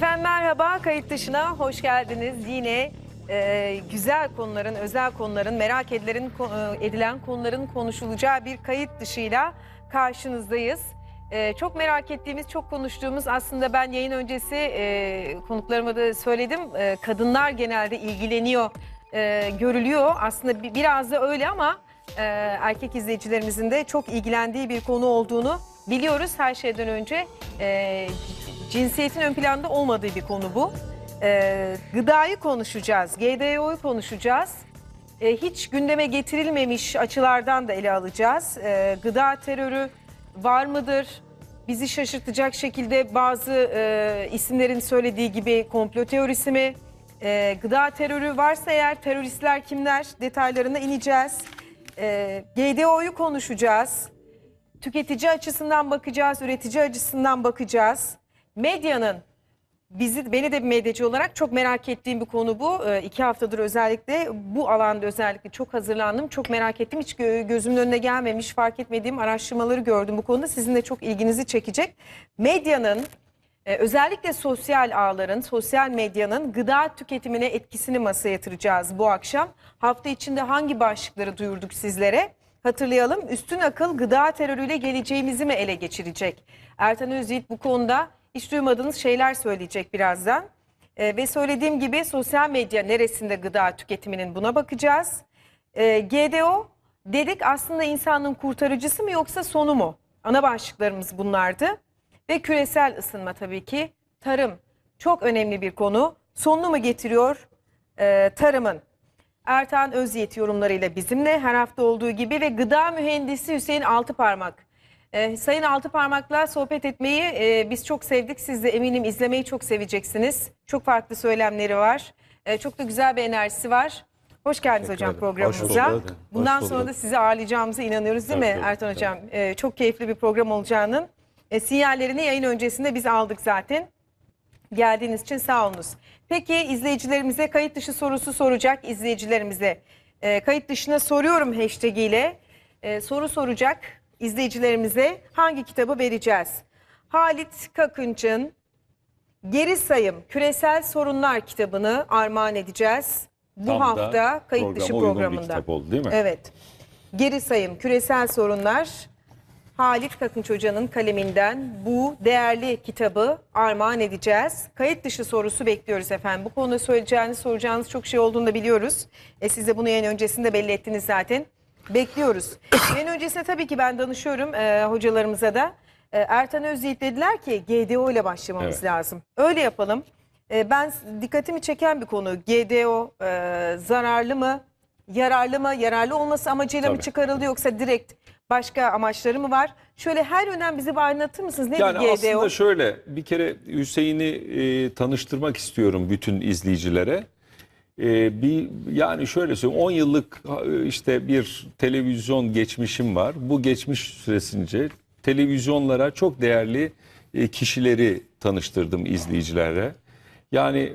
Efendim merhaba, kayıt dışına hoş geldiniz. Yine e, güzel konuların, özel konuların, merak edilen, e, edilen konuların konuşulacağı bir kayıt dışıyla karşınızdayız. E, çok merak ettiğimiz, çok konuştuğumuz aslında ben yayın öncesi e, konuklarıma da söyledim. E, kadınlar genelde ilgileniyor, e, görülüyor. Aslında bi- biraz da öyle ama e, erkek izleyicilerimizin de çok ilgilendiği bir konu olduğunu biliyoruz. Her şeyden önce e, cinsiyetin ön planda olmadığı bir konu bu. Ee, gıdayı konuşacağız, GDO'yu konuşacağız. Ee, hiç gündeme getirilmemiş açılardan da ele alacağız. Ee, gıda terörü var mıdır? Bizi şaşırtacak şekilde bazı e, isimlerin söylediği gibi komplo teorisi mi? Ee, gıda terörü varsa eğer teröristler kimler? Detaylarına ineceğiz. Ee, GDO'yu konuşacağız. Tüketici açısından bakacağız, üretici açısından bakacağız. Medyanın bizi beni de bir medyacı olarak çok merak ettiğim bir konu bu. Ee, iki haftadır özellikle bu alanda özellikle çok hazırlandım. Çok merak ettim. Hiç gö- gözümün önüne gelmemiş, fark etmediğim araştırmaları gördüm bu konuda. Sizin de çok ilginizi çekecek. Medyanın e, özellikle sosyal ağların, sosyal medyanın gıda tüketimine etkisini masaya yatıracağız bu akşam. Hafta içinde hangi başlıkları duyurduk sizlere? Hatırlayalım üstün akıl gıda terörüyle geleceğimizi mi ele geçirecek? Ertan Özyiğit bu konuda hiç duymadığınız şeyler söyleyecek birazdan. E, ve söylediğim gibi sosyal medya neresinde gıda tüketiminin buna bakacağız. E, GDO dedik aslında insanın kurtarıcısı mı yoksa sonu mu? Ana başlıklarımız bunlardı. Ve küresel ısınma tabii ki tarım çok önemli bir konu. Sonunu mu getiriyor e, tarımın? Ertan Özyiğit yorumlarıyla bizimle her hafta olduğu gibi ve gıda mühendisi Hüseyin Altıparmak. Ee, Sayın Altıparmak'la sohbet etmeyi e, biz çok sevdik. Siz de eminim izlemeyi çok seveceksiniz. Çok farklı söylemleri var. Ee, çok da güzel bir enerjisi var. Hoş geldiniz Teşekkür hocam ederim. programımıza. Hoş bulduk. Bundan Hoş sonra da bulduk. sizi ağırlayacağımıza inanıyoruz değil mi Tabii, tabii, Ertan tabii. hocam? Ee, çok keyifli bir program olacağının e, sinyallerini yayın öncesinde biz aldık zaten. Geldiğiniz için sağ olunuz. Peki izleyicilerimize kayıt dışı sorusu soracak izleyicilerimize. Ee, kayıt dışına soruyorum hashtag ile Ee, soru soracak izleyicilerimize hangi kitabı vereceğiz? Halit Kakınç'ın Geri Sayım Küresel Sorunlar kitabını armağan edeceğiz. Bu Tam hafta kayıt dışı programında. kitap oldu, değil mi? Evet. Geri Sayım Küresel Sorunlar Halit Kakınç Hoca'nın kaleminden bu değerli kitabı armağan edeceğiz. Kayıt dışı sorusu bekliyoruz efendim. Bu konuda söyleyeceğiniz, soracağınız çok şey olduğunu da biliyoruz. E siz de bunu yayın öncesinde belli ettiniz zaten. Bekliyoruz. yayın öncesinde tabii ki ben danışıyorum e, hocalarımıza da. E, Ertan Özyiğit dediler ki GDO ile başlamamız Evet. lazım. Öyle yapalım. E, ben dikkatimi çeken bir konu. GDO e, zararlı mı? Yararlı mı? Yararlı olması amacıyla mı Tabii. çıkarıldı yoksa direkt başka amaçları mı var? Şöyle her önem bize bir anlatır mısınız? Nedir Yani GDO? aslında şöyle bir kere Hüseyin'i e, tanıştırmak istiyorum bütün izleyicilere. E, bir yani şöyle söyleyeyim 10 yıllık e, işte bir televizyon geçmişim var. Bu geçmiş süresince televizyonlara çok değerli e, kişileri tanıştırdım izleyicilere. Yani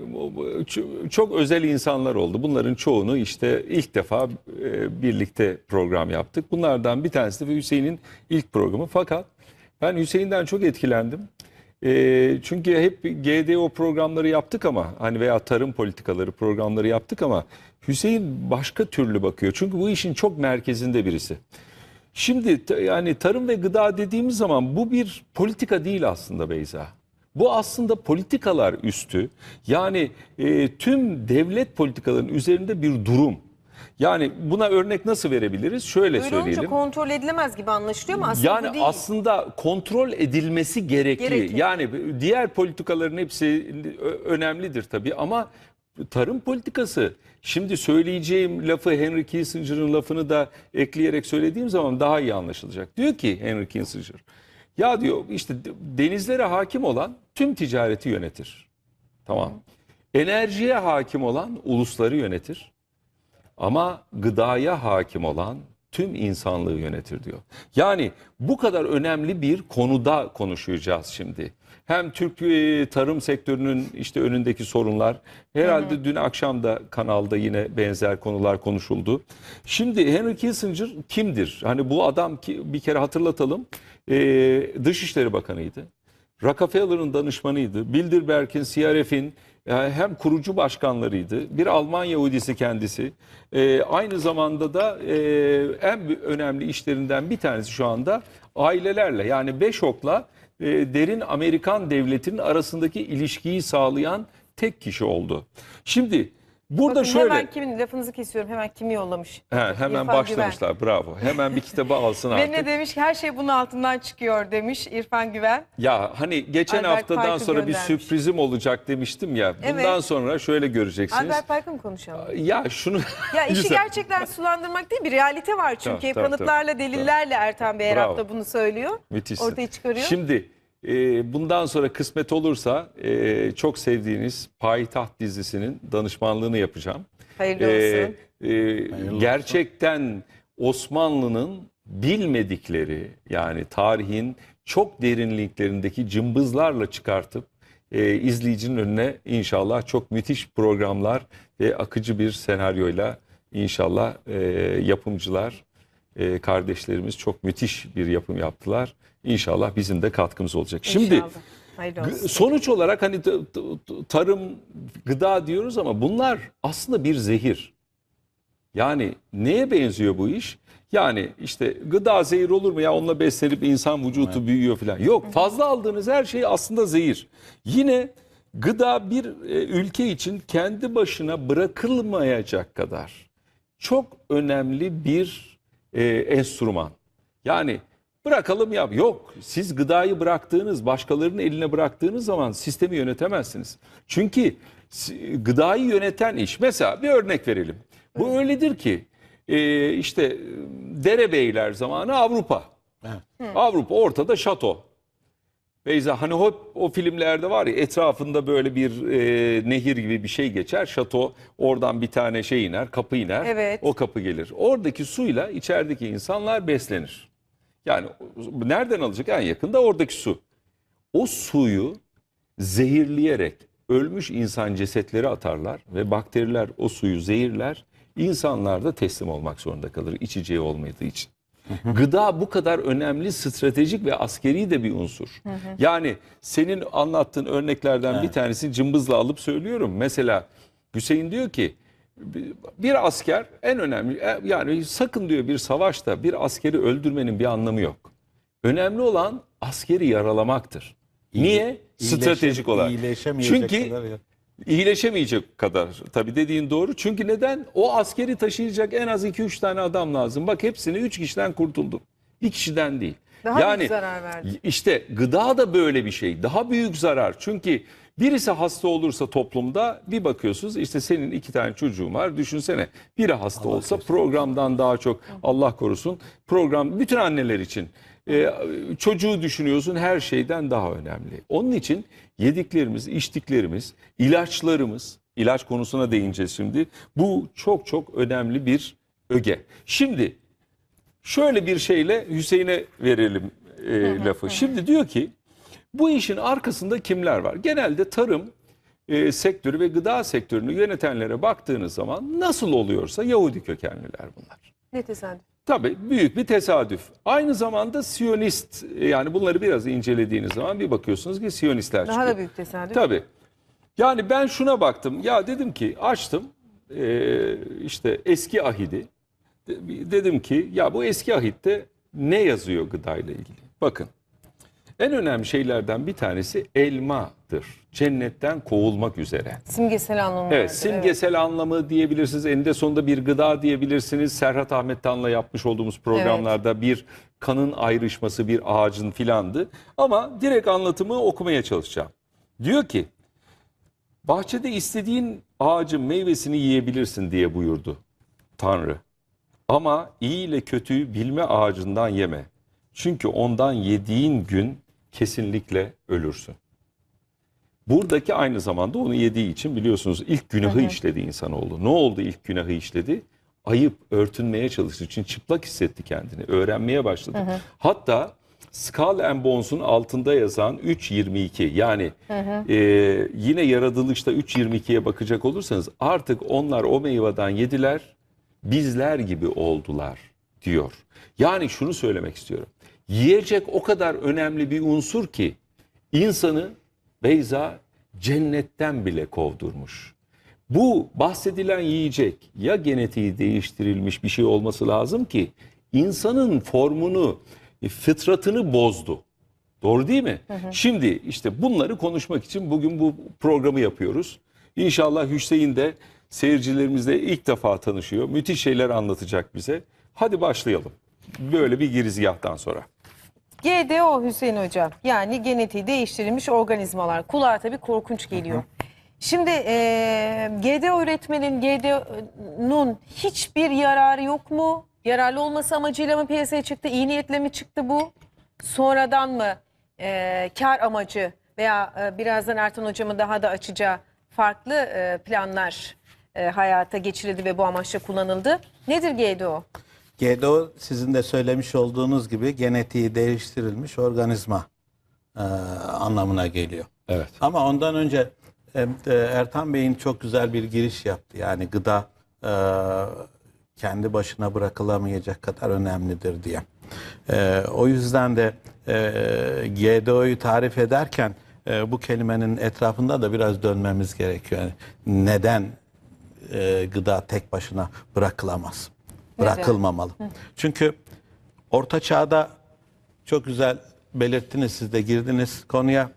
çok özel insanlar oldu. Bunların çoğunu işte ilk defa e, birlikte program yaptık. Bunlardan bir tanesi de Hüseyin'in ilk programı. Fakat ben Hüseyin'den çok etkilendim. E, çünkü hep GDO programları yaptık ama hani veya tarım politikaları programları yaptık ama Hüseyin başka türlü bakıyor. Çünkü bu işin çok merkezinde birisi. Şimdi yani tarım ve gıda dediğimiz zaman bu bir politika değil aslında Beyza. Bu aslında politikalar üstü yani e, tüm devlet politikalarının üzerinde bir durum. Yani buna örnek nasıl verebiliriz? Şöyle Öyle söyleyelim. kontrol edilemez gibi anlaşılıyor ama aslında Yani bu değil. aslında kontrol edilmesi gerekli. Gerekli. Yani diğer politikaların hepsi önemlidir tabii ama tarım politikası şimdi söyleyeceğim lafı Henry Kissinger'ın lafını da ekleyerek söylediğim zaman daha iyi anlaşılacak. Diyor ki Henry Kissinger ya diyor işte denizlere hakim olan tüm ticareti yönetir. Tamam. Enerjiye hakim olan ulusları yönetir. Ama gıdaya hakim olan tüm insanlığı yönetir diyor. Yani bu kadar önemli bir konuda konuşacağız şimdi. Hem Türk e, tarım sektörünün işte önündeki sorunlar. Herhalde dün akşam da kanalda yine benzer konular konuşuldu. Şimdi Henry Kissinger kimdir? Hani bu adam ki bir kere hatırlatalım. E, Dışişleri Bakanıydı. Rockefeller'ın danışmanıydı. Bilderberg'in, CRF'in e, hem kurucu başkanlarıydı. Bir Alman Yahudisi kendisi. E, aynı zamanda da e, en önemli işlerinden bir tanesi şu anda ailelerle yani Beşok'la e, derin Amerikan devletinin arasındaki ilişkiyi sağlayan tek kişi oldu. Şimdi burada Bakın şöyle hemen kimin lafınızı kesiyorum. Hemen kimi yollamış? He, hemen İrfan başlamışlar bravo. Hemen bir kitabı alsın Ve artık. ne demiş ki her şey bunun altından çıkıyor demiş İrfan Güven. Ya hani geçen Albert haftadan Park'ı sonra bir göndermiş. sürprizim olacak demiştim ya. Bundan Evet. sonra şöyle göreceksiniz. Albert Park'ı mı konuşalım? Ya şunu Ya işi gerçekten sulandırmak değil bir realite var çünkü Tabii, tabii, kanıtlarla tabii. delillerle Ertan Bey her Bravo. hafta bunu söylüyor. Müthişsin. Ortaya çıkarıyor. Şimdi e, bundan sonra kısmet olursa e, çok sevdiğiniz Payitaht dizisinin danışmanlığını yapacağım. Hayırlı E, olsun. e, gerçekten Osmanlı'nın bilmedikleri yani tarihin çok derinliklerindeki cımbızlarla çıkartıp e, izleyicinin önüne inşallah çok müthiş programlar ve akıcı bir senaryoyla inşallah e, yapımcılar e, kardeşlerimiz çok müthiş bir yapım yaptılar. İnşallah bizim de katkımız olacak. Şimdi İnşallah. Sonuç olarak hani tarım, gıda diyoruz ama bunlar aslında bir zehir. Yani neye benziyor bu iş? Yani işte gıda zehir olur mu ya onunla beslenip insan vücudu büyüyor falan. Yok fazla aldığınız her şey aslında zehir. Yine gıda bir e, ülke için kendi başına bırakılmayacak kadar çok önemli bir e, enstrüman. Yani bırakalım ya. Yok siz gıdayı bıraktığınız, başkalarının eline bıraktığınız zaman sistemi yönetemezsiniz. Çünkü gıdayı yöneten iş. Mesela bir örnek verelim. Bu öyledir ki e, işte derebeyler zamanı Avrupa. Avrupa ortada şato. Beyza hani hep o filmlerde var ya etrafında böyle bir e, nehir gibi bir şey geçer. Şato oradan bir tane şey iner, kapı iner. Evet. O kapı gelir. Oradaki suyla içerideki insanlar beslenir. Yani nereden alacak? En yakında oradaki su. O suyu zehirleyerek ölmüş insan cesetleri atarlar ve bakteriler o suyu zehirler. İnsanlar da teslim olmak zorunda kalır içeceği olmadığı için. Gıda bu kadar önemli, stratejik ve askeri de bir unsur. Yani senin anlattığın örneklerden bir tanesi cımbızla alıp söylüyorum. Mesela Hüseyin diyor ki bir asker en önemli e, yani sakın diyor bir savaşta bir askeri öldürmenin bir anlamı yok. Önemli olan askeri yaralamaktır. Niye? İyileşe- Stratejik olarak. Çünkü kadar ya. İyileşemeyecek kadar. Tabii dediğin doğru. Çünkü neden? O askeri taşıyacak en az 2-3 tane adam lazım. Bak hepsini 3 kişiden kurtuldum. Bir kişiden değil. Daha büyük zarar verdi. İşte gıda da böyle bir şey. Daha büyük zarar. Çünkü birisi hasta olursa toplumda bir bakıyorsunuz işte senin iki tane çocuğun var. Düşünsene biri hasta olsa programdan daha çok Allah korusun program bütün anneler için e, çocuğu düşünüyorsun her şeyden daha önemli. Onun için yediklerimiz, içtiklerimiz, ilaçlarımız, ilaç konusuna değineceğiz şimdi. Bu çok çok önemli bir öge. Şimdi şöyle bir şeyle Hüseyin'e verelim e, lafı. Şimdi diyor ki bu işin arkasında kimler var? Genelde tarım e, sektörü ve gıda sektörünü yönetenlere baktığınız zaman nasıl oluyorsa Yahudi kökenliler bunlar. Ne tesadüf. Tabii büyük bir tesadüf. Aynı zamanda Siyonist e, yani bunları biraz incelediğiniz zaman bir bakıyorsunuz ki Siyonistler Daha çıkıyor. da büyük tesadüf. Tabii. Yani ben şuna baktım. Ya dedim ki açtım eee, işte eski ahidi. De- Dedim ki ya bu eski ahitte ne yazıyor gıdayla ilgili? Bakın. En önemli şeylerden bir tanesi elmadır. Cennetten kovulmak üzere. Simgesel anlamı Evet, vardır, simgesel anlamı diyebilirsiniz. Eninde sonunda bir gıda diyebilirsiniz. Serhat Ahmet Tan'la yapmış olduğumuz programlarda bir kanın ayrışması, bir ağacın filandı. Ama direkt anlatımı okumaya çalışacağım. Diyor ki, bahçede istediğin ağacın meyvesini yiyebilirsin diye buyurdu Tanrı. Ama iyi ile kötüyü bilme ağacından yeme. Çünkü ondan yediğin gün kesinlikle ölürsün. Buradaki aynı zamanda onu yediği için biliyorsunuz ilk günahı işledi insanoğlu. Ne oldu ilk günahı işledi? Ayıp örtünmeye çalıştığı için çıplak hissetti kendini. Öğrenmeye başladı. Hatta Skull and Bones'un altında yazan 3.22 yani e, yine yaratılışta 3.22'ye bakacak olursanız artık onlar o meyveden yediler bizler gibi oldular diyor. Yani şunu söylemek istiyorum. Yiyecek o kadar önemli bir unsur ki insanı Beyza cennetten bile kovdurmuş. Bu bahsedilen yiyecek ya genetiği değiştirilmiş bir şey olması lazım ki insanın formunu, fıtratını bozdu. Doğru değil mi? Şimdi işte bunları konuşmak için bugün bu programı yapıyoruz. İnşallah Hüseyin de seyircilerimizle ilk defa tanışıyor. Müthiş şeyler anlatacak bize. Hadi başlayalım. Böyle bir girizgahtan sonra. GDO Hüseyin Hocam yani genetiği değiştirilmiş organizmalar. Kulağa tabii korkunç geliyor. Şimdi e, GDO üretmenin GDO'nun hiçbir yararı yok mu? Yararlı olması amacıyla mı piyasaya çıktı? İyi niyetle mi çıktı bu? Sonradan mı e, kar amacı veya e, birazdan Ertan Hocam'ın daha da açacağı farklı e, planlar e, hayata geçirildi ve bu amaçla kullanıldı? Nedir GDO? GDO sizin de söylemiş olduğunuz gibi genetiği değiştirilmiş organizma e, anlamına geliyor. Evet. Ama ondan önce e, e, Ertan Bey'in çok güzel bir giriş yaptı. Yani gıda e, kendi başına bırakılamayacak kadar önemlidir diye. E, o yüzden de e, GDO'yu tarif ederken e, bu kelimenin etrafında da biraz dönmemiz gerekiyor. Yani neden e, gıda tek başına bırakılamaz? Bırakılmamalı. Çünkü Orta Çağ'da çok güzel belirttiniz siz de girdiniz konuya.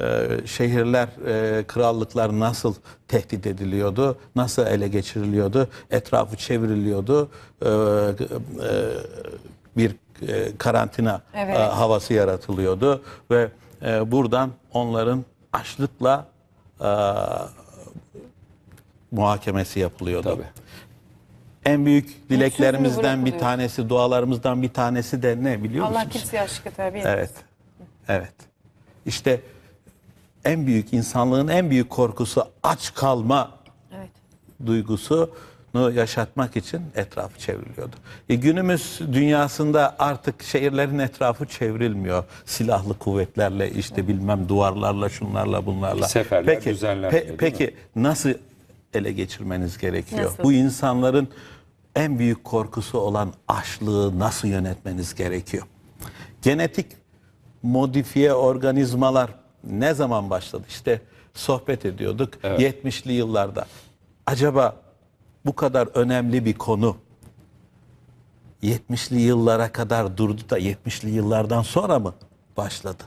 Ee, şehirler, e, krallıklar nasıl tehdit ediliyordu, nasıl ele geçiriliyordu, etrafı çevriliyordu, Ee, e, bir e, karantina Evet. e, havası yaratılıyordu ve e, buradan onların açlıkla e, muhakemesi yapılıyordu. Tabii. En büyük dileklerimizden bir tanesi, dualarımızdan bir tanesi de ne biliyor Allah musunuz? kimseye açlık tabii. Evet. Evet. İşte en büyük insanlığın en büyük korkusu aç kalma Evet. duygusunu yaşatmak için etrafı çevriliyordu. E günümüz dünyasında artık şehirlerin etrafı çevrilmiyor. Silahlı kuvvetlerle işte bilmem duvarlarla şunlarla bunlarla. Seferler peki, düzenlenmiyor, pe- peki nasıl ele geçirmeniz gerekiyor? Nasıl? Bu insanların en büyük korkusu olan açlığı nasıl yönetmeniz gerekiyor? Genetik modifiye organizmalar ne zaman başladı? İşte sohbet ediyorduk 70'li yıllarda. Acaba bu kadar önemli bir konu 70'li yıllara kadar durdu da 70'li yıllardan sonra mı başladı?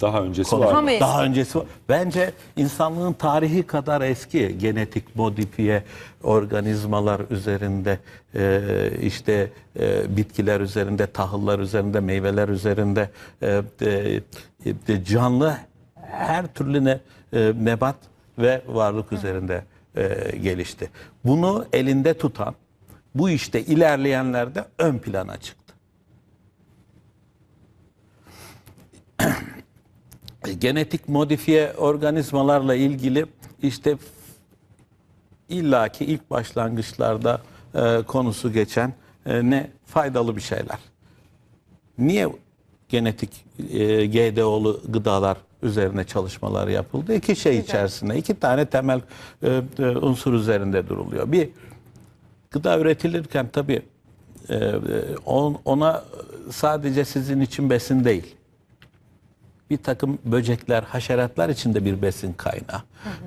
Daha öncesi Konu. var. Daha mı? Daha öncesi var. Bence insanlığın tarihi kadar eski genetik modifiye organizmalar üzerinde e, işte e, bitkiler üzerinde, tahıllar üzerinde, meyveler üzerinde e, e, e, canlı her türlü ne, e, nebat ve varlık üzerinde e, gelişti. Bunu elinde tutan bu işte ilerleyenler de ön plana çıktı. Genetik modifiye organizmalarla ilgili işte illaki ilk başlangıçlarda e, konusu geçen e, ne faydalı bir şeyler. Niye genetik e, GDO'lu gıdalar üzerine çalışmalar yapıldı? İki şey içerisinde, iki tane temel e, e, unsur üzerinde duruluyor. Bir, gıda üretilirken tabii e, e, on- ona sadece sizin için besin değil bir takım böcekler, haşeratlar içinde bir besin kaynağı.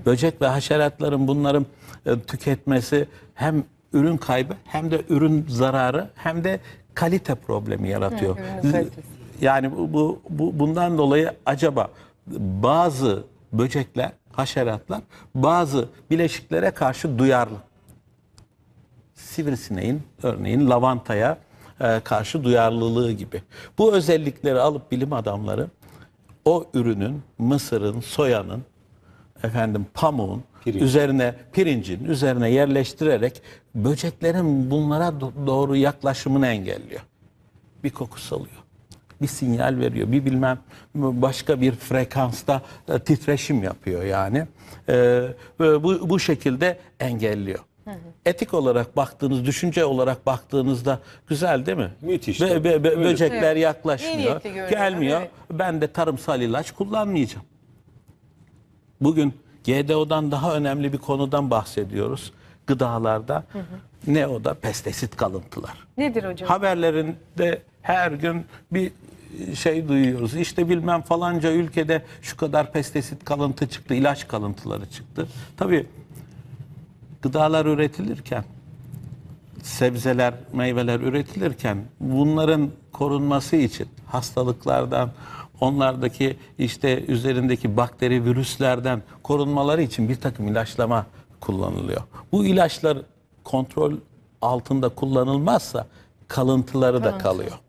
Böcek ve haşeratların bunların e, tüketmesi hem ürün kaybı hem de ürün zararı hem de kalite problemi yaratıyor. kalitesi. Yani bu, bu, bu bundan dolayı acaba bazı böcekler, haşeratlar bazı bileşiklere karşı duyarlı sivrisineğin örneğin lavantaya e, karşı duyarlılığı gibi. Bu özellikleri alıp bilim adamları o ürünün, mısırın, soyanın, efendim pamuğun Pirinç. üzerine, pirincin üzerine yerleştirerek böceklerin bunlara do- doğru yaklaşımını engelliyor. Bir koku salıyor. Bir sinyal veriyor. Bir bilmem başka bir frekansta e, titreşim yapıyor yani. E, ve bu, bu şekilde engelliyor. Etik olarak baktığınız, düşünce olarak baktığınızda güzel değil mi? Müthiş ve- ve- Öyle. böcekler Evet. Yaklaşmıyor, gelmiyor. evet. Ben de tarımsal ilaç kullanmayacağım. Bugün GDO'dan daha önemli bir konudan bahsediyoruz. Gıdalarda ne o da pestisit kalıntılar. Nedir hocam? Haberlerinde her gün bir şey duyuyoruz. İşte bilmem falanca ülkede şu kadar pestisit kalıntı çıktı, ilaç kalıntıları çıktı. Tabii gıdalar üretilirken sebzeler, meyveler üretilirken bunların korunması için hastalıklardan, onlardaki işte üzerindeki bakteri, virüslerden korunmaları için bir takım ilaçlama kullanılıyor. Bu ilaçlar kontrol altında kullanılmazsa kalıntıları da kalıyor.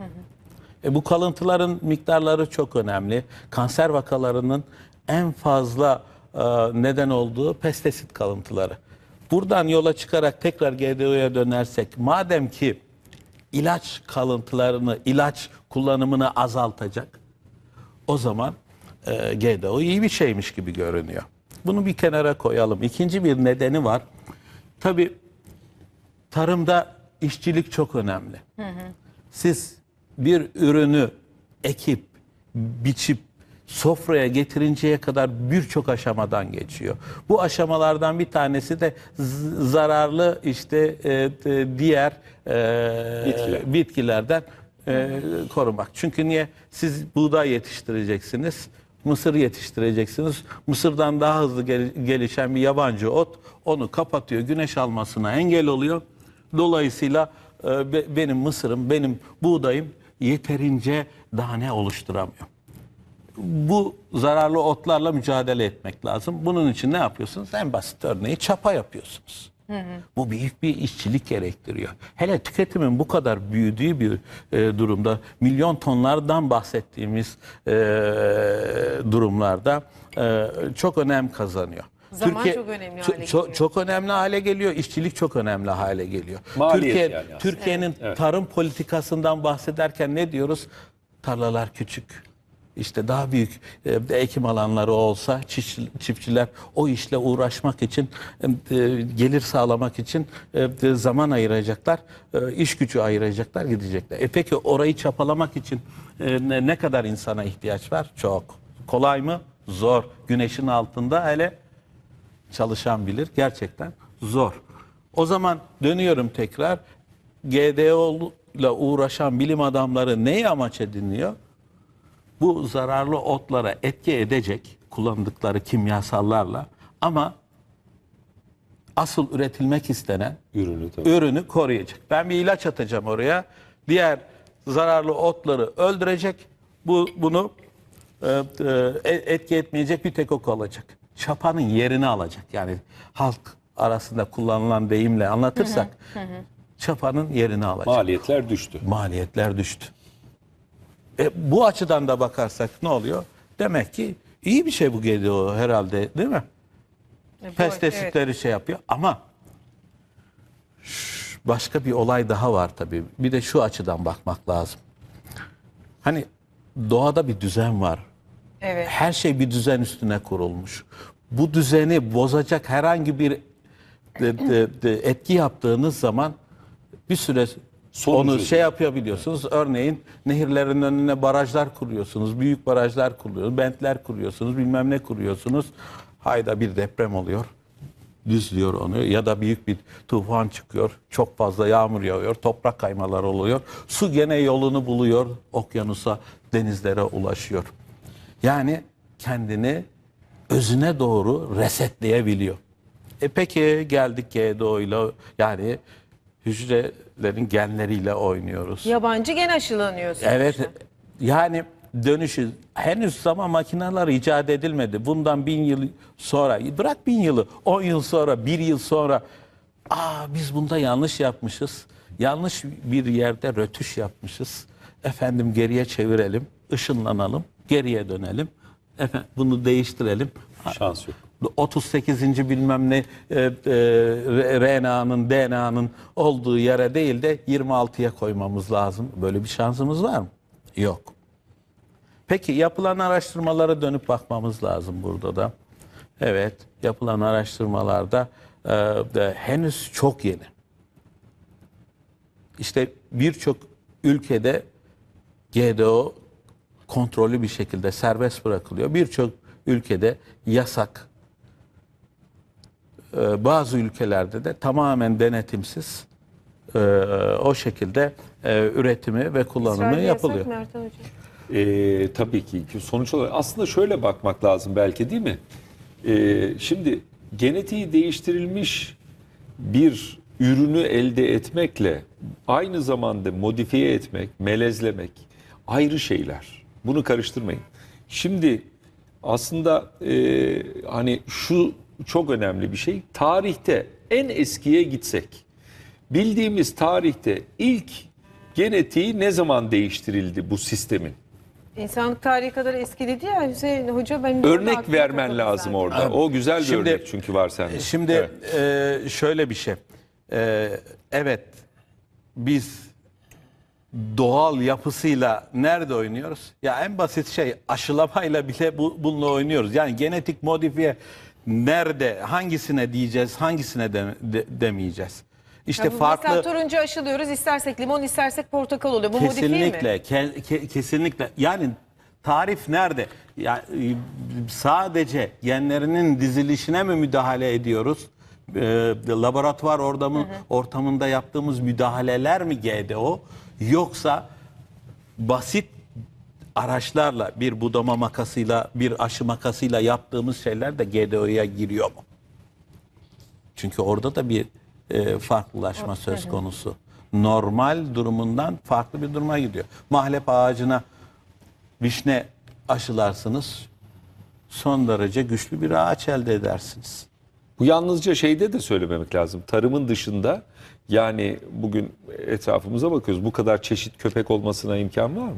E bu kalıntıların miktarları çok önemli. Kanser vakalarının en fazla e, neden olduğu pestisit kalıntıları. Buradan yola çıkarak tekrar GDO'ya dönersek madem ki ilaç kalıntılarını, ilaç kullanımını azaltacak o zaman e, GDO iyi bir şeymiş gibi görünüyor. Bunu bir kenara koyalım. İkinci bir nedeni var. Tabii tarımda işçilik çok önemli. Siz bir ürünü ekip, biçip sofraya getirinceye kadar birçok aşamadan geçiyor. Bu aşamalardan bir tanesi de zararlı işte e, e, diğer e, Bitkiler. bitkilerden e, korumak. Çünkü niye? Siz buğday yetiştireceksiniz, mısır yetiştireceksiniz. Mısırdan daha hızlı gel- gelişen bir yabancı ot onu kapatıyor, güneş almasına engel oluyor. Dolayısıyla e, be- benim mısırım, benim buğdayım yeterince tane oluşturamıyor. Bu zararlı otlarla mücadele etmek lazım. Bunun için ne yapıyorsunuz? En basit örneği çapa yapıyorsunuz. Bu büyük bir işçilik gerektiriyor. Hele tüketimin bu kadar büyüdüğü bir e, durumda milyon tonlardan bahsettiğimiz e, durumlarda e, çok önem kazanıyor. Zaman çok önemli hale geliyor. çok önemli hale geliyor. İşçilik çok önemli hale geliyor. Maliyet Türkiye, yani aslında. Türkiye'nin tarım politikasından bahsederken ne diyoruz? Tarlalar küçük. İşte daha büyük e, ekim alanları olsa çift- çiftçiler o işle uğraşmak için e, gelir sağlamak için e, zaman ayıracaklar, e, iş gücü ayıracaklar, gidecekler. E peki orayı çapalamak için e, ne, ne kadar insana ihtiyaç var? Çok. Kolay mı? Zor. Güneşin altında hele çalışan bilir. Gerçekten zor. O zaman dönüyorum tekrar. GDO ile uğraşan bilim adamları neyi amaç ediniyor? Bu zararlı otlara etki edecek kullandıkları kimyasallarla ama asıl üretilmek istenen Ürünü tabii. ürünü koruyacak. Ben bir ilaç atacağım oraya. Diğer zararlı otları öldürecek. Bu bunu e, e, etki etmeyecek bir tek o kalacak. Çapanın yerini alacak. Yani halk arasında kullanılan deyimle anlatırsak çapanın yerini alacak. Maliyetler düştü. Maliyetler düştü. E, bu açıdan da bakarsak ne oluyor? Demek ki iyi bir şey bu GDO herhalde değil mi? E, bu- Pestisitleri şey yapıyor ama başka bir olay daha var tabii. Bir de şu açıdan bakmak lazım. Hani doğada bir düzen var. Evet. Her şey bir düzen üstüne kurulmuş. Bu düzeni bozacak herhangi bir de- de- de etki yaptığınız zaman bir süre Sonucu onu şey yapabiliyorsunuz. Örneğin nehirlerin önüne barajlar kuruyorsunuz. Büyük barajlar kuruyorsunuz. Bentler kuruyorsunuz. Bilmem ne kuruyorsunuz. Hayda bir deprem oluyor. Düzlüyor onu ya da büyük bir tufan çıkıyor. Çok fazla yağmur yağıyor. Toprak kaymaları oluyor. Su gene yolunu buluyor. Okyanusa, denizlere ulaşıyor. Yani kendini özüne doğru resetleyebiliyor. E peki geldik GDO ile yani hücrelerin genleriyle oynuyoruz. Yabancı gen aşılanıyorsun. Evet yani dönüşü henüz zaman makineler icat edilmedi. Bundan bin yıl sonra bırak bin yılı on yıl sonra bir yıl sonra aa biz bunda yanlış yapmışız. Yanlış bir yerde rötuş yapmışız. Efendim geriye çevirelim, ışınlanalım, geriye dönelim. Efendim bunu değiştirelim. Şans yok. 38. bilmem ne e, e, RNA'nın DNA'nın olduğu yere değil de 26'ya koymamız lazım. Böyle bir şansımız var mı? Yok. Peki yapılan araştırmalara dönüp bakmamız lazım burada da. Evet, yapılan araştırmalarda e, de henüz çok yeni. İşte birçok ülkede GDO kontrollü bir şekilde serbest bırakılıyor. Birçok ülkede yasak. Ee, bazı ülkelerde de tamamen denetimsiz e, o şekilde e, üretimi ve kullanımı İsrail'de yapılıyor. yasak Hocam? Ee, tabii ki sonuç olarak aslında şöyle bakmak lazım belki değil mi? Ee, şimdi genetiği değiştirilmiş bir ürünü elde etmekle aynı zamanda modifiye etmek, melezlemek ayrı şeyler. Bunu karıştırmayın. Şimdi aslında e, hani şu çok önemli bir şey. Tarihte en eskiye gitsek, bildiğimiz tarihte ilk genetiği ne zaman değiştirildi bu sistemin? İnsanlık tarihi kadar eski dedi ya Hüseyin Hoca. Ben Örnek vermen lazım zaten. orada. O güzel bir Şimdi- örnek çünkü var sende. Şimdi Evet. e, şöyle bir şey. E, evet biz doğal yapısıyla nerede oynuyoruz? Ya en basit şey aşılamayla bile bu, bununla oynuyoruz. Yani genetik modifiye nerede, hangisine diyeceğiz, hangisine de, de- demeyeceğiz. İşte Ya bu farklı Mesela turuncu aşılıyoruz. istersek limon, istersek portakal oluyor. Bu modifiye mi? Kesinlikle, ke- ke- kesinlikle. Yani tarif nerede? Ya, e, sadece genlerinin dizilişine mi müdahale ediyoruz? E, laboratuvar ortamı, ortamında yaptığımız müdahaleler mi GDO? Yoksa basit araçlarla, bir budama makasıyla, bir aşı makasıyla yaptığımız şeyler de GDO'ya giriyor mu? Çünkü orada da bir e, farklılaşma söz konusu. Normal durumundan farklı bir duruma gidiyor. Mahlep ağacına vişne aşılarsınız. Son derece güçlü bir ağaç elde edersiniz. Bu yalnızca şeyde de söylememek lazım. Tarımın dışında yani bugün etrafımıza bakıyoruz. Bu kadar çeşit köpek olmasına imkan var mı?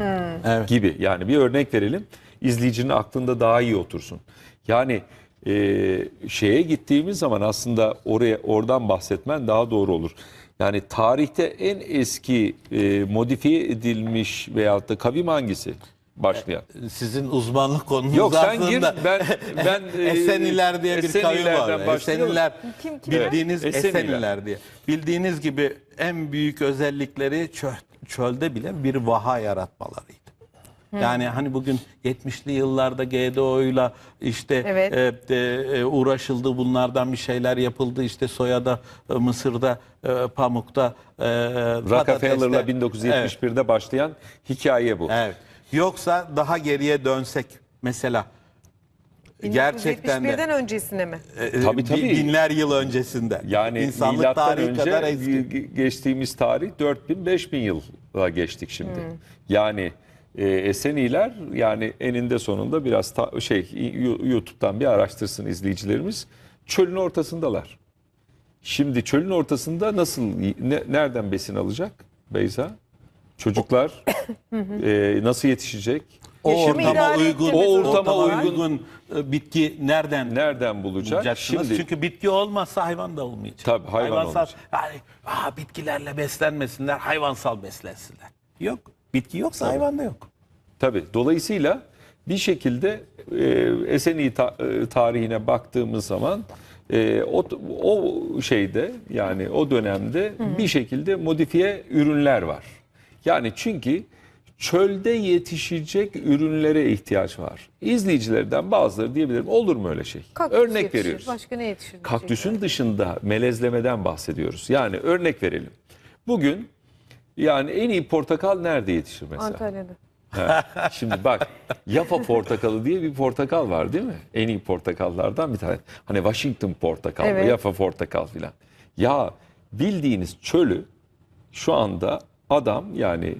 Evet. Gibi. Yani bir örnek verelim. İzleyicinin aklında daha iyi otursun. Yani e, şeye gittiğimiz zaman aslında oraya oradan bahsetmen daha doğru olur. Yani tarihte en eski e, modifiye edilmiş veyahut da kavim hangisi? Başlayan. Sizin uzmanlık konunuz Yok sen gir aslında ben ben e, Eseniler diye bir Esenilerden var. Eseniler Kim- kim? bildiğiniz Evet, Eseniler. Eseniler. diye. Bildiğiniz gibi en büyük özellikleri çö- çölde bile bir vaha yaratmalarıydı. Yani hani bugün 70'li yıllarda GDO'yla işte Evet. e, de, e, uğraşıldı bunlardan bir şeyler yapıldı işte soyada e, Mısır'da e, pamukta e, Rockefeller'la patateste. 1971'de başlayan hikaye bu. Evet. Yoksa daha geriye dönsek mesela gerçekten de 1971'den öncesine mi? e, Tabii, bi- tabii. binler yıl öncesinde. Yani insanlık milattan tarihi önce kadar eski. ge- geçtiğimiz tarih 4000 5000 yıla geçtik şimdi. Yani e, Eseniler yani eninde sonunda biraz ta- şey Yu- YouTube'dan bir araştırsın izleyicilerimiz. Çölün ortasındalar. Şimdi çölün ortasında nasıl ne- nereden besin alacak Beyza? Çocuklar e, nasıl yetişecek? O Yaşamı ortama idare uygun, O ortama ortama uygun- uygun e, bitki nereden Nereden bulacak? bulacaksınız? Şimdi Çünkü bitki olmazsa hayvan da olmayacak. Tabii, hayvan Hayvansal, olmayacak. Yani, "Aa, bitkilerle beslenmesinler, hayvansal beslensinler. Yok. Bitki yoksa hayvan da yok. Tabii. Dolayısıyla bir şekilde e, Eseni ta- e, tarihine baktığımız zaman e, o, o şeyde yani o dönemde bir şekilde modifiye ürünler var. Yani çünkü çölde yetişecek ürünlere ihtiyaç var. İzleyicilerden bazıları diyebilirim olur mu öyle şey? Kaktüs Örnek yetişir. veriyoruz. Başka ne yetişir? Kaktüsün dışında melezlemeden bahsediyoruz. Yani örnek verelim. Bugün yani en iyi portakal nerede yetişir mesela? Antalya'da. Ha, Şimdi bak Yafa portakalı diye bir portakal var değil mi? En iyi portakallardan bir tane. Hani Washington portakalı, Evet. Yafa portakal filan. Ya bildiğiniz çölü şu anda adam yani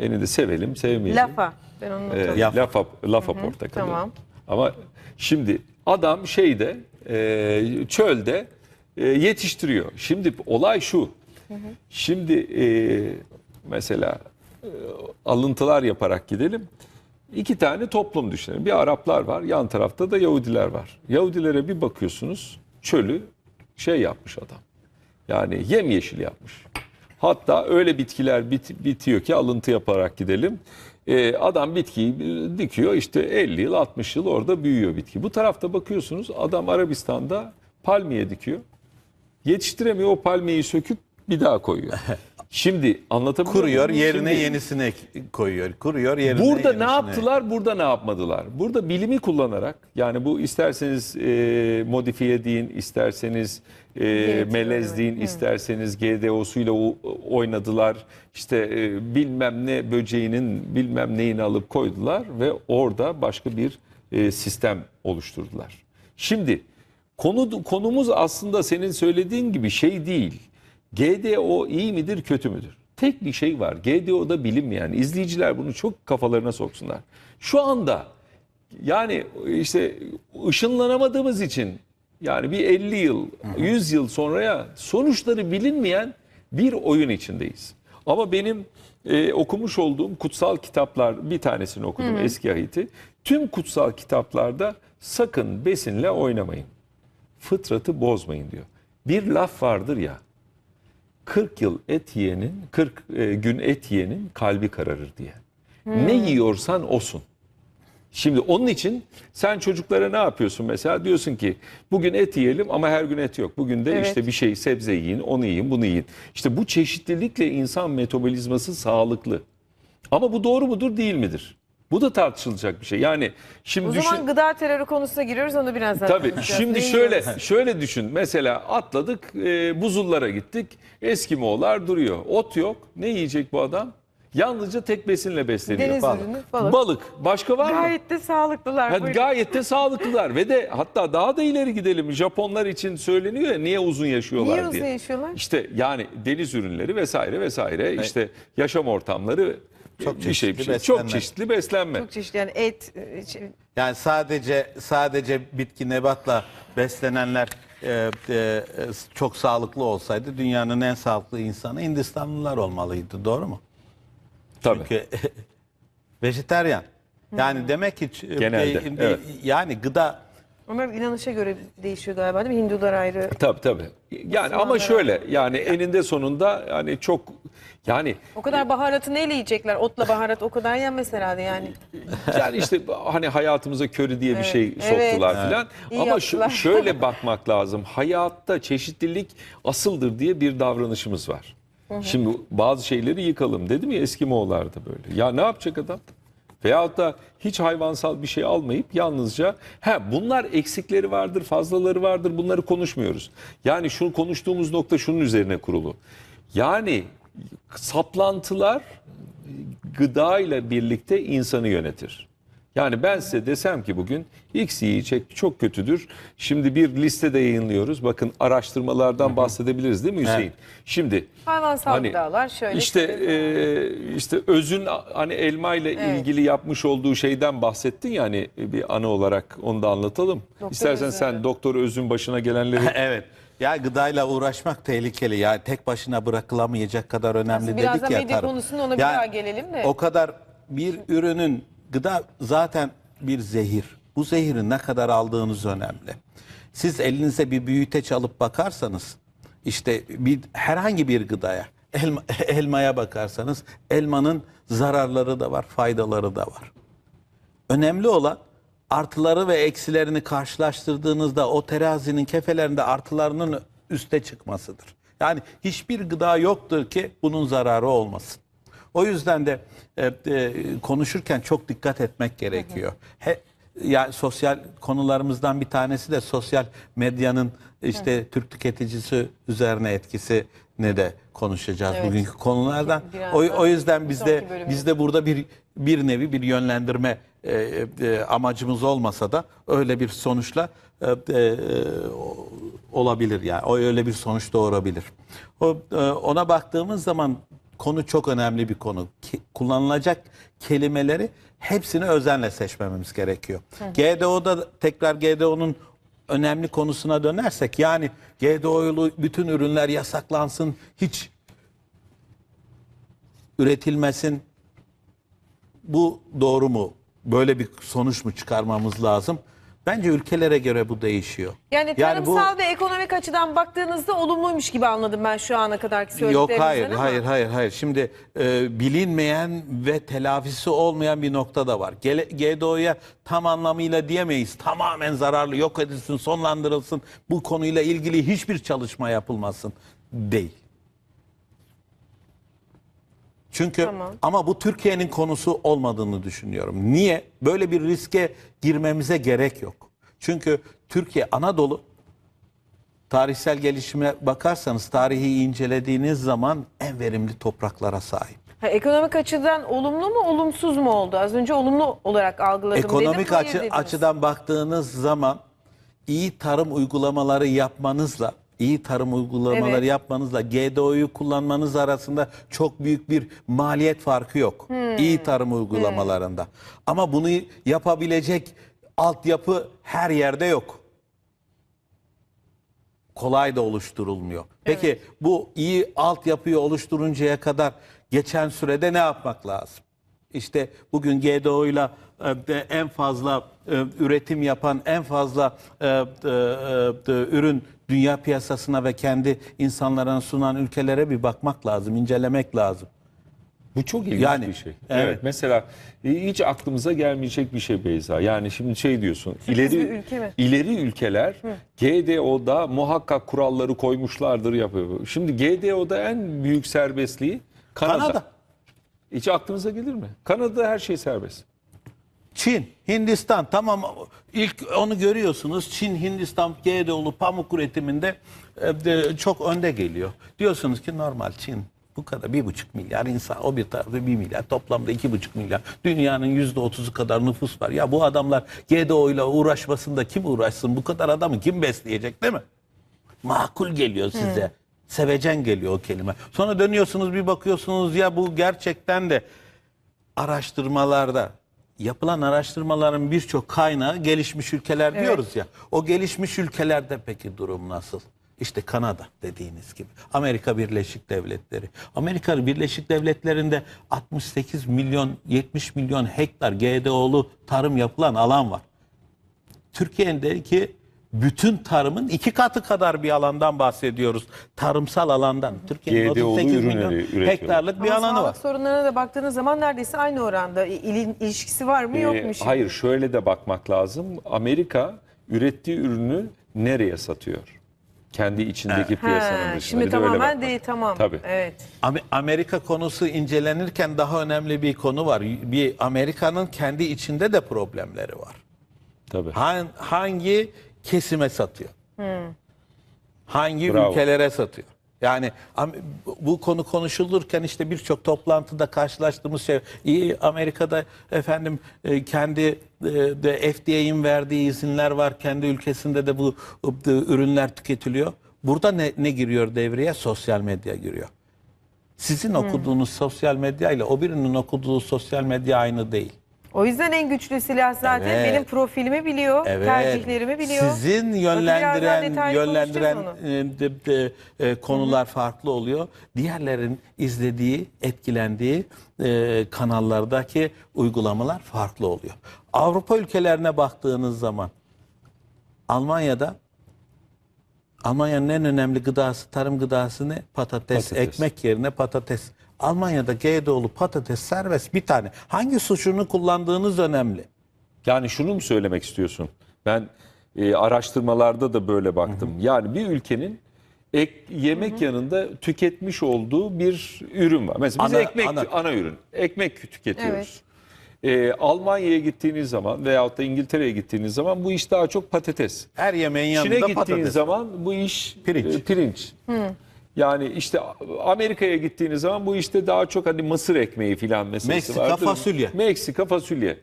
eninde sevelim sevmeyelim. Lafa. Ben onu unutamam. Yafa. Lafa, Lafa portakalı. tamam. Ama şimdi adam şeyde e, çölde e, yetiştiriyor. Şimdi olay şu. Şimdi e, mesela e, alıntılar yaparak gidelim. İki tane toplum düşünelim. Bir Araplar var, yan tarafta da Yahudiler var. Yahudilere bir bakıyorsunuz, çölü şey yapmış adam. Yani yemyeşil yapmış. Hatta öyle bitkiler bit- bitiyor ki alıntı yaparak gidelim. Ee, adam bitkiyi dikiyor işte 50 yıl 60 yıl orada büyüyor bitki. Bu tarafta bakıyorsunuz adam Arabistan'da palmiye dikiyor. Yetiştiremiyor o palmiyeyi söküp bir daha koyuyor. Şimdi anlatabiliyor Kuruyor muyum? yerine Şimdi- yenisini koyuyor. Kuruyor yerine Burada yenisini. ne yaptılar, burada ne yapmadılar? Burada bilimi kullanarak, yani bu isterseniz e, modifiye deyin, isterseniz e, melez deyin, isterseniz GDO'suyla oynadılar. İşte e, bilmem ne böceğinin bilmem neyini alıp koydular ve orada başka bir e, sistem oluşturdular. Şimdi konu konumuz aslında senin söylediğin gibi şey değil. GDO iyi midir, kötü müdür? Tek bir şey var. GDO'da bilinmeyen. İzleyiciler bunu çok kafalarına soksunlar. Şu anda yani işte ışınlanamadığımız için yani bir 50 yıl, 100 yıl sonraya sonuçları bilinmeyen bir oyun içindeyiz. Ama benim e, okumuş olduğum kutsal kitaplar bir tanesini okudum eski ahiti. Tüm kutsal kitaplarda sakın besinle oynamayın. Fıtratı bozmayın diyor. Bir laf vardır ya. 40 yıl et yiyenin, 40 e, gün et yiyenin kalbi kararır diye. Ne yiyorsan osun. Şimdi onun için sen çocuklara ne yapıyorsun mesela? Diyorsun ki bugün et yiyelim ama her gün et yok. Bugün de Evet. işte bir şey sebze yiyin, onu yiyin, bunu yiyin. İşte bu çeşitlilikle insan metabolizması sağlıklı. Ama bu doğru mudur değil midir? Bu da tartışılacak bir şey. Yani şimdi O düşün... zaman gıda terörü konusuna giriyoruz onu biraz daha Tabii. Şimdi şöyle yiyoruz? şöyle düşün. Mesela atladık, e, buzullara gittik. Eskimoğullar duruyor. Ot yok. Ne yiyecek bu adam? Yalnızca tek besinle besleniyor. Deniz balık. ürünü, balık. Balık. Başka var mı? Gayet de sağlıklılar. Ha, Buyurun. gayet de sağlıklılar ve de hatta daha da ileri gidelim. Japonlar için söyleniyor ya niye uzun yaşıyorlar Niye uzun diye. yaşıyorlar? İşte yani deniz ürünleri vesaire vesaire işte yaşam ortamları Çok bir şey bir çeşitli şey. beslenme. Çok çeşitli beslenme. Çok çeşitli yani et, e, şey- Yani sadece sadece bitki nebatla beslenenler e, e, çok sağlıklı olsaydı dünyanın en sağlıklı insanı Hindistanlılar olmalıydı. Doğru mu? Tabii. Çünkü vejeteryan. Yani demek ki ç- Genelde, e, evet. yani gıda onlar inanışa göre değişiyor galiba değil mi? Hindular ayrı. Tabii tabii. Yani ama şöyle yani eninde sonunda yani çok yani O kadar baharatı neyle yiyecekler? Otla baharat o kadar yenmez herhalde yani. yani işte hani hayatımıza köri diye bir şey Evet, soktular evet. filan. İyi Ama şu- yaptılar. şöyle bakmak lazım. Hayatta çeşitlilik asıldır diye bir davranışımız var. Şimdi bazı şeyleri yıkalım dedim ya Eskimoğullar da böyle. Ya ne yapacak adam? Veyahut da hiç hayvansal bir şey almayıp yalnızca ha bunlar eksikleri vardır, fazlaları vardır bunları konuşmuyoruz. Yani şu konuştuğumuz nokta şunun üzerine kurulu. Yani saplantılar gıda ile birlikte insanı yönetir. Yani ben size desem ki bugün X yiyecek çok kötüdür. Şimdi bir liste de yayınlıyoruz. Bakın araştırmalardan bahsedebiliriz değil mi Hüseyin? Şimdi Hayvansal Hani gıdalar şöyle. işte e, işte özün hani elma ile Evet. ilgili yapmış olduğu şeyden bahsettin ya hani bir anı olarak onu da anlatalım. Doktor İstersen Özün. sen doktor Özün başına gelenleri evet. Ya gıdayla uğraşmak tehlikeli. Ya tek başına bırakılamayacak kadar önemli Biraz dedik da ya. medya tarım. konusunda ona bir daha gelelim de. O kadar bir ürünün gıda zaten bir zehir. Bu zehiri ne kadar aldığınız önemli. Siz elinize bir büyüteç alıp bakarsanız işte bir herhangi bir gıdaya elma, elmaya bakarsanız elmanın zararları da var, faydaları da var. Önemli olan artıları ve eksilerini karşılaştırdığınızda o terazinin kefelerinde artılarının üste çıkmasıdır. Yani hiçbir gıda yoktur ki bunun zararı olmasın. O yüzden de e, e, konuşurken çok dikkat etmek gerekiyor. He, yani sosyal konularımızdan bir tanesi de sosyal medyanın işte Türk tüketicisi üzerine etkisi ne de konuşacağız Evet. bugünkü konulardan. Biraz O, o yüzden bir biz sonraki de bölümde. biz de burada bir bir nevi bir yönlendirme e, e, amacımız olmasa da öyle bir sonuçla e, e, olabilir yani. O öyle bir sonuç doğurabilir. O e, ona baktığımız zaman konu çok önemli bir konu. Ki, kullanılacak kelimeleri hepsini özenle seçmemiz gerekiyor. GDO'da tekrar GDO'nun önemli konusuna dönersek yani GDO'lu bütün ürünler yasaklansın hiç üretilmesin. Bu doğru mu? Böyle bir sonuç mu çıkarmamız lazım? Bence ülkelere göre bu değişiyor. Yani bu- tarımsal ve ekonomik açıdan baktığınızda olumluymuş gibi anladım ben şu ana kadarki Yok söylediklerinizden hayır ama. hayır hayır hayır. Şimdi e, bilinmeyen ve telafisi olmayan bir nokta da var. GDO'ya tam anlamıyla diyemeyiz. Tamamen zararlı yok edilsin, sonlandırılsın. Bu konuyla ilgili hiçbir çalışma yapılmasın değil. Çünkü Tamam. ama bu Türkiye'nin konusu olmadığını düşünüyorum. Niye? Böyle bir riske girmemize gerek yok. Çünkü Türkiye Anadolu tarihsel gelişime bakarsanız tarihi incelediğiniz zaman en verimli topraklara sahip. Ha, ekonomik açıdan olumlu mu olumsuz mu oldu? Az önce olumlu olarak algıladım Ekonomik dedim. açı, dediniz. açıdan baktığınız zaman iyi tarım uygulamaları yapmanızla iyi tarım uygulamaları Evet. yapmanızla GDO'yu kullanmanız arasında çok büyük bir maliyet farkı yok. Hmm. İyi tarım uygulamalarında. Ama bunu yapabilecek altyapı her yerde yok. Kolay da oluşturulmuyor. Peki bu iyi altyapıyı oluşturuncaya kadar geçen sürede ne yapmak lazım? İşte bugün GDO'yla e, de en fazla e, üretim yapan, en fazla e, e, e, ürün dünya piyasasına ve kendi insanlarına sunan ülkelere bir bakmak lazım, incelemek lazım. Bu çok ilginç Yani, bir şey. evet. Evet. Mesela e, hiç aklımıza gelmeyecek bir şey Beyza. Yani şimdi şey diyorsun. ileri bir ülke mi? ileri ülkeler GDO'da muhakkak kuralları koymuşlardır yapıyor. Şimdi GDO'da en büyük serbestliği Kanada. Kanada. Hiç aklınıza gelir mi? Kanada'da her şey serbest. Çin, Hindistan tamam ilk onu görüyorsunuz. Çin, Hindistan GDO'lu pamuk üretiminde e, de çok önde geliyor. Diyorsunuz ki normal Çin bu kadar bir buçuk milyar insan o bir tarafta bir milyar toplamda iki buçuk milyar dünyanın yüzde otuzu kadar nüfus var ya bu adamlar GDO ile uğraşmasında kim uğraşsın bu kadar adamı kim besleyecek değil mi? Makul geliyor size. Sevecen geliyor o kelime. Sonra dönüyorsunuz bir bakıyorsunuz ya bu gerçekten de araştırmalarda yapılan araştırmaların birçok kaynağı gelişmiş ülkeler diyoruz ya. O gelişmiş ülkelerde peki durum nasıl? İşte Kanada dediğiniz gibi. Amerika Birleşik Devletleri. Amerika Birleşik Devletleri'nde 68 milyon 70 milyon hektar GDO'lu tarım yapılan alan var. Türkiye'deki bütün tarımın iki katı kadar bir alandan bahsediyoruz. Tarımsal alandan. Türkiye'nin GDO'lu 38 ürünleri milyon hektarlık bir Ama alanı sağlık var. sorunlarına da baktığınız zaman neredeyse aynı oranda. İ- il- ilişkisi var mı yok Ee, mu şimdi? hayır şöyle de bakmak lazım. Amerika ürettiği ürünü nereye satıyor? Kendi içindeki piyasanın Ha, dışında. şimdi Bir de öyle tamamen bakmak. değil tamam. Tabii. Evet. Am- Amerika konusu incelenirken daha önemli bir konu var. Bir Amerika'nın kendi içinde de problemleri var. Tabii. Han- hangi kesime satıyor? Hangi Bravo. ülkelere satıyor? Yani bu- konu konuşulurken işte birçok toplantıda karşılaştığımız şey iyi Amerika'da efendim e, kendi e, de FDA'nin verdiği izinler var. Kendi ülkesinde de bu ürünler tüketiliyor. Burada ne, ne giriyor devreye? Sosyal medya giriyor. Sizin okuduğunuz sosyal medya ile o birinin okuduğu sosyal medya aynı değil. O yüzden en güçlü silah zaten Evet. benim profilimi biliyor, tercihlerimi biliyor. Sizin Bakın biraz daha yönlendiren detaylı yönlendiren konuşacağız e, de- de- e, konular farklı oluyor. Diğerlerin izlediği, etkilendiği e, kanallardaki uygulamalar farklı oluyor. Avrupa ülkelerine baktığınız zaman Almanya'da Almanya'nın en önemli gıdası, tarım gıdası ne? Patates. Patates. Ekmek yerine patates. Almanya'da GDO'lu patates serbest bir tane. Hangi suçunu kullandığınız önemli. Yani şunu mu söylemek istiyorsun? Ben e, araştırmalarda da böyle baktım. Yani bir ülkenin ek, yemek yanında tüketmiş olduğu bir ürün var. Mesela biz Ana- ekmek ana. ana- ürün. Ekmek tüketiyoruz. E, Almanya'ya gittiğiniz zaman veyahut da İngiltere'ye gittiğiniz zaman bu iş daha çok patates. Her yemeğin yanında Çin'e gittiğiniz patates. zaman bu iş Pirinç. e, pirinç. Yani işte Amerika'ya gittiğiniz zaman bu işte daha çok hani mısır ekmeği filan meselesi Meksika vardır. fasulye. Meksika fasulye.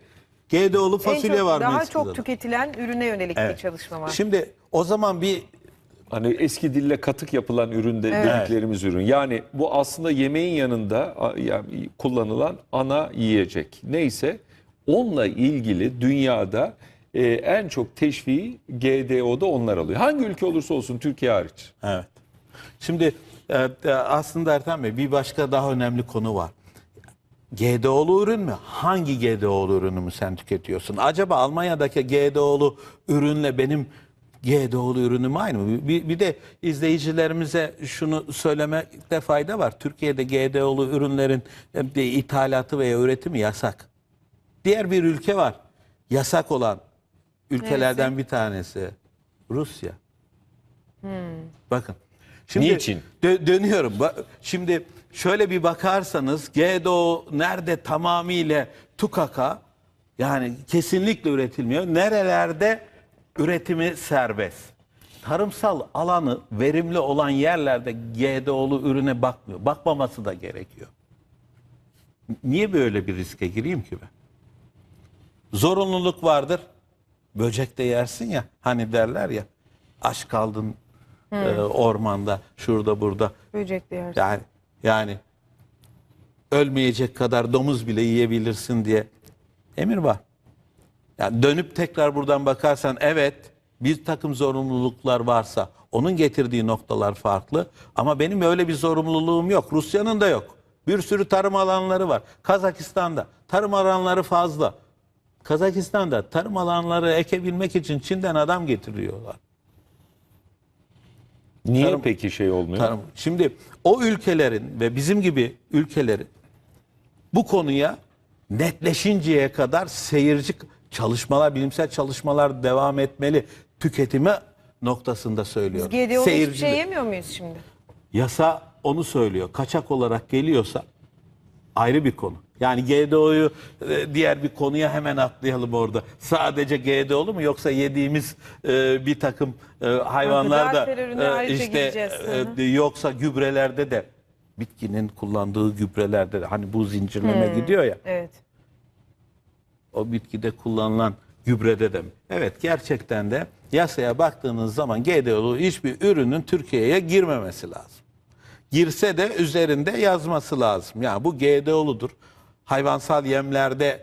GDO'lu En fasulye çok- var Daha Meksika'da. çok tüketilen ürüne yönelik bir çalışma var. Şimdi o zaman bir Hani eski dille katık yapılan üründe dediklerimiz ürün. Yani bu aslında yemeğin yanında a- yani kullanılan ana yiyecek. Neyse onunla ilgili dünyada e, en çok teşviği GDO'da onlar alıyor. Hangi ülke olursa olsun Türkiye hariç. evet. Şimdi e, e, aslında Ertan Bey bir başka daha önemli konu var. GDO'lu ürün mü? Hangi GDO'lu ürünü mü sen tüketiyorsun? Acaba Almanya'daki GDO'lu ürünle benim GDO'lu ürünüm aynı mı? Bir, bir de izleyicilerimize şunu söylemekte fayda var. Türkiye'de GDO'lu ürünlerin e, ithalatı veya üretimi yasak. Diğer bir ülke var. Yasak olan ülkelerden bir tanesi Rusya. Bakın Şimdi Niçin? dö- dönüyorum. Şimdi şöyle bir bakarsanız GDO nerede tamamıyla tukaka yani kesinlikle üretilmiyor. Nerelerde üretimi serbest. Tarımsal alanı verimli olan yerlerde GDO'lu ürüne bakmıyor. Bakmaması da gerekiyor. Niye böyle bir riske gireyim ki ben? Zorunluluk vardır. Böcek de yersin ya. Hani derler ya. Aç kaldın e, ormanda, şurada burada. Böcek de yer. Yani yani ölmeyecek kadar domuz bile yiyebilirsin diye emir var. Yani dönüp tekrar buradan bakarsan evet bir takım zorunluluklar varsa onun getirdiği noktalar farklı ama benim öyle bir zorunluluğum yok. Rusya'nın da yok. Bir sürü tarım alanları var. Kazakistan'da tarım alanları fazla. Kazakistan'da tarım alanları ekebilmek için Çin'den adam getiriyorlar. Niye Tarım- peki şey olmuyor? Tarım. Şimdi o ülkelerin ve bizim gibi ülkelerin bu konuya netleşinceye kadar seyirci çalışmalar, bilimsel çalışmalar devam etmeli. Tüketimi noktasında Biz söylüyorum. GDO'lu hiçbir Seyircilik. şey yemiyor muyuz şimdi? Yasa onu söylüyor. Kaçak olarak geliyorsa ayrı bir konu. Yani GDO'yu e, diğer bir konuya hemen atlayalım orada. Sadece GDO'lu mu yoksa yediğimiz e, bir takım e, hayvanlar da e, işte e, yoksa gübrelerde de bitkinin kullandığı gübrelerde de hani bu zincirleme gidiyor ya Evet. o bitkide kullanılan gübrede de mi? Evet gerçekten de yasaya baktığınız zaman GDO'lu hiçbir ürünün Türkiye'ye girmemesi lazım. Girse de üzerinde yazması lazım. Yani bu GDO'ludur. Hayvansal yemlerde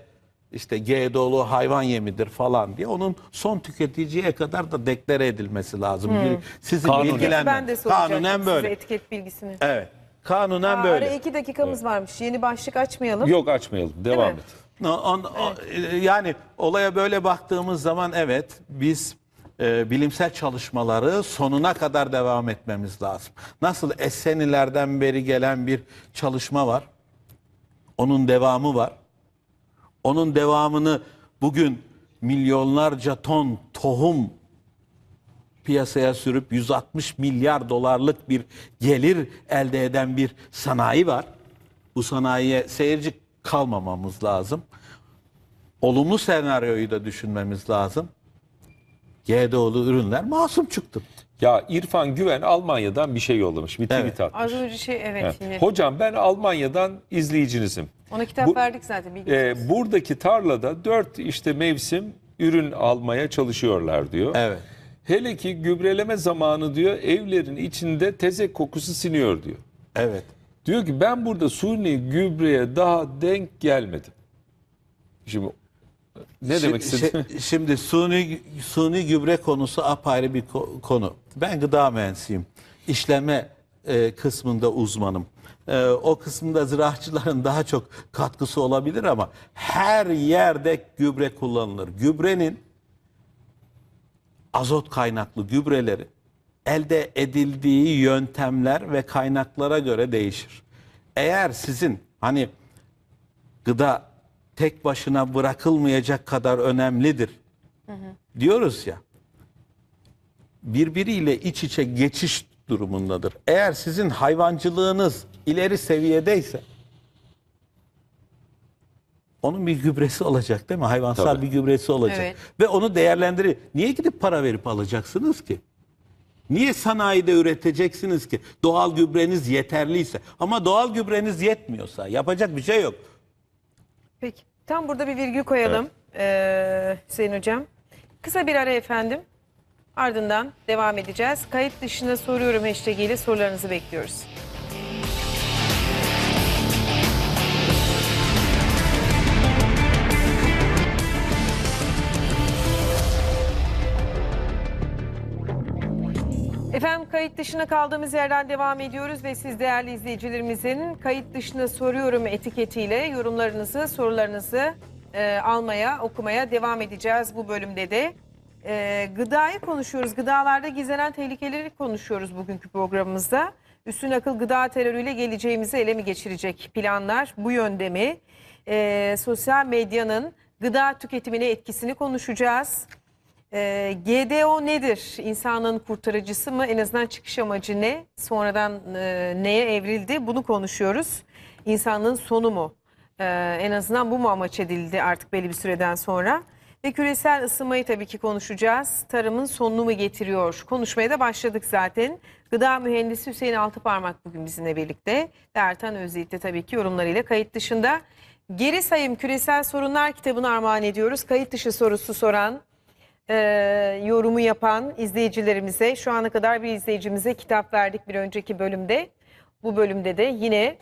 işte GDO'lu hayvan yemidir falan diye onun son tüketiciye kadar da deklare edilmesi lazım. Bir- Sizin Kanunen. bilgilenme. Ben de soracaktım Kanunen size böyle. etiket bilgisini. Evet. Kanunen Aa, böyle. Araya iki dakikamız varmış. Yeni başlık açmayalım. Yok açmayalım. Devam mi? et. No, on- o- e, yani olaya böyle baktığımız zaman evet biz e, bilimsel çalışmaları sonuna kadar devam etmemiz lazım. Nasıl Essenilerden beri gelen bir çalışma var. Onun devamı var. Onun devamını bugün milyonlarca ton tohum piyasaya sürüp 160 milyar dolarlık bir gelir elde eden bir sanayi var. Bu sanayiye seyirci kalmamamız lazım. Olumlu senaryoyu da düşünmemiz lazım. GDO'lu ürünler masum çıktı. Ya İrfan Güven Almanya'dan bir şey yollamış. Bir tweet Evet. atmış. Az önce şey evet Evet. yine. Hocam ben Almanya'dan izleyicinizim. Ona kitap Bu- verdik zaten. bilgi. Ee, buradaki tarlada dört işte mevsim ürün almaya çalışıyorlar diyor. Evet. Hele ki gübreleme zamanı diyor evlerin içinde tezek kokusu siniyor diyor. Evet. Diyor ki ben burada suni gübreye daha denk gelmedim. Şimdi ne demek istedin? şi- Şimdi suni suni gübre konusu apayrı bir ko- konu. Ben gıda mühendisiyim. İşleme e, kısmında uzmanım. E, o kısımda ziraatçıların daha çok katkısı olabilir ama her yerde gübre kullanılır. Gübrenin azot kaynaklı gübreleri elde edildiği yöntemler ve kaynaklara göre değişir. Eğer sizin hani gıda tek başına bırakılmayacak kadar önemlidir diyoruz ya. Birbiriyle iç içe geçiş durumundadır. Eğer sizin hayvancılığınız ileri seviyedeyse onun bir gübresi olacak değil mi? Hayvansal Tabii. bir gübresi olacak. Evet. Ve onu değerlendirir. Niye gidip para verip alacaksınız ki? Niye sanayide üreteceksiniz ki? Doğal gübreniz yeterliyse. Ama doğal gübreniz yetmiyorsa yapacak bir şey yok. Peki. Tam burada bir virgül koyalım ee, Hüseyin Hocam. Kısa bir ara efendim. Ardından devam edeceğiz. Kayıt dışında soruyorum hashtag ile sorularınızı bekliyoruz. Efendim kayıt dışına kaldığımız yerden devam ediyoruz ve siz değerli izleyicilerimizin kayıt dışında soruyorum etiketiyle yorumlarınızı, sorularınızı e, almaya, okumaya devam edeceğiz bu bölümde de. E, gıdayı konuşuyoruz. Gıdalarda gizlenen tehlikeleri konuşuyoruz bugünkü programımızda. Üstün akıl gıda terörüyle geleceğimizi ele mi geçirecek planlar bu yönde mi? E, sosyal medyanın gıda tüketimine etkisini konuşacağız. Ee, GDO nedir? İnsanlığın kurtarıcısı mı? En azından çıkış amacı ne? Sonradan e, neye evrildi? Bunu konuşuyoruz. İnsanlığın sonu mu? Ee, en azından bu mu amaç edildi artık belli bir süreden sonra? Ve küresel ısınmayı tabii ki konuşacağız. Tarımın sonunu mu getiriyor? Konuşmaya da başladık zaten. Gıda mühendisi Hüseyin Altıparmak bugün bizimle birlikte. Ve Ertan Özyiğit de tabii ki yorumlarıyla kayıt dışında. Geri sayım küresel sorunlar kitabını armağan ediyoruz. Kayıt dışı sorusu soran, e, yorumu yapan izleyicilerimize şu ana kadar bir izleyicimize kitap verdik bir önceki bölümde. Bu bölümde de yine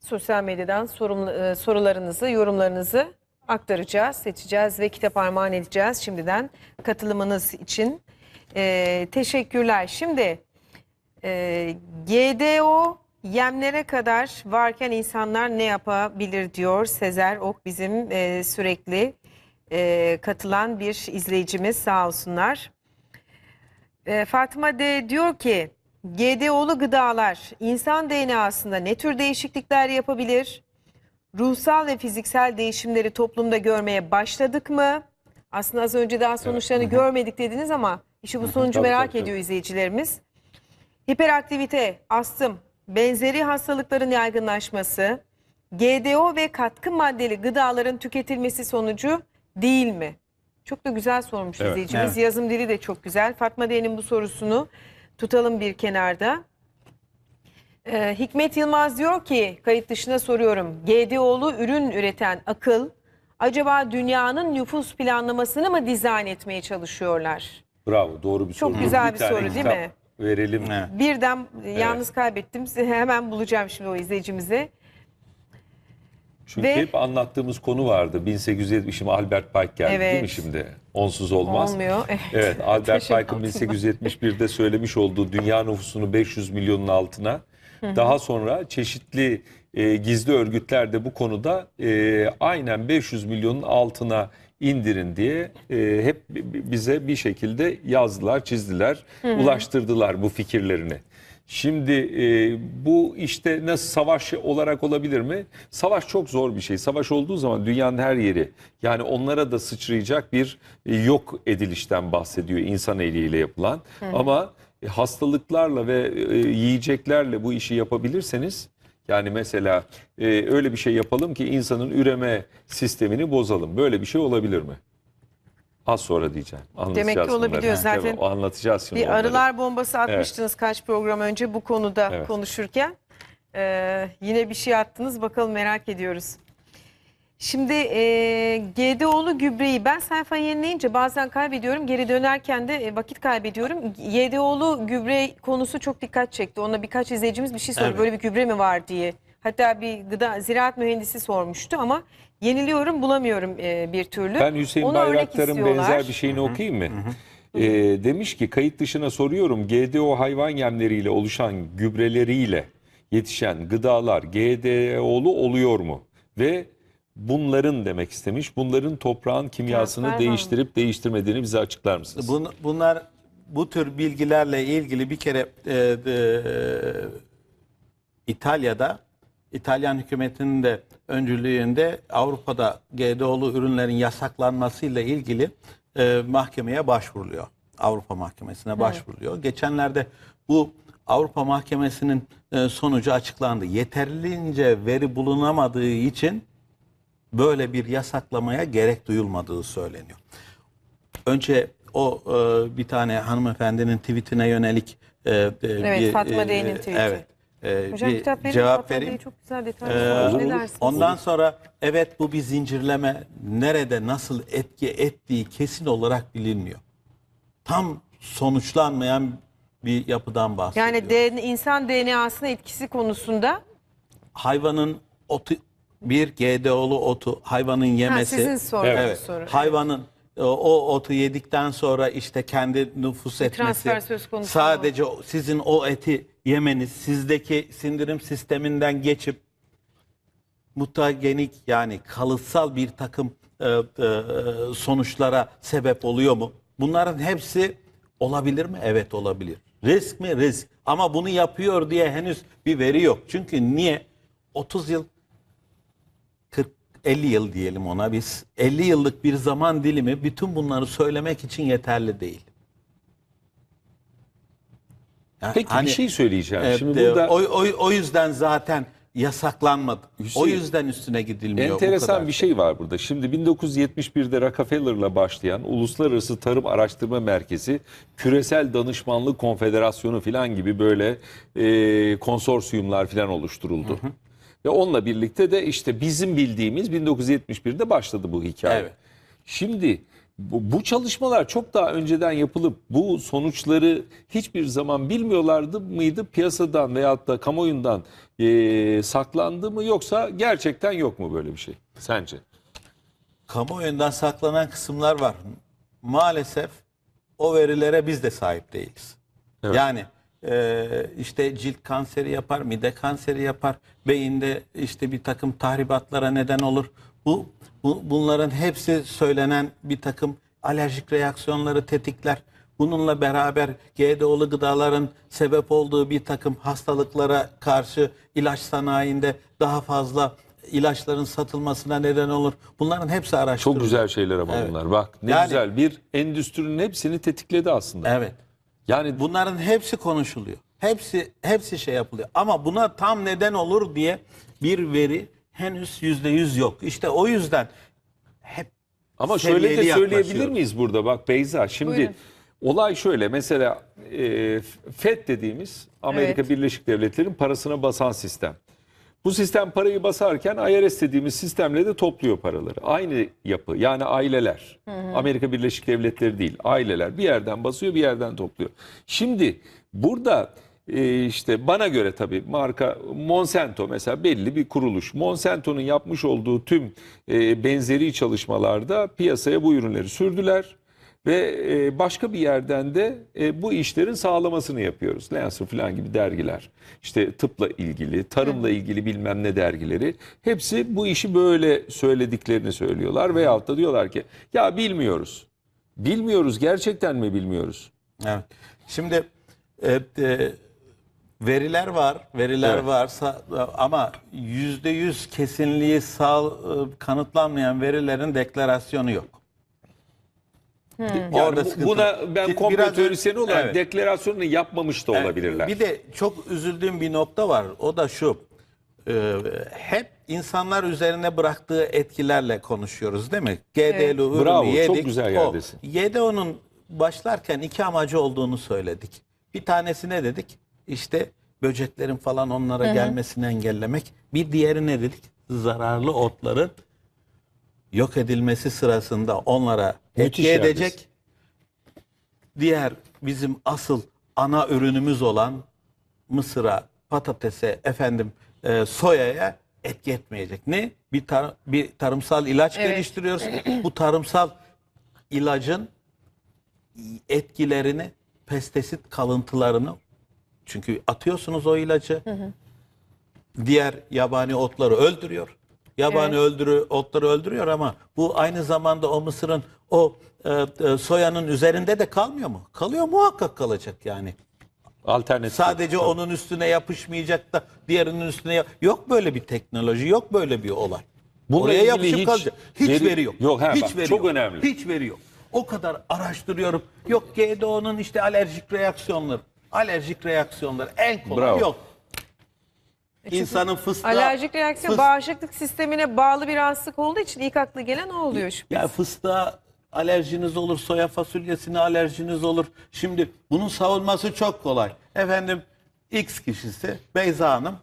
sosyal medyadan sorum, e, sorularınızı, yorumlarınızı aktaracağız, seçeceğiz ve kitap armağan edeceğiz şimdiden katılımınız için. E, teşekkürler. Şimdi e, GDO yemlere kadar varken insanlar ne yapabilir diyor Sezer Ok bizim e, sürekli e, katılan bir izleyicimiz sağ olsunlar. E, Fatma D diyor ki GDO'lu gıdalar insan DNA'sında ne tür değişiklikler yapabilir? Ruhsal ve fiziksel değişimleri toplumda görmeye başladık mı? Aslında az önce daha sonuçlarını görmedik dediniz ama işi bu sonucu Tabii, merak tabii, ediyor izleyicilerimiz. Hiperaktivite, astım, benzeri hastalıkların yaygınlaşması, GDO ve katkı maddeli gıdaların tüketilmesi sonucu değil mi? Çok da güzel sormuş Evet. izleyicimiz. Evet. Yazım dili de çok güzel. Fatma D'nin bu sorusunu tutalım bir kenarda. Ee, Hikmet Yılmaz diyor ki kayıt dışına soruyorum. GDO'lu ürün üreten akıl acaba dünyanın nüfus planlamasını mı dizayn etmeye çalışıyorlar? Bravo doğru bir Çok soru. güzel bir tane soru, değil mi? Verelim. Evet. Birden e, yalnız kaybettim. Hemen bulacağım şimdi o izleyicimizi. Çünkü Ve- hep anlattığımız konu vardı. 1870 şimdi Albert Pike geldi değil mi Evet. şimdi? Onsuz olmaz. Olmuyor. Evet Albert Taşın Pike'ın altında. 1871'de söylemiş olduğu dünya nüfusunu 500 milyonun altına daha sonra çeşitli e, gizli örgütler de bu konuda e, aynen 500 milyonun altına indirin diye e, hep bi- bi- bize bir şekilde yazdılar, çizdiler, ulaştırdılar bu fikirlerini. Şimdi e, bu işte nasıl savaş olarak olabilir mi? Savaş çok zor bir şey. Savaş olduğu zaman dünyanın her yeri yani onlara da sıçrayacak bir e, yok edilişten bahsediyor insan eliyle yapılan. Ama e, hastalıklarla ve e, yiyeceklerle bu işi yapabilirseniz yani mesela e, öyle bir şey yapalım ki insanın üreme sistemini bozalım. Böyle bir şey olabilir mi? Az sonra diyeceğim. Anlatacağız Demek ki bunları. olabiliyor Ha, zaten. tabii, o anlatacağız şimdi Bir onları. arılar bombası atmıştınız kaç program önce bu konuda Evet. konuşurken. Ee, yine bir şey attınız bakalım merak ediyoruz. Şimdi e, GDO'lu gübreyi ben sayfayı yenileyince bazen kaybediyorum. Geri dönerken de e, vakit kaybediyorum. GDO'lu gübre konusu çok dikkat çekti. Ona birkaç izleyicimiz bir şey sordu. Evet. Böyle bir gübre mi var diye. Hatta bir gıda ziraat mühendisi sormuştu ama yeniliyorum bulamıyorum e, bir türlü. Ben Hüseyin Onu örnek Bayraktar'ın benzer bir şeyini okuyayım mı? Ee, demiş ki kayıt dışına soruyorum GDO hayvan yemleriyle oluşan gübreleriyle yetişen gıdalar GDO'lu oluyor mu? Ve bunların demek istemiş. Bunların toprağın kimyasını Transfer var değiştirip değiştirmediğini bize açıklar mısınız? Bun- bunlar bu tür bilgilerle ilgili bir kere e, e, İtalya'da İtalyan hükümetinin de öncülüğünde Avrupa'da GDO'lu ürünlerin yasaklanmasıyla ilgili e, mahkemeye başvuruluyor. Avrupa Mahkemesi'ne başvuruluyor. Geçenlerde bu Avrupa Mahkemesi'nin e, sonucu açıklandı. Yeterlince veri bulunamadığı için böyle bir yasaklamaya gerek duyulmadığı söyleniyor. Önce o e, bir tane hanımefendinin tweetine yönelik e, e, Evet, Fatma D'nin tweeti. Evet. E, Hocam bir cevap vereyim. Çok güzel detaylı. Ee, ne dersiniz? Ondan sonra evet bu bir zincirleme nerede nasıl etki ettiği kesin olarak bilinmiyor. Tam sonuçlanmayan bir yapıdan bahsediyor. Yani DNA, insan DNA'sına etkisi konusunda hayvanın otu bir GDO'lu otu hayvanın yemesi. sizin sorunuz Evet. soru. Hayvanın e, o otu yedikten sonra işte kendi nüfus etmesi. transfer söz konusu Sadece o- sizin o eti yemeniz sizdeki sindirim sisteminden geçip mutagenik yani kalıtsal bir takım e, e, sonuçlara sebep oluyor mu? Bunların hepsi olabilir mi? Evet olabilir. Risk mi? Risk. Ama bunu yapıyor diye henüz bir veri yok. Çünkü niye? 30 yıl 40 50 yıl diyelim ona biz. 50 yıllık bir zaman dilimi bütün bunları söylemek için yeterli değil. Yani Peki hani, bir şey söyleyeceğim. e, Şimdi burada o, o, o yüzden zaten yasaklanmadı. o Hüseyin, yüzden üstüne gidilmiyor. enteresan bir şey var burada. Şimdi 1971'de Rockefeller'la başlayan Uluslararası Tarım Araştırma Merkezi, Küresel Danışmanlık Konfederasyonu falan gibi böyle e, konsorsiyumlar falan oluşturuldu. Ve onunla birlikte de işte bizim bildiğimiz 1971'de başladı bu hikaye. Evet. Şimdi bu, bu çalışmalar çok daha önceden yapılıp bu sonuçları hiçbir zaman bilmiyorlardı mıydı piyasadan veyahut da kamuoyundan eee, saklandı mı yoksa gerçekten yok mu böyle bir şey sence? kamuoyundan saklanan kısımlar var. Maalesef o verilere biz de sahip değiliz. Evet. Yani e, işte cilt kanseri yapar, mide kanseri yapar, beyinde işte bir takım tahribatlara neden olur. Bu, bu bunların hepsi söylenen bir takım alerjik reaksiyonları tetikler. Bununla beraber GDO'lu gıdaların sebep olduğu bir takım hastalıklara karşı ilaç sanayinde daha fazla ilaçların satılmasına neden olur. Bunların hepsi araştırılıyor. Çok güzel şeyler ama Evet. bunlar. Bak ne Yani- güzel bir endüstrinin hepsini tetikledi aslında. Evet. Yani Bunların hepsi konuşuluyor. Hepsi hepsi şey yapılıyor. Ama buna tam neden olur diye bir veri henüz yüzde yüz yok. İşte o yüzden hep Ama şöyle de seviyeli söyleyebilir yaklaşıyoruz. miyiz burada? Bak Beyza şimdi Buyurun. olay şöyle. Mesela e, FED dediğimiz Amerika Evet. Birleşik Devletleri'nin parasına basan sistem. Bu sistem parayı basarken IRS dediğimiz sistemle de topluyor paraları. Aynı yapı yani aileler. Amerika Birleşik Devletleri değil aileler bir yerden basıyor bir yerden topluyor. Şimdi burada işte bana göre tabii marka Monsanto mesela belli bir kuruluş. Monsanto'nun yapmış olduğu tüm e, benzeri çalışmalarda piyasaya bu ürünleri sürdüler. Ve e, başka bir yerden de e, bu işlerin sağlamasını yapıyoruz. Lancer falan gibi dergiler. İşte tıpla ilgili, tarımla ilgili bilmem ne dergileri. Hepsi bu işi böyle söylediklerini söylüyorlar. Veyahut da diyorlar ki ya bilmiyoruz. Bilmiyoruz gerçekten mi bilmiyoruz? Evet. Şimdi e, e, veriler var, veriler Evet. varsa ama yüzde yüz kesinliği sağ, e, kanıtlanmayan verilerin deklarasyonu yok. Yani Orada bu- buna ben komplo teorisyeni olarak Evet. deklarasyonunu yapmamış da Evet, olabilirler. Bir de çok üzüldüğüm bir nokta var. O da şu. e, hep insanlar üzerine bıraktığı etkilerle konuşuyoruz değil mi? GDO'lu ürünü Bravo, yedik. çok güzel yerdesin. O, GDO'nun başlarken iki amacı olduğunu söyledik. Bir tanesi ne dedik? İşte böceklerin falan onlara gelmesini engellemek. Bir diğeri ne dedik? Zararlı otların yok edilmesi sırasında onlara Müthiş etki edecek. Diğer bizim asıl ana ürünümüz olan mısıra, patatese, efendim e, soyaya etki etmeyecek. Ne? Bir tar- bir tarımsal ilaç Evet. geliştiriyoruz. Bu tarımsal ilacın etkilerini, pestisit kalıntılarını çünkü atıyorsunuz o ilacı. Diğer yabani otları öldürüyor. Yabani öldürü otları öldürüyor ama bu aynı zamanda o mısırın o e, e, soyanın üzerinde de kalmıyor mu? Kalıyor muhakkak kalacak yani. Alternatif. Sadece onun üstüne yapışmayacak da diğerinin üstüne yap- yok böyle bir teknoloji, yok böyle bir olay. Bununla Oraya yapışıp hiç kalacak. Hiç veri- veri yok. Yok, ha hiç bak, veri çok yok. önemli. Hiç veri yok. O kadar araştırıyorum. Yok GDO'nun işte alerjik reaksiyonları. Alerjik reaksiyonları en kolay Bravo. yok. İnsanın fıstığa... Alerjik reaksiyon fıs- bağışıklık sistemine bağlı bir rahatsızlık olduğu için ilk akla gelen o oluyor şu. Ya fıstığa alerjiniz olur, soya fasulyesine alerjiniz olur. Şimdi bunun savunması çok kolay. Efendim X kişisi Beyza Hanım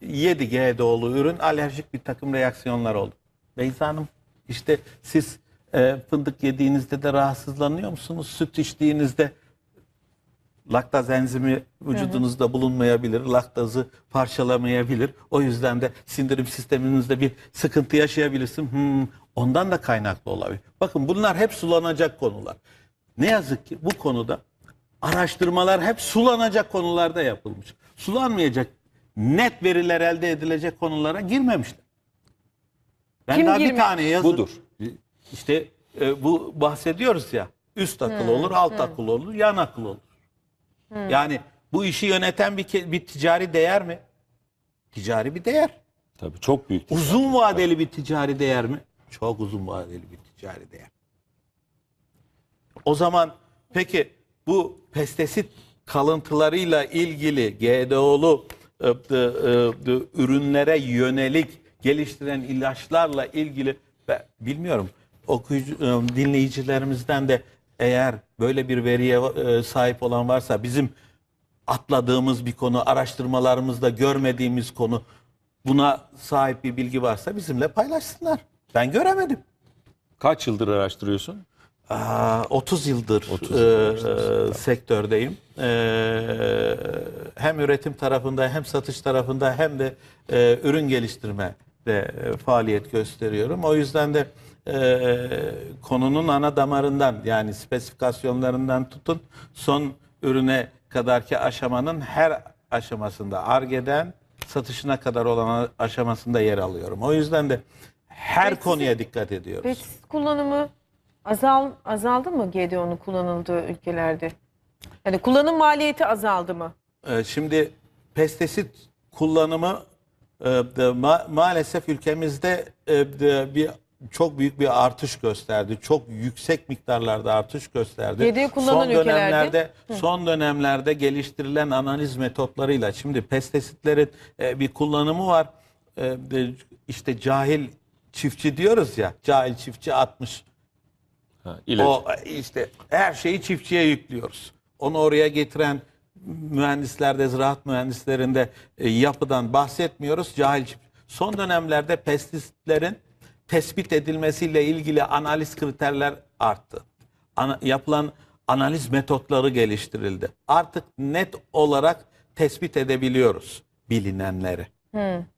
7 GDO'lu ürün alerjik bir takım reaksiyonlar oldu. Beyza Hanım işte siz e, fındık yediğinizde de rahatsızlanıyor musunuz? Süt içtiğinizde laktaz enzimi vücudunuzda bulunmayabilir, laktazı parçalamayabilir. O yüzden de sindirim sisteminizde bir sıkıntı yaşayabilirsin. Hmm, ondan da kaynaklı olabilir. Bakın bunlar hep sulanacak konular. Ne yazık ki bu konuda araştırmalar hep sulanacak konularda yapılmış. Sulanmayacak net veriler elde edilecek konulara girmemişler. Ben Kim daha bir girmemiş? tane yazın. Budur. İşte e, bu bahsediyoruz ya. Üst akıl olur, alt akıl olur, yan akıl olur. Yani bu işi yöneten bir, bir ticari değer mi? Ticari bir değer. Tabii çok büyük. Uzun vadeli bir ticari değer mi? Çok uzun vadeli bir ticari değer. O zaman peki bu pestisit kalıntılarıyla ilgili GDO'lu e, e, e, ürünlere yönelik geliştiren ilaçlarla ilgili ben bilmiyorum okuyucu e, dinleyicilerimizden de eğer böyle bir veriye e, sahip olan varsa bizim atladığımız bir konu, araştırmalarımızda görmediğimiz konu buna sahip bir bilgi varsa bizimle paylaşsınlar. Ben göremedim. Kaç yıldır araştırıyorsun? Aa, 30 yıldır 30 e, yıldır e, sektördeyim. E, hem üretim tarafında hem satış tarafında hem de e, ürün geliştirme de e, faaliyet gösteriyorum. O yüzden de e, konunun ana damarından yani spesifikasyonlarından tutun son ürüne kadarki aşamanın her aşamasında ARGE'den satışına kadar olan aşamasında yer alıyorum. O yüzden de her Peki, konuya dikkat ediyoruz. Pestisit kullanımı azal azaldı mı GDO'nun kullanıldığı ülkelerde? Yani kullanım maliyeti azaldı mı? Ee, Şimdi pestisit kullanımı e, de ma- maalesef ülkemizde e, de bir çok büyük bir artış gösterdi. Çok yüksek miktarlarda artış gösterdi. Yediği kullanan son ülkelerde- dönemlerde son dönemlerde geliştirilen analiz metotlarıyla şimdi pestisitlerin e, bir kullanımı var. E, işte cahil çiftçi diyoruz ya. Cahil çiftçi 60 Ha, o işte her şeyi çiftçiye yüklüyoruz. Onu oraya getiren mühendislerde, ziraat mühendislerinde e, yapıdan bahsetmiyoruz. Cahil çift- Son dönemlerde pestisitlerin tespit edilmesiyle ilgili analiz kriterler arttı. Ana- yapılan analiz metotları geliştirildi. Artık net olarak tespit edebiliyoruz bilinenleri.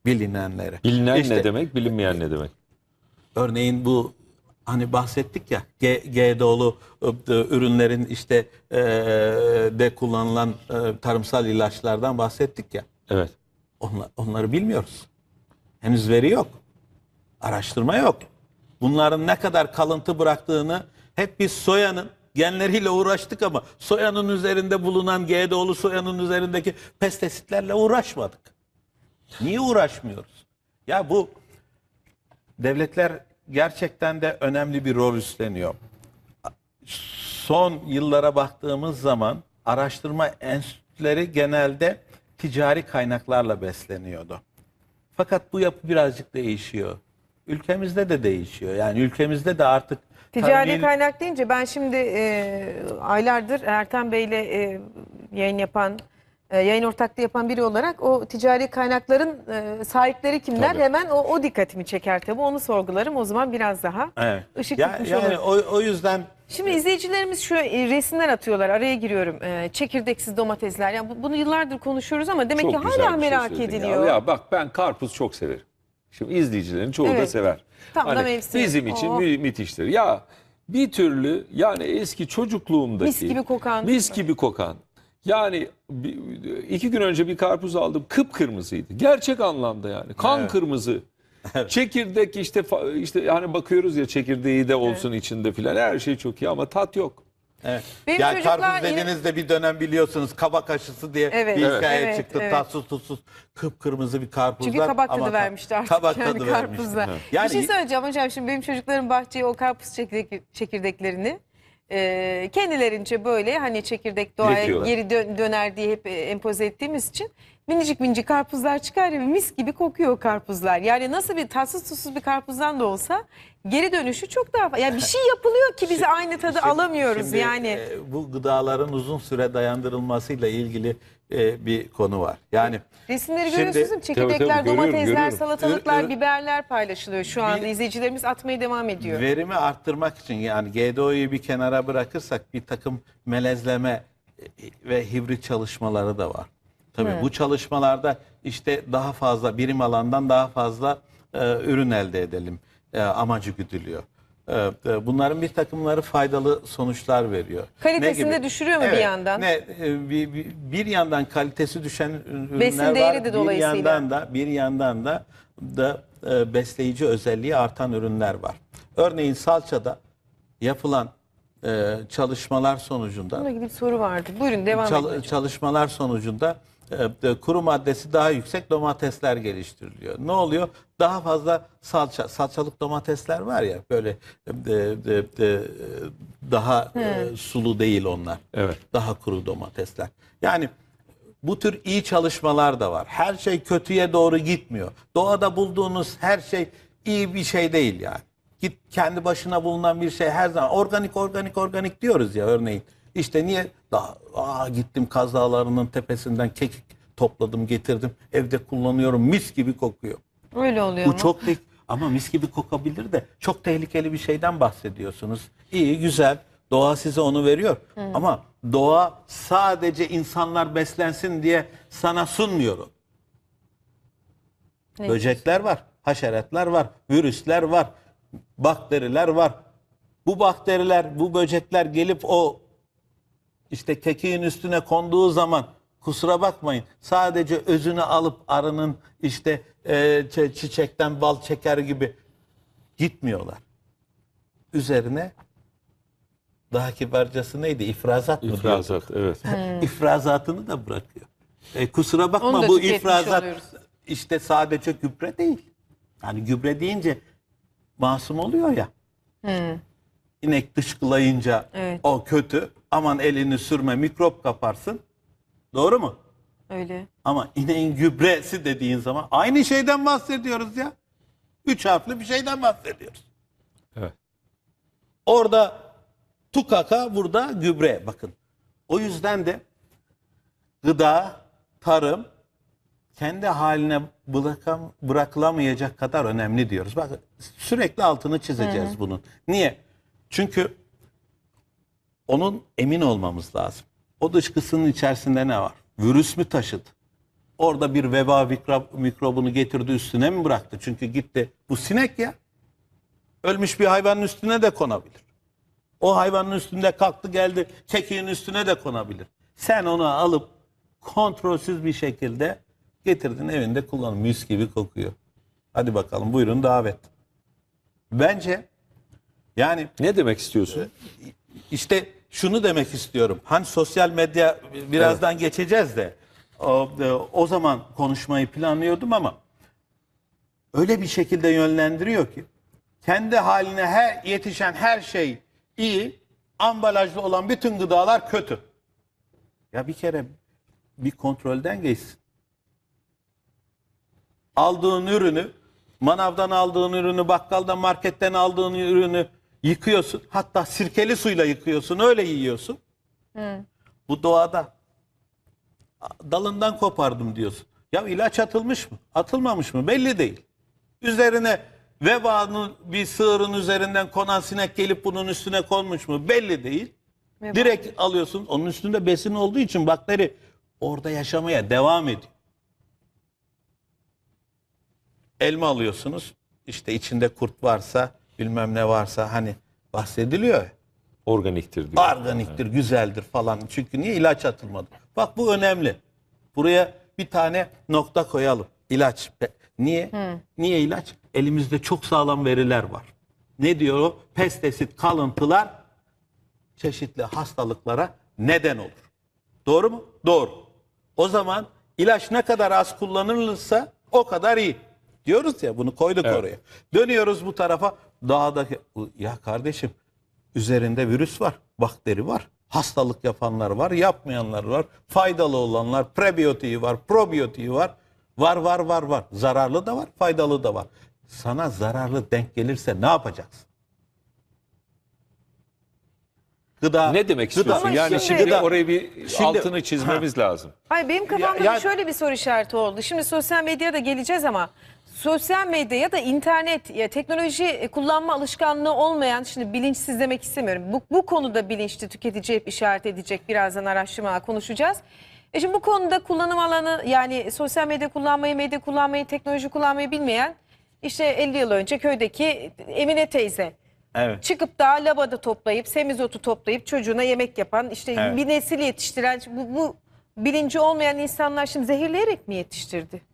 Bilinenleri. Bilinen İşte- ne demek, bilinmeyen ne demek? Örneğin bu hani bahsettik ya G, GDO'lu e, ürünlerin işte e, de kullanılan e, tarımsal ilaçlardan bahsettik ya. Evet. Onlar, onları bilmiyoruz. Henüz veri yok. Araştırma yok. Bunların ne kadar kalıntı bıraktığını hep biz soyanın genleriyle uğraştık ama soyanın üzerinde bulunan GDO'lu soyanın üzerindeki pestisitlerle uğraşmadık. Niye uğraşmıyoruz? Ya bu devletler gerçekten de önemli bir rol üstleniyor. Son yıllara baktığımız zaman araştırma enstitüleri genelde ticari kaynaklarla besleniyordu. Fakat bu yapı birazcık değişiyor. Ülkemizde de değişiyor. Yani ülkemizde de artık Ticari tarımil- kaynak deyince ben şimdi e, aylardır Ertan Bey'le e, yayın yapan, e, yayın ortaklığı yapan biri olarak o ticari kaynakların e, sahipleri kimler Tabii. hemen o, o dikkatimi çeker tabii. Onu sorgularım o zaman biraz daha Evet. ışık Ya- tutmuş yani olur. o, o yüzden Şimdi izleyicilerimiz şu e, resimler atıyorlar. Araya giriyorum. E, çekirdeksiz domatesler. Yani bu- bunu yıllardır konuşuyoruz ama demek Çok ki güzel hala bir şey merak söyledin ya. ediliyor. Ya. bak ben karpuz çok severim. Şimdi izleyicilerin çoğu da Evet. sever. Tam da Hani mevsimi. Bizim için Oh. mü- müthiştir. Ya bir türlü yani eski çocukluğumdaki Mis gibi kokan. mis gibi kokan. Yani bir- iki gün önce bir karpuz aldım kıpkırmızıydı. Gerçek anlamda yani. Kan Evet. kırmızı. Çekirdek işte fa- işte yani bakıyoruz ya çekirdeği de olsun içinde filan her şey çok iyi ama tat yok. Evet. Benim yani çocuklar karpuz yine- dediğinizde bir dönem biliyorsunuz kabak aşısı diye Evet, bir evet. hikaye Evet, çıktı. evet. Tatsız tuzsuz kıpkırmızı bir karpuzlar. Çünkü kabak tadı ama vermişti artık kabak yani tadı vermişti. karpuzda. Yani bir şey söyleyeceğim hocam şimdi benim çocuklarım bahçeye o karpuz çekirdek, çekirdeklerini e, kendilerince böyle hani çekirdek doğaya Üretiyorlar. geri dö- döner diye hep e, empoze ettiğimiz için minicik minicik karpuzlar çıkar ya mis gibi kokuyor o karpuzlar. Yani nasıl bir tatsız tuzsuz bir karpuzdan da olsa geri dönüşü çok daha yani bir şey yapılıyor ki biz aynı tadı alamıyoruz Şimdi, yani. e, bu gıdaların uzun süre dayandırılmasıyla ilgili e, bir konu var. Yani Resimleri Şimdi- görüyorsunuz değil mi? Çekirdekler, tabii, görüyorum, domatesler, görüyorum. salatalıklar, Ür- ür- biberler paylaşılıyor şu anda. Bir- İzleyicilerimiz atmaya devam ediyor. verimi arttırmak için yani GDO'yu bir kenara bırakırsak bir takım melezleme e, ve hibrit çalışmaları da var. Tabii bu çalışmalarda işte daha fazla birim alandan daha fazla e, ürün elde edelim e, amacı güdülüyor. E, e, bunların bir takımları faydalı sonuçlar veriyor. Kalitesini de düşürüyor mu bir yandan? Ne e, bir, bir, bir yandan kalitesi düşen ürünler Besin var. değeri de bir yandan da bir yandan da da e, besleyici özelliği artan ürünler var. Örneğin salçada yapılan e, çalışmalar sonucunda Bununla ilgili bir soru vardı. Buyurun devam çal- edin. çalışmalar sonucunda kuru maddesi daha yüksek domatesler geliştiriliyor. Ne oluyor? Daha fazla salça, salçalık domatesler var ya böyle e, e, e, daha e, sulu değil onlar. Evet. Daha kuru domatesler. Yani bu tür iyi çalışmalar da var. Her şey kötüye doğru gitmiyor. Doğada bulduğunuz her şey iyi bir şey değil yani. Git kendi başına bulunan bir şey her zaman organik organik organik diyoruz ya örneğin. İşte niye daha aa, gittim Kaz Dağları'nın tepesinden kekik topladım getirdim evde kullanıyorum mis gibi kokuyor. Öyle oluyor Bu mu? çok te- ama mis gibi kokabilir de çok tehlikeli bir şeyden bahsediyorsunuz. İyi güzel doğa size onu veriyor ama doğa sadece insanlar beslensin diye sana sunmuyor. Ne? Böcekler var, haşeratlar var, virüsler var, bakteriler var. Bu bakteriler, bu böcekler gelip o işte kekiğin üstüne konduğu zaman kusura bakmayın sadece özünü alıp arının işte e, çi- çiçekten bal çeker gibi gitmiyorlar. Üzerine daha kibarcası neydi? İfrazat mı? İfrazat evet. diyorduk? İfrazatını da bırakıyor. E, kusura bakma bu ifrazat oluyoruz. işte sadece gübre değil. Yani gübre deyince masum oluyor ya. İnek dışkılayınca Evet. o kötü. Aman elini sürme mikrop kaparsın. Doğru mu? Öyle. Ama ineğin gübresi dediğin zaman aynı şeyden bahsediyoruz ya. Üç harfli bir şeyden bahsediyoruz. Evet. Orada tukaka, burada gübre. Bakın. O yüzden de gıda, tarım kendi haline bırakam, bırakılamayacak kadar önemli diyoruz. Bak sürekli altını çizeceğiz bunun. Niye? Çünkü onun emin olmamız lazım. O dışkısının içerisinde ne var? Virüs mü taşıdı? Orada bir veba mikrob, mikrobunu getirdi üstüne mi bıraktı? Çünkü gitti. Bu sinek ya. Ölmüş bir hayvanın üstüne de konabilir. O hayvanın üstünde kalktı geldi kekiğin üstüne de konabilir. Sen onu alıp kontrolsüz bir şekilde getirdin evinde kullan. Mis gibi kokuyor. Hadi bakalım buyurun davet. Bence yani Ne demek istiyorsun? işte şunu demek istiyorum. Hani sosyal medya birazdan geçeceğiz de o, e, o zaman konuşmayı planlıyordum ama öyle bir şekilde yönlendiriyor ki kendi haline her yetişen her şey iyi, ambalajlı olan bütün gıdalar kötü. Ya bir kere bir kontrolden geçsin. Aldığın ürünü, manavdan aldığın ürünü, bakkaldan, marketten aldığın ürünü yıkıyorsun. Hatta sirkeli suyla yıkıyorsun, öyle yiyorsun. Bu doğada dalından kopardım diyorsun. Ya ilaç atılmış mı? Atılmamış mı? Belli değil. Üzerine vebanın bir sığırın üzerinden konan sinek gelip bunun üstüne konmuş mu? Belli değil. Veba. Direkt alıyorsun. Onun üstünde besin olduğu için bakteri orada yaşamaya devam ediyor. Elma alıyorsunuz. İşte içinde kurt varsa bilmem ne varsa hani bahsediliyor. Organiktir diyor. Organiktir, güzeldir falan. Çünkü niye ilaç atılmadı? Bak bu önemli. Buraya bir tane nokta koyalım. İlaç. Niye? Niye ilaç? Elimizde çok sağlam veriler var. Ne diyor o? Pestisit kalıntılar çeşitli hastalıklara neden olur. Doğru mu? Doğru. O zaman ilaç ne kadar az kullanılırsa o kadar iyi. Diyoruz ya bunu koyduk Evet. oraya. Dönüyoruz bu tarafa. Dağdaki ya kardeşim üzerinde virüs var, bakteri var. Hastalık yapanlar var, yapmayanlar var. Faydalı olanlar, prebiyotiği var, probiyotiği var. Var var var var. Zararlı da var, faydalı da var. Sana zararlı denk gelirse ne yapacaksın? Gıda Ne demek gıda- istiyorsun? Ama Yani şimdi- şimdi orayı bir Şimdi- altını çizmemiz lazım. Hayır benim kafamda Ya- bir şöyle bir soru işareti oldu. Şimdi sosyal medyaya da geleceğiz ama sosyal medya ya da internet ya teknoloji e, kullanma alışkanlığı olmayan şimdi bilinçsiz demek istemiyorum. Bu, bu konuda bilinçli tüketici hep işaret edecek. Birazdan araştırma konuşacağız. E şimdi bu konuda kullanım alanı yani sosyal medya kullanmayı, medya kullanmayı, teknoloji kullanmayı bilmeyen işte 50 yıl önce köydeki Emine teyze. Evet. Çıkıp da labada toplayıp semizotu toplayıp çocuğuna yemek yapan işte Evet. bir nesil yetiştiren bu, bu bilinci olmayan insanlar şimdi zehirleyerek mi yetiştirdi?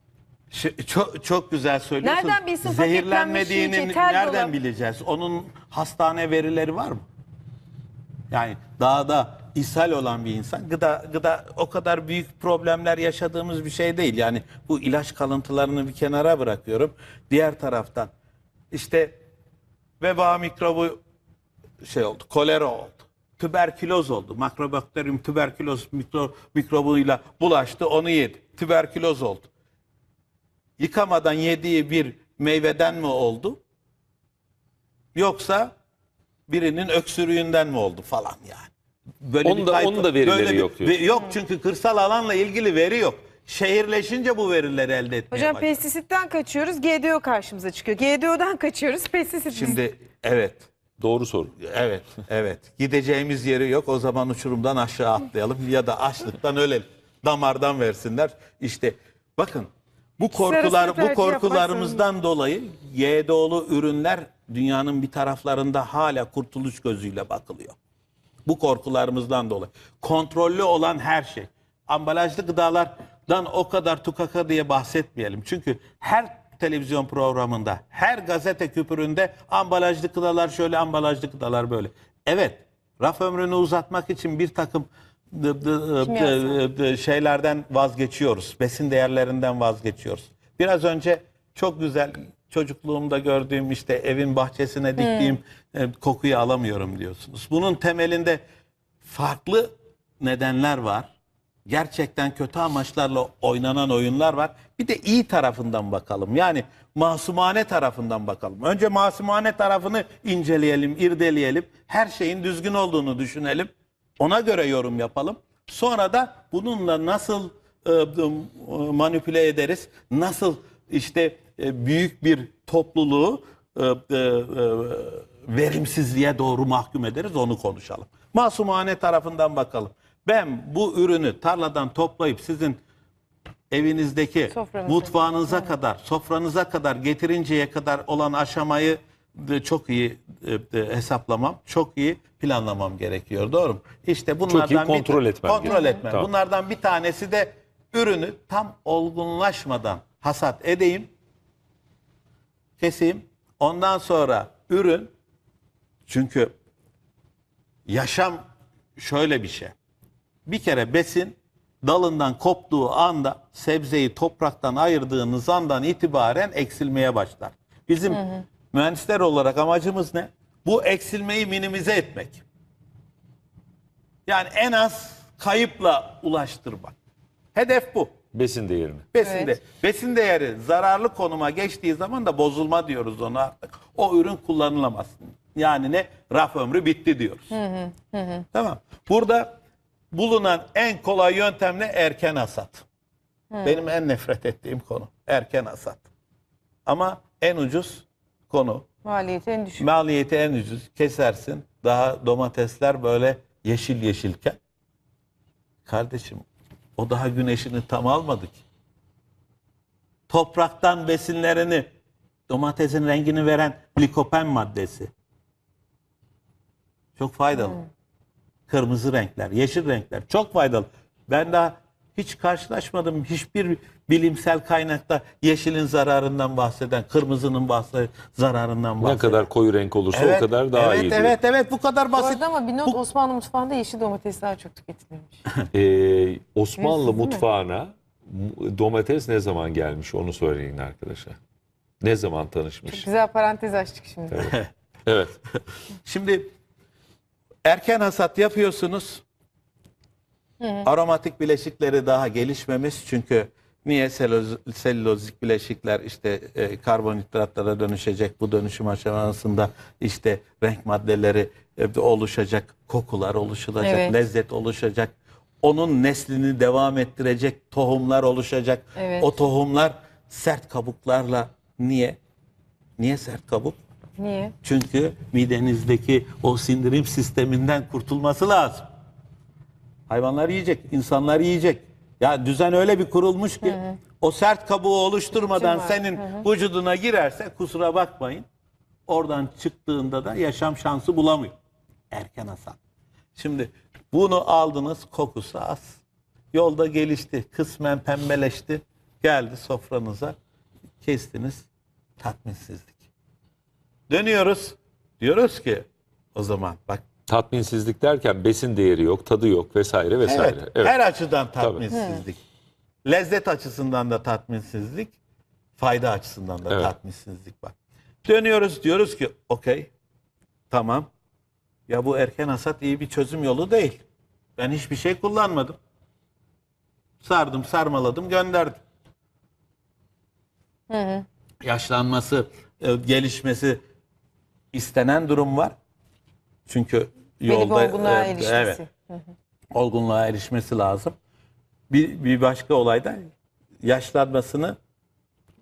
Ş- Çok, çok güzel söylüyorsun. Nereden bilsin Zehirlenmediğini yiyecek, tel nereden dolu? bileceğiz? Onun hastane verileri var mı? Yani dağda ishal olan bir insan. Gıda gıda o kadar büyük problemler yaşadığımız bir şey değil. Yani bu ilaç kalıntılarını bir kenara bırakıyorum. Diğer taraftan işte veba mikrobu şey oldu, kolera oldu. Tüberküloz oldu. Makrobakteryum tüberküloz mikro, mikrobuyla bulaştı, onu yedi. Tüberküloz oldu. Yıkamadan yediği bir meyveden mi oldu? Yoksa birinin öksürüğünden mi oldu falan yani. Böyle Onun da- onun da verileri böyle bir- yok diyorsun. Yok çünkü kırsal alanla ilgili veri yok. Şehirleşince bu verileri elde etmeye Hocam başladık. pestisitten kaçıyoruz, GDO karşımıza çıkıyor. GDO'dan kaçıyoruz, pestisit. Şimdi evet Doğru soru. Evet, evet. Gideceğimiz yeri yok. O zaman uçurumdan aşağı atlayalım ya da açlıktan ölelim. Damardan versinler. İşte bakın bu korkular bu korkularımızdan dolayı GDO'lu ürünler dünyanın bir taraflarında hala kurtuluş gözüyle bakılıyor. Bu korkularımızdan dolayı. Kontrollü olan her şey. Ambalajlı gıdalardan o kadar tukaka diye bahsetmeyelim. Çünkü her televizyon programında, her gazete küpüründe ambalajlı gıdalar şöyle, ambalajlı gıdalar böyle. Evet, raf ömrünü uzatmak için bir takım şeylerden vazgeçiyoruz. Besin değerlerinden vazgeçiyoruz. Biraz önce çok güzel çocukluğumda gördüğüm işte evin bahçesine diktiğim e, kokuyu alamıyorum diyorsunuz. Bunun temelinde farklı nedenler var. Gerçekten kötü amaçlarla oynanan oyunlar var. Bir de iyi tarafından bakalım. Yani masumane tarafından bakalım. Önce masumane tarafını inceleyelim, irdeleyelim. Her şeyin düzgün olduğunu düşünelim. Ona göre yorum yapalım. Sonra da bununla nasıl e, e, manipüle ederiz? Nasıl işte e, büyük bir topluluğu e, e, e, verimsizliğe doğru mahkum ederiz onu konuşalım. Masumane tarafından bakalım. Ben bu ürünü tarladan toplayıp sizin evinizdeki Sofranıza. mutfağınıza kadar, sofranıza kadar getirinceye kadar olan aşamayı çok iyi e, de hesaplamam, çok iyi planlamam gerekiyor. Doğru mu? İşte bunlardan bir- kontrol etmem Kontrol gerekiyor. etmem. Tamam. Bunlardan bir tanesi de ürünü tam olgunlaşmadan hasat edeyim, keseyim. Ondan sonra ürün çünkü yaşam şöyle bir şey. Bir kere besin dalından koptuğu anda sebzeyi topraktan ayırdığınız andan itibaren eksilmeye başlar. Bizim mühendisler olarak amacımız ne? Bu eksilmeyi minimize etmek. Yani en az kayıpla ulaştırmak. Hedef bu. Besin değerini. Besinde. Evet. Besin değeri zararlı konuma geçtiği zaman da bozulma diyoruz ona artık. O ürün kullanılamaz. Yani ne? Raf ömrü bitti diyoruz. Tamam. Burada bulunan en kolay yöntem ne? Erken hasat. Benim en nefret ettiğim konu. Erken hasat. Ama en ucuz konu. Maliyeti en düşük. Maliyeti en ucuz. Kesersin. Daha domatesler böyle yeşil yeşilken. Kardeşim o daha güneşini tam almadı ki. Topraktan besinlerini domatesin rengini veren likopen maddesi. Çok faydalı. Kırmızı renkler, yeşil renkler çok faydalı. Ben daha hiç karşılaşmadım hiçbir bilimsel kaynakta yeşilin zararından bahseden, kırmızının bahseden zararından Ne bahseden. kadar koyu renk olursa o kadar daha evet, iyi. diyor. Evet evet bu kadar Bu basit. arada ama bir not Osmanlı mutfağında yeşil domates daha çok tüketilirmiş. Ee, Osmanlı mi? mutfağına mu- domates ne zaman gelmiş onu söyleyin arkadaşa. Ne zaman tanışmış? Güzel parantez açtık şimdi. Evet. Şimdi erken hasat yapıyorsunuz. Aromatik bileşikleri daha gelişmemiş çünkü niye seloz- selülozik bileşikler işte e, karbonhidratlara dönüşecek bu dönüşüm aşamasında işte renk maddeleri e, oluşacak, kokular oluşacak, Evet. lezzet oluşacak. Onun neslini devam ettirecek tohumlar oluşacak. Evet. O tohumlar sert kabuklarla niye? Niye sert kabuk? Niye? Çünkü midenizdeki o sindirim sisteminden kurtulması lazım. Hayvanlar yiyecek, insanlar yiyecek. Ya düzen öyle bir kurulmuş ki o sert kabuğu oluşturmadan senin vücuduna girerse kusura bakmayın. Oradan çıktığında da yaşam şansı bulamıyor. Erken hasat. Şimdi bunu aldınız kokusu az. Yolda gelişti, kısmen pembeleşti. Geldi sofranıza. Kestiniz. Tatminsizlik. Dönüyoruz. Diyoruz ki o zaman bak Tatminsizlik derken besin değeri yok, tadı yok vesaire vesaire. Evet, her açıdan tatminsizlik. Lezzet açısından da tatminsizlik, fayda açısından da Evet. tatminsizlik var. Dönüyoruz diyoruz ki okey tamam ya bu erken hasat iyi bir çözüm yolu değil. Ben hiçbir şey kullanmadım. Sardım, sarmaladım, gönderdim. Yaşlanması, e, gelişmesi istenen durum var. Çünkü Belli yolda bir olgunluğa e, erişmesi. evet, olgunluğa erişmesi lazım. Bir, bir başka olay da yaşlanmasını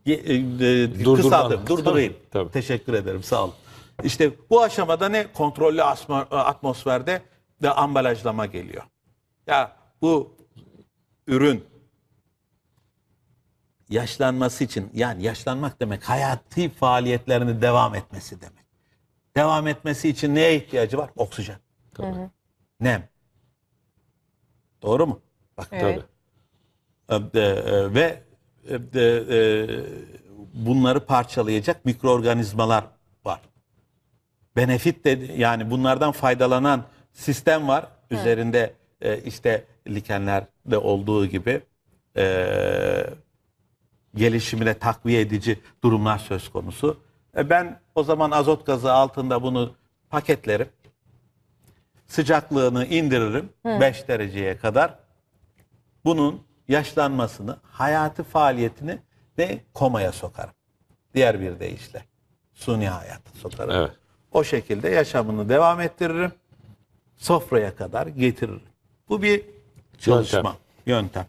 e, e, kısaltım, durdurayım. Tabii, tabii. Teşekkür ederim, sağ olun. İşte bu aşamada ne? Kontrollü asma- atmosferde de ambalajlama geliyor. Ya bu ürün yaşlanması için yani yaşlanmak demek hayati faaliyetlerini devam etmesi demek. Devam etmesi için neye ihtiyacı var? Oksijen. Tabii. Nem. Doğru mu? Bak Evet. Tabii. e, e, ve e, e, bunları parçalayacak mikroorganizmalar var. Benefit de yani bunlardan faydalanan sistem var. Üzerinde e, işte likenlerde olduğu gibi e, gelişimine takviye edici durumlar söz konusu. E, ben o zaman azot gazı altında bunu paketlerim. Sıcaklığını indiririm 5 dereceye kadar bunun yaşlanmasını, hayatı faaliyetini de komaya sokarım. Diğer bir deyişle. Suni hayata sokarım. Evet. O şekilde yaşamını devam ettiririm. Sofraya kadar getiririm. Bu bir çalışma, yöntem.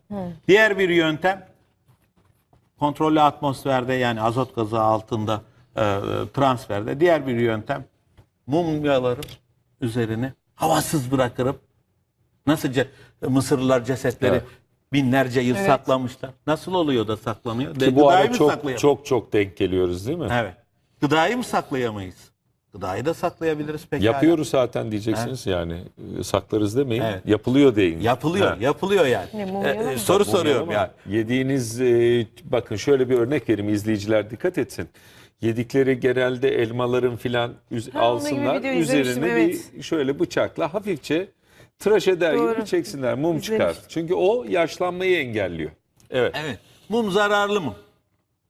Diğer bir yöntem kontrollü atmosferde yani azot gazı altında e, transferde diğer bir yöntem mumyalarım üzerine havasız bırakırım. Nasıl ce- Mısırlılar cesetleri Evet. binlerce yıl Evet. saklamışlar. Nasıl oluyor da saklanıyor? Ki bu ara mı çok çok çok denk geliyoruz değil mi? Evet. Gıdayı mı saklayamayız? Gıdayı da saklayabiliriz pekala. Yapıyoruz zaten diyeceksiniz yani. E, Saklarız demeyin. Evet. Yapılıyor deyin. Yapılıyor, Ha. yapılıyor yani. Ne, E, e, mı? soru soruyorum yani. Yediğiniz e, bakın şöyle bir örnek vereyim izleyiciler dikkat etsin. Yedikleri genelde elmaların filan üz- Ha, alsınlar. video izlemiştim, Üzerine evet. bir şöyle bıçakla hafifçe tıraş eder Doğru. gibi çeksinler. Mum çıkar. İzlemiştim. Çünkü o yaşlanmayı engelliyor. Evet. Evet. Mum zararlı mı?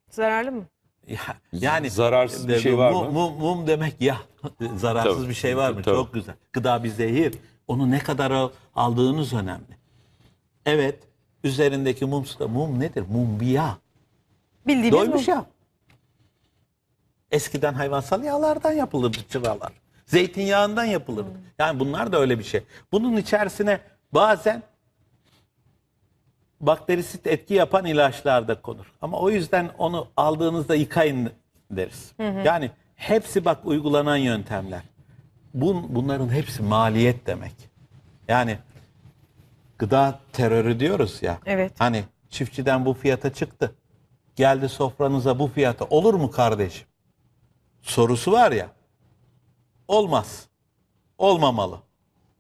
Zararlı mı? Ya, yani Zararsız bir de- şey var mum, mı? Mum, mum demek ya. Zararsız Tabii, bir şey var mı? tabii. Çok güzel. Gıda bir zehir. Onu ne kadar al- aldığınız önemli. Evet. Üzerindeki mum, mum nedir? Mum bir yağ. Bildiğimiz Doymuş bu. yağ. Eskiden hayvansal yağlardan yapılırdı çıralar. Zeytinyağından yapılırdı. Yani bunlar da öyle bir şey. Bunun içerisine bazen bakterisit etki yapan ilaçlar da konur. Ama o yüzden onu aldığınızda yıkayın deriz. Yani hepsi bak uygulanan yöntemler. Bun, bunların hepsi maliyet demek. Yani gıda terörü diyoruz ya. Evet. Hani çiftçiden bu fiyata çıktı. Geldi sofranıza bu fiyata olur mu kardeşim? Sorusu var ya. Olmaz. Olmamalı.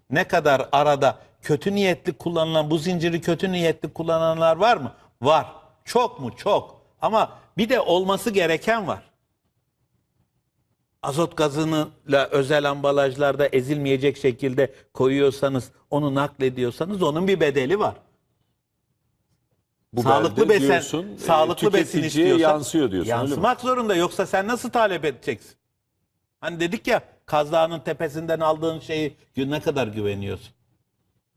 Ne kadar arada kötü niyetli kullanılan bu zinciri kötü niyetli kullananlar var mı? Var. Çok mu? Çok. Ama bir de olması gereken var. Azot gazıyla özel ambalajlarda ezilmeyecek şekilde koyuyorsanız, onu naklediyorsanız onun bir bedeli var. Bu sağlıklı belde besen, diyorsun, e, sağlıklı besin istiyorsan yansıyor diyorsun. öyle mi? Yansımak zorunda yoksa sen nasıl talep edeceksin? Hani dedik ya Kaz Dağı'nın tepesinden aldığın şeyi ne kadar güveniyorsun?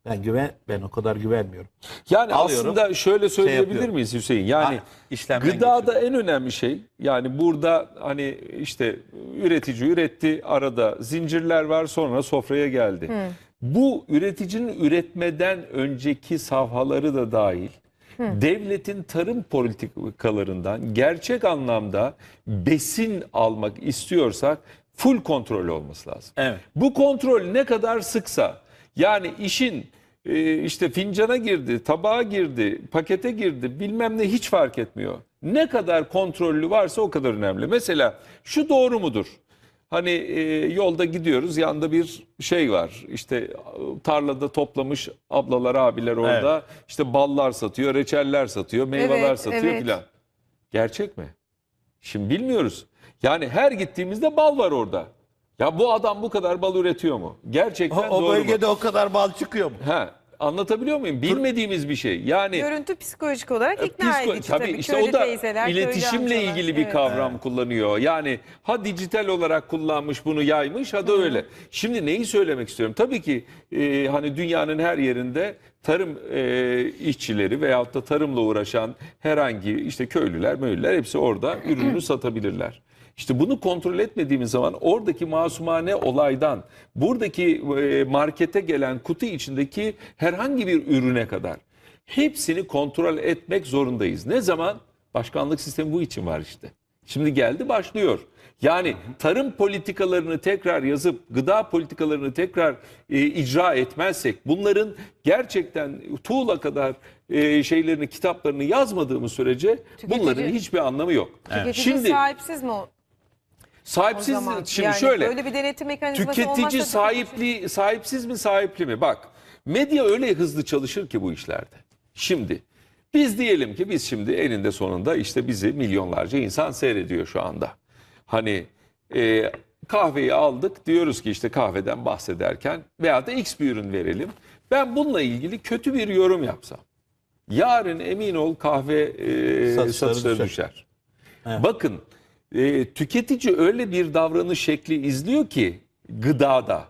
Ben güven ben o kadar güvenmiyorum. Yani Alıyorum, aslında şöyle söyleyebilir yapıyorum. miyiz Hüseyin? Yani Ha, işlemden gıdada en önemli şey yani burada hani işte üretici üretti arada zincirler var sonra sofraya geldi. Bu üreticinin üretmeden önceki safhaları da dahil devletin tarım politikalarından gerçek anlamda besin almak istiyorsak full kontrol olması lazım. Evet. Bu kontrol ne kadar sıksa yani işin e, işte fincana girdi, tabağa girdi, pakete girdi bilmem ne hiç fark etmiyor. Ne kadar kontrollü varsa o kadar önemli. Mesela şu doğru mudur? Hani e, yolda gidiyoruz yanında bir şey var işte tarlada toplamış ablalar abiler orada işte ballar satıyor, reçeller satıyor, meyveler Evet, satıyor evet. filan. Gerçek mi? Şimdi bilmiyoruz. Yani her gittiğimizde bal var orada. Ya bu adam bu kadar bal üretiyor mu? O, Gerçekten o doğru bölgede mu? o kadar bal çıkıyor mu? Ha, anlatabiliyor muyum? Bilmediğimiz bir şey. Yani Görüntü psikolojik olarak ikna Psiko- edici tabii, işte Köylü o da teyzeler, köylü iletişimle amcalar. ilgili bir Evet. kavram kullanıyor. Yani ha dijital olarak kullanmış bunu yaymış ha da öyle. Şimdi neyi söylemek istiyorum? Tabii ki e, hani dünyanın her yerinde tarım e, işçileri veyahut da tarımla uğraşan herhangi işte köylüler, möylüler hepsi orada ürünü satabilirler. İşte bunu kontrol etmediğimiz zaman oradaki masumane olaydan buradaki e, markete gelen kutu içindeki herhangi bir ürüne kadar hepsini kontrol etmek zorundayız. Ne zaman? Başkanlık sistemi bu için var işte. Şimdi geldi başlıyor. Yani tarım politikalarını tekrar yazıp gıda politikalarını tekrar e, icra etmezsek bunların gerçekten tuğla kadar e, şeylerini kitaplarını yazmadığımız sürece bunların hiçbir anlamı yok. Tüketici Şimdi sahipsiz mi sahipsiz zaman? şimdi yani şöyle Böyle bir denetim mekanizması Tüketici olmazsa sahipli sahipsiz mi sahipli mi? Bak medya öyle hızlı çalışır ki bu işlerde. Şimdi biz diyelim ki biz şimdi eninde sonunda işte bizi milyonlarca insan seyrediyor şu anda. Hani e, kahveyi aldık diyoruz ki işte kahveden bahsederken veya da x bir ürün verelim. Ben bununla ilgili kötü bir yorum yapsam. Yarın emin ol kahve e, Satışları satışları düşer. düşer. Bakın e, tüketici öyle bir davranış şekli izliyor ki gıdada.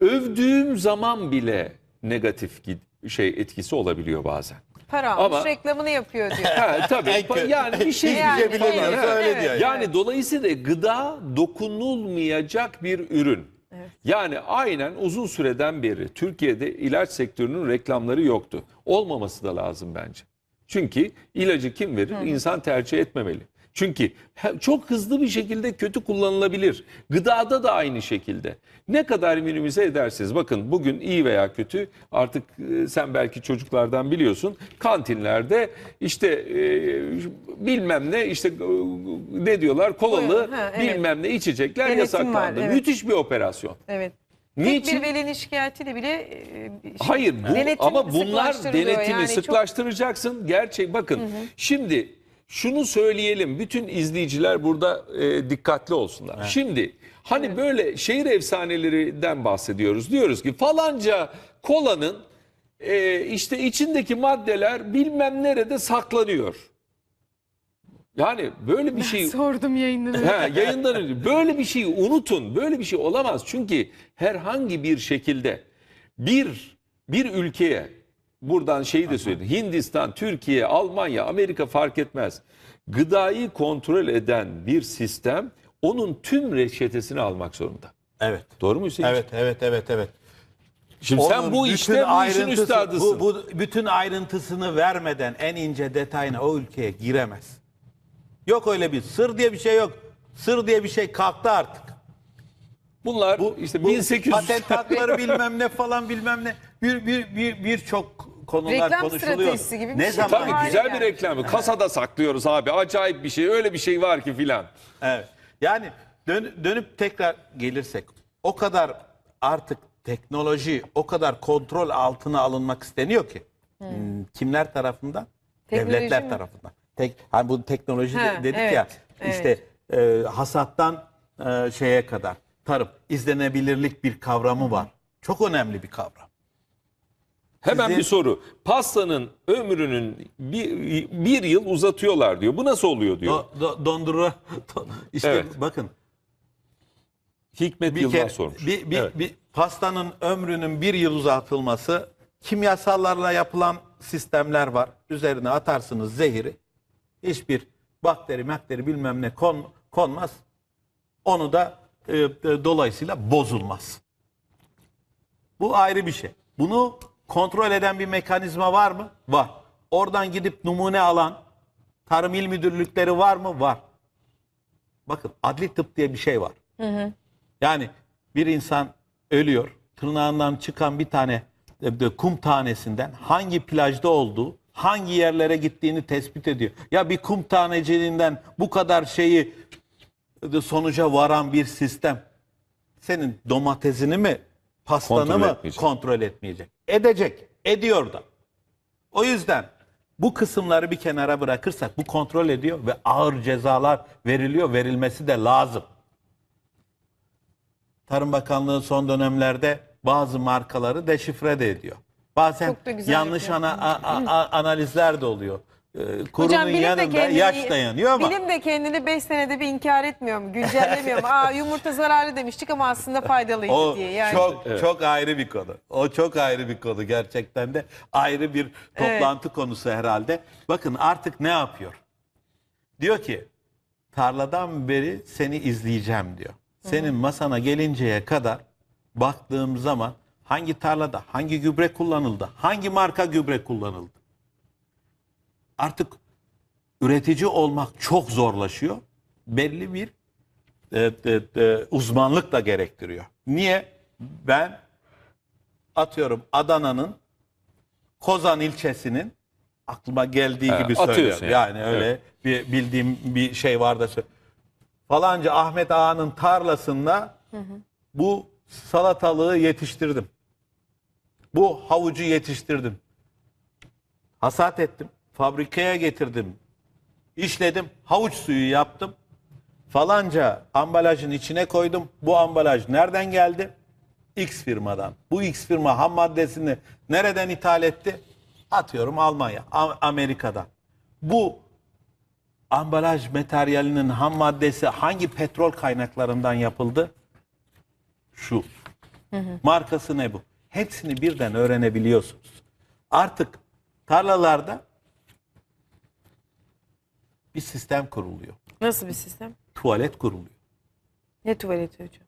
Övdüğüm zaman bile negatif şey etkisi olabiliyor bazen. para almış Ama- reklamını yapıyor diyor. Ha, tabii yani bir şey Yani, bilemiyoruz evet, öyle evet. diyor. yani dolayısıyla gıda dokunulmayacak bir ürün. Yani aynen uzun süreden beri Türkiye'de ilaç sektörünün reklamları yoktu. Olmaması da lazım bence. Çünkü ilacı kim verir? İnsan tercih etmemeli. Çünkü çok hızlı bir şekilde kötü kullanılabilir. Gıdada da aynı şekilde. Ne kadar minimize edersiniz. Bakın bugün iyi veya kötü artık e, sen belki çocuklardan biliyorsun. Kantinlerde işte e, bilmem ne işte e, ne diyorlar kolalı ha, evet. bilmem ne içecekler Denetim yasaklandı. var, evet. Müthiş bir operasyon. Evet. Niçin? Tek bir velinin şikayetiyle bile e, şey- Hayır bu ama bunlar denetimi Yani çok- sıklaştıracaksın. Gerçek bakın şimdi şunu söyleyelim bütün izleyiciler burada e, dikkatli olsunlar. Şimdi hani böyle şehir efsanelerinden bahsediyoruz. Diyoruz ki falanca kolanın e, işte içindeki maddeler bilmem nerede saklanıyor. Yani böyle bir şey Sordum yayından önce. He, yayından önce. Böyle bir şeyi unutun. Böyle bir şey olamaz. Çünkü herhangi bir şekilde bir bir ülkeye buradan şeyi de söyledim. Hindistan, Türkiye, Almanya, Amerika fark etmez. Gıdayı kontrol eden bir sistem onun tüm reçetesini almak zorunda. Evet. Doğru mu Hüseyin? Evet, evet, evet, evet. Şimdi sen Onun bu bütün işte bu işin ayrıntısı- üstadısın. Bu, bu bütün ayrıntısını vermeden en ince detayına o ülkeye giremez. Yok öyle bir sır diye bir şey yok. Sır diye bir şey kalktı artık. Bunlar Bu işte bu 1800 patent hakları bilmem ne falan bilmem ne bir bir bir birçok konular Reklam konuşuluyor. stratejisi gibi bir ne şey. zaman Tabii Hale güzel bir reklamı. Kasada saklıyoruz abi. Acayip bir şey. Öyle bir şey var ki filan. Evet. Yani dön- dönüp tekrar gelirsek o kadar artık teknoloji o kadar kontrol altına alınmak isteniyor ki. Hmm, Kimler tarafından? Teknoloji Devletler mi? tarafından. Tek, hani bu teknoloji de- Ha, dedik evet, ya evet. işte e, hasattan e, şeye kadar tarım izlenebilirlik bir kavramı var. Çok önemli bir kavram. Hemen Sizin- bir soru. Pastanın ömrünün bir, bir yıl uzatıyorlar diyor. Bu nasıl oluyor diyor. Do, do, dondurma işte Evet. bakın Hikmet bir Yılmaz kere sormuş. bir, bir, Evet. bir pastanın ömrünün bir yıl uzatılması kimyasallarla yapılan sistemler var. Üzerine atarsınız zehiri. Hiçbir bakteri, makteri bilmem ne kon, konmaz. Onu da e, e, dolayısıyla bozulmaz. Bu ayrı bir şey. Bunu kontrol eden bir mekanizma var mı? Var. Oradan gidip numune alan tarım il müdürlükleri var mı? Var. Bakın adli tıp diye bir şey var. Yani bir insan ölüyor. Tırnağından çıkan bir tane e, kum tanesinden hangi plajda olduğu, hangi yerlere gittiğini tespit ediyor. Ya bir kum taneciliğinden bu kadar şeyi e, sonuca varan bir sistem senin domatesini mi, pastanı Kontrol mı etmeyecek. kontrol etmeyecek? Edecek. Ediyor da. O yüzden bu kısımları bir kenara bırakırsak bu kontrol ediyor ve ağır cezalar veriliyor, verilmesi de lazım. Tarım Bakanlığı son dönemlerde bazı markaları deşifre de ediyor. Bazen yanlış ana, a- a- analizler de oluyor. Ee, kurunun bilim de yanında kendini- yaş dayanıyor ama Bilim de kendini 5 senede bir inkar etmiyor mu? Güncellemiyor mu? Aa yumurta zararlı demiştik ama aslında faydalıydı o diye. Yani çok çok ayrı bir konu. O çok ayrı bir konu gerçekten de ayrı bir toplantı konusu herhalde. Bakın artık ne yapıyor? Diyor ki tarladan beri seni izleyeceğim diyor. Senin masana gelinceye kadar baktığım zaman hangi tarlada hangi gübre kullanıldı, hangi marka gübre kullanıldı. Artık üretici olmak çok zorlaşıyor. Belli bir e, e, e, uzmanlık da gerektiriyor. Niye? Ben atıyorum Adana'nın Kozan ilçesinin aklıma geldiği Ha, gibi söylüyorum. yani. Yani, öyle Evet. bir bildiğim bir şey var da Falanca Ahmet Ağa'nın tarlasında bu salatalığı yetiştirdim. Bu havucu yetiştirdim. Hasat ettim. Fabrikaya getirdim. işledim. Havuç suyu yaptım. Falanca ambalajın içine koydum. Bu ambalaj nereden geldi? X firmadan. Bu X firma ham maddesini nereden ithal etti? Atıyorum Almanya, Amerika'dan. Bu ambalaj materyalinin ham maddesi hangi petrol kaynaklarından yapıldı? Şu. Markası ne bu? Hepsini birden öğrenebiliyorsunuz. Artık tarlalarda bir sistem kuruluyor. nasıl bir sistem? Tuvalet kuruluyor. Ne tuvaleti hocam?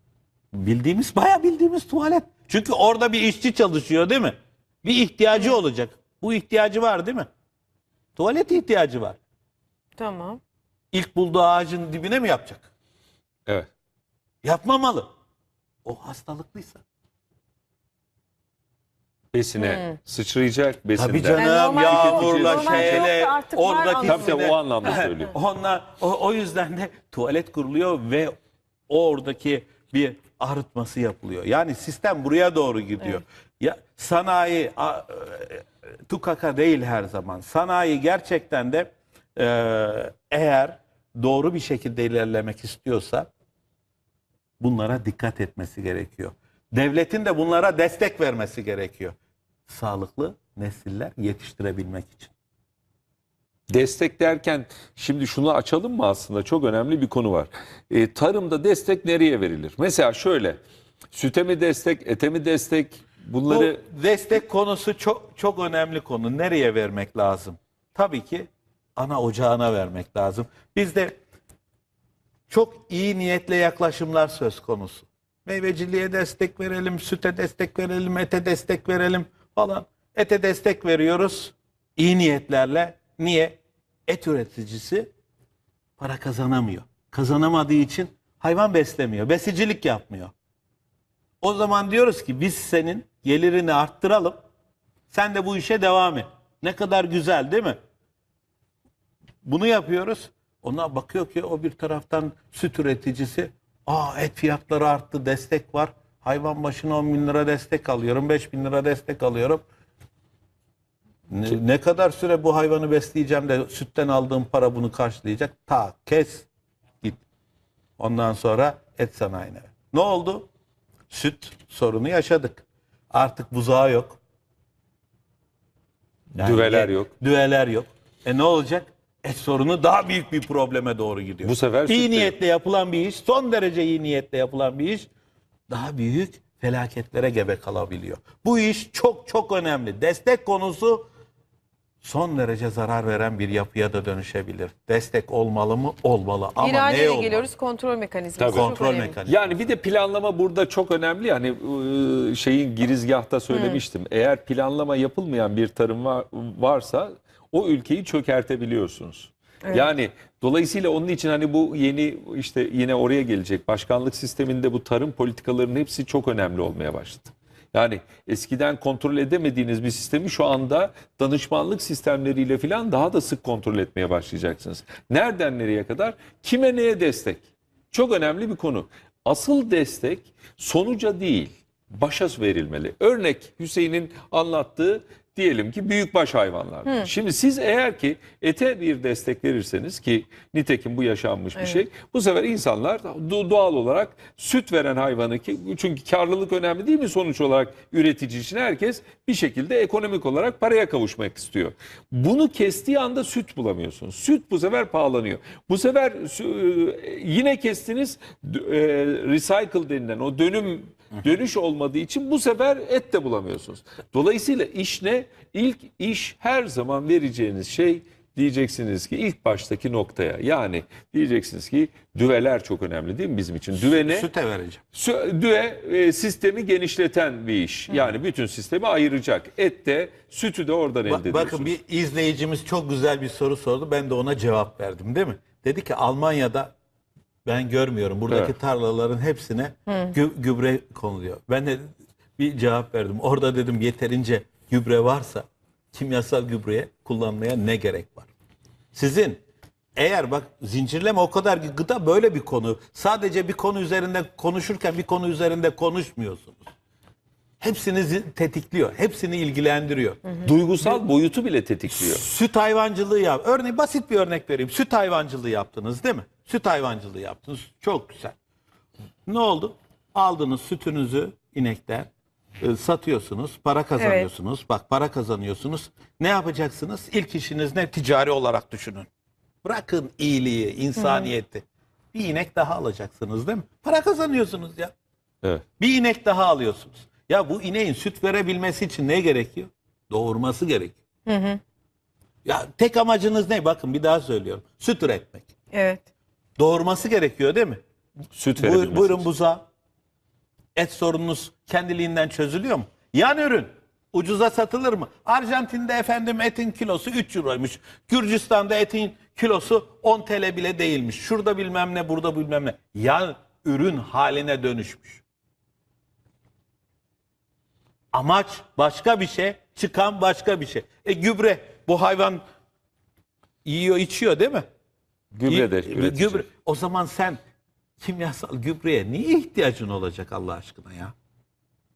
Bildiğimiz bayağı bildiğimiz tuvalet. Çünkü orada bir işçi çalışıyor değil mi? Bir ihtiyacı olacak. Bu ihtiyacı var değil mi? Tuvalet ihtiyacı var. Tamam. İlk bulduğu ağacın dibine mi yapacak? Evet. Yapmamalı. O hastalıklıysa. Besine sıçrayacak besinden. Tabii canım Yani yağmurla normal şeyle artık var oradaki. Tabii tabii o anlamda söylüyorum. Onunla, o, o yüzden de tuvalet kuruluyor ve oradaki bir arıtması yapılıyor. Yani sistem buraya doğru gidiyor. Ya sanayi a, e, tukaka değil her zaman. Sanayi gerçekten de e, eğer doğru bir şekilde ilerlemek istiyorsa bunlara dikkat etmesi gerekiyor. Devletin de bunlara destek vermesi gerekiyor. Sağlıklı nesiller yetiştirebilmek için. Destek derken şimdi şunu açalım mı aslında çok önemli bir konu var. E, tarımda destek nereye verilir? Mesela şöyle süte mi destek, ete mi destek bunları Bu destek konusu çok çok önemli konu. Nereye vermek lazım? Tabii ki ana ocağına vermek lazım. Bizde çok iyi niyetle yaklaşımlar söz konusu. Meyveciliğe destek verelim, süte destek verelim, ete destek verelim falan. Ete destek veriyoruz iyi niyetlerle. Niye? Et üreticisi para kazanamıyor. Kazanamadığı için hayvan beslemiyor, besicilik yapmıyor. O zaman diyoruz ki biz senin gelirini arttıralım. Sen de bu işe devam et. Ne kadar güzel değil mi? Bunu yapıyoruz. Ona bakıyor ki o bir taraftan süt üreticisi. Aa et fiyatları arttı destek var. Hayvan başına 10 bin lira destek alıyorum. 5 bin lira destek alıyorum. Ne, ne kadar süre bu hayvanı besleyeceğim de sütten aldığım para bunu karşılayacak. Ta kes git. Ondan sonra et sanayine. Ne oldu? Süt sorunu yaşadık. Artık buzağı yok. Düveler ye- yok. Düveler yok. E ne olacak? Et sorunu daha büyük bir probleme doğru gidiyor. Bu sefer iyi niyetle yapılan bir iş, son derece iyi niyetle yapılan bir iş daha büyük felaketlere gebe kalabiliyor. Bu iş çok çok önemli. Destek konusu son derece zarar veren bir yapıya da dönüşebilir. Destek olmalı mı? Olmalı. Ama aynı ne olmalı? geliyoruz kontrol mekanizması. Tabii. Kontrol mekanizması. Yani bir de planlama burada çok önemli. Hani şeyin girizgahta söylemiştim. Eğer planlama yapılmayan bir tarım var, varsa o ülkeyi çökertebiliyorsunuz. Yani dolayısıyla onun için hani bu yeni işte yine oraya gelecek başkanlık sisteminde bu tarım politikalarının hepsi çok önemli olmaya başladı. Yani eskiden kontrol edemediğiniz bir sistemi şu anda danışmanlık sistemleriyle falan daha da sık kontrol etmeye başlayacaksınız. Nereden nereye kadar? Kime neye destek? Çok önemli bir konu. Asıl destek sonuca değil, başa verilmeli. Örnek Hüseyin'in anlattığı diyelim ki büyükbaş hayvanlar. Şimdi siz eğer ki ete bir destek verirseniz ki nitekim bu yaşanmış bir şey. Bu sefer insanlar do- doğal olarak süt veren hayvanı ki çünkü karlılık önemli değil mi sonuç olarak üretici için herkes bir şekilde ekonomik olarak paraya kavuşmak istiyor. Bunu kestiği anda süt bulamıyorsunuz. Süt bu sefer pahalanıyor. Bu sefer e, yine kestiniz e, recycle denilen o dönüm dönüş olmadığı için bu sefer et de bulamıyorsunuz. Dolayısıyla iş ne? İlk iş her zaman vereceğiniz şey diyeceksiniz ki ilk baştaki noktaya yani diyeceksiniz ki düveler çok önemli değil mi bizim için? Düve ne? Süte vereceğim. Sü- Düve e, sistemi genişleten bir iş. Yani bütün sistemi ayıracak. Et de sütü de oradan elde Ba- ediyorsunuz. bakın bir izleyicimiz çok güzel bir soru sordu. Ben de ona cevap verdim değil mi? Dedi ki Almanya'da ben görmüyorum. Buradaki Evet. tarlaların hepsine gü- gübre konuluyor. Ben de bir cevap verdim. Orada dedim yeterince gübre varsa kimyasal gübreye kullanmaya ne gerek var? Sizin eğer bak zincirleme o kadar gıda böyle bir konu. Sadece bir konu üzerinde konuşurken bir konu üzerinde konuşmuyorsunuz. Hepsini tetikliyor. Hepsini ilgilendiriyor. Duygusal boyutu bile tetikliyor. Süt hayvancılığı yap. Örneğin basit bir örnek vereyim. Süt hayvancılığı yaptınız değil mi? Süt hayvancılığı yaptınız. Çok güzel. Ne oldu? Aldınız sütünüzü inekten e, satıyorsunuz, para kazanıyorsunuz. Bak para kazanıyorsunuz. Ne yapacaksınız? İlk işiniz ne? Ticari olarak düşünün. Bırakın iyiliği, insaniyeti. Bir inek daha alacaksınız değil mi? Para kazanıyorsunuz ya. Evet. Bir inek daha alıyorsunuz. Ya bu ineğin süt verebilmesi için ne gerekiyor? Doğurması gerekiyor. Ya tek amacınız ne? Bakın bir daha söylüyorum. Süt üretmek. Evet. Doğurması gerekiyor değil mi? Süt Buyur- verebilmesi buyurun için. buza. Et sorununuz kendiliğinden çözülüyor mu? Yan ürün ucuza satılır mı? Arjantin'de efendim etin kilosu 3 euroymuş. Gürcistan'da etin kilosu 10 TL bile değilmiş. Şurada bilmem ne, burada bilmem ne. Yan ürün haline dönüşmüş. Amaç başka bir şey, çıkan başka bir şey. E gübre bu hayvan yiyor, içiyor değil mi? Gübre de üretici. gübre. O zaman sen kimyasal gübreye niye ihtiyacın olacak Allah aşkına ya?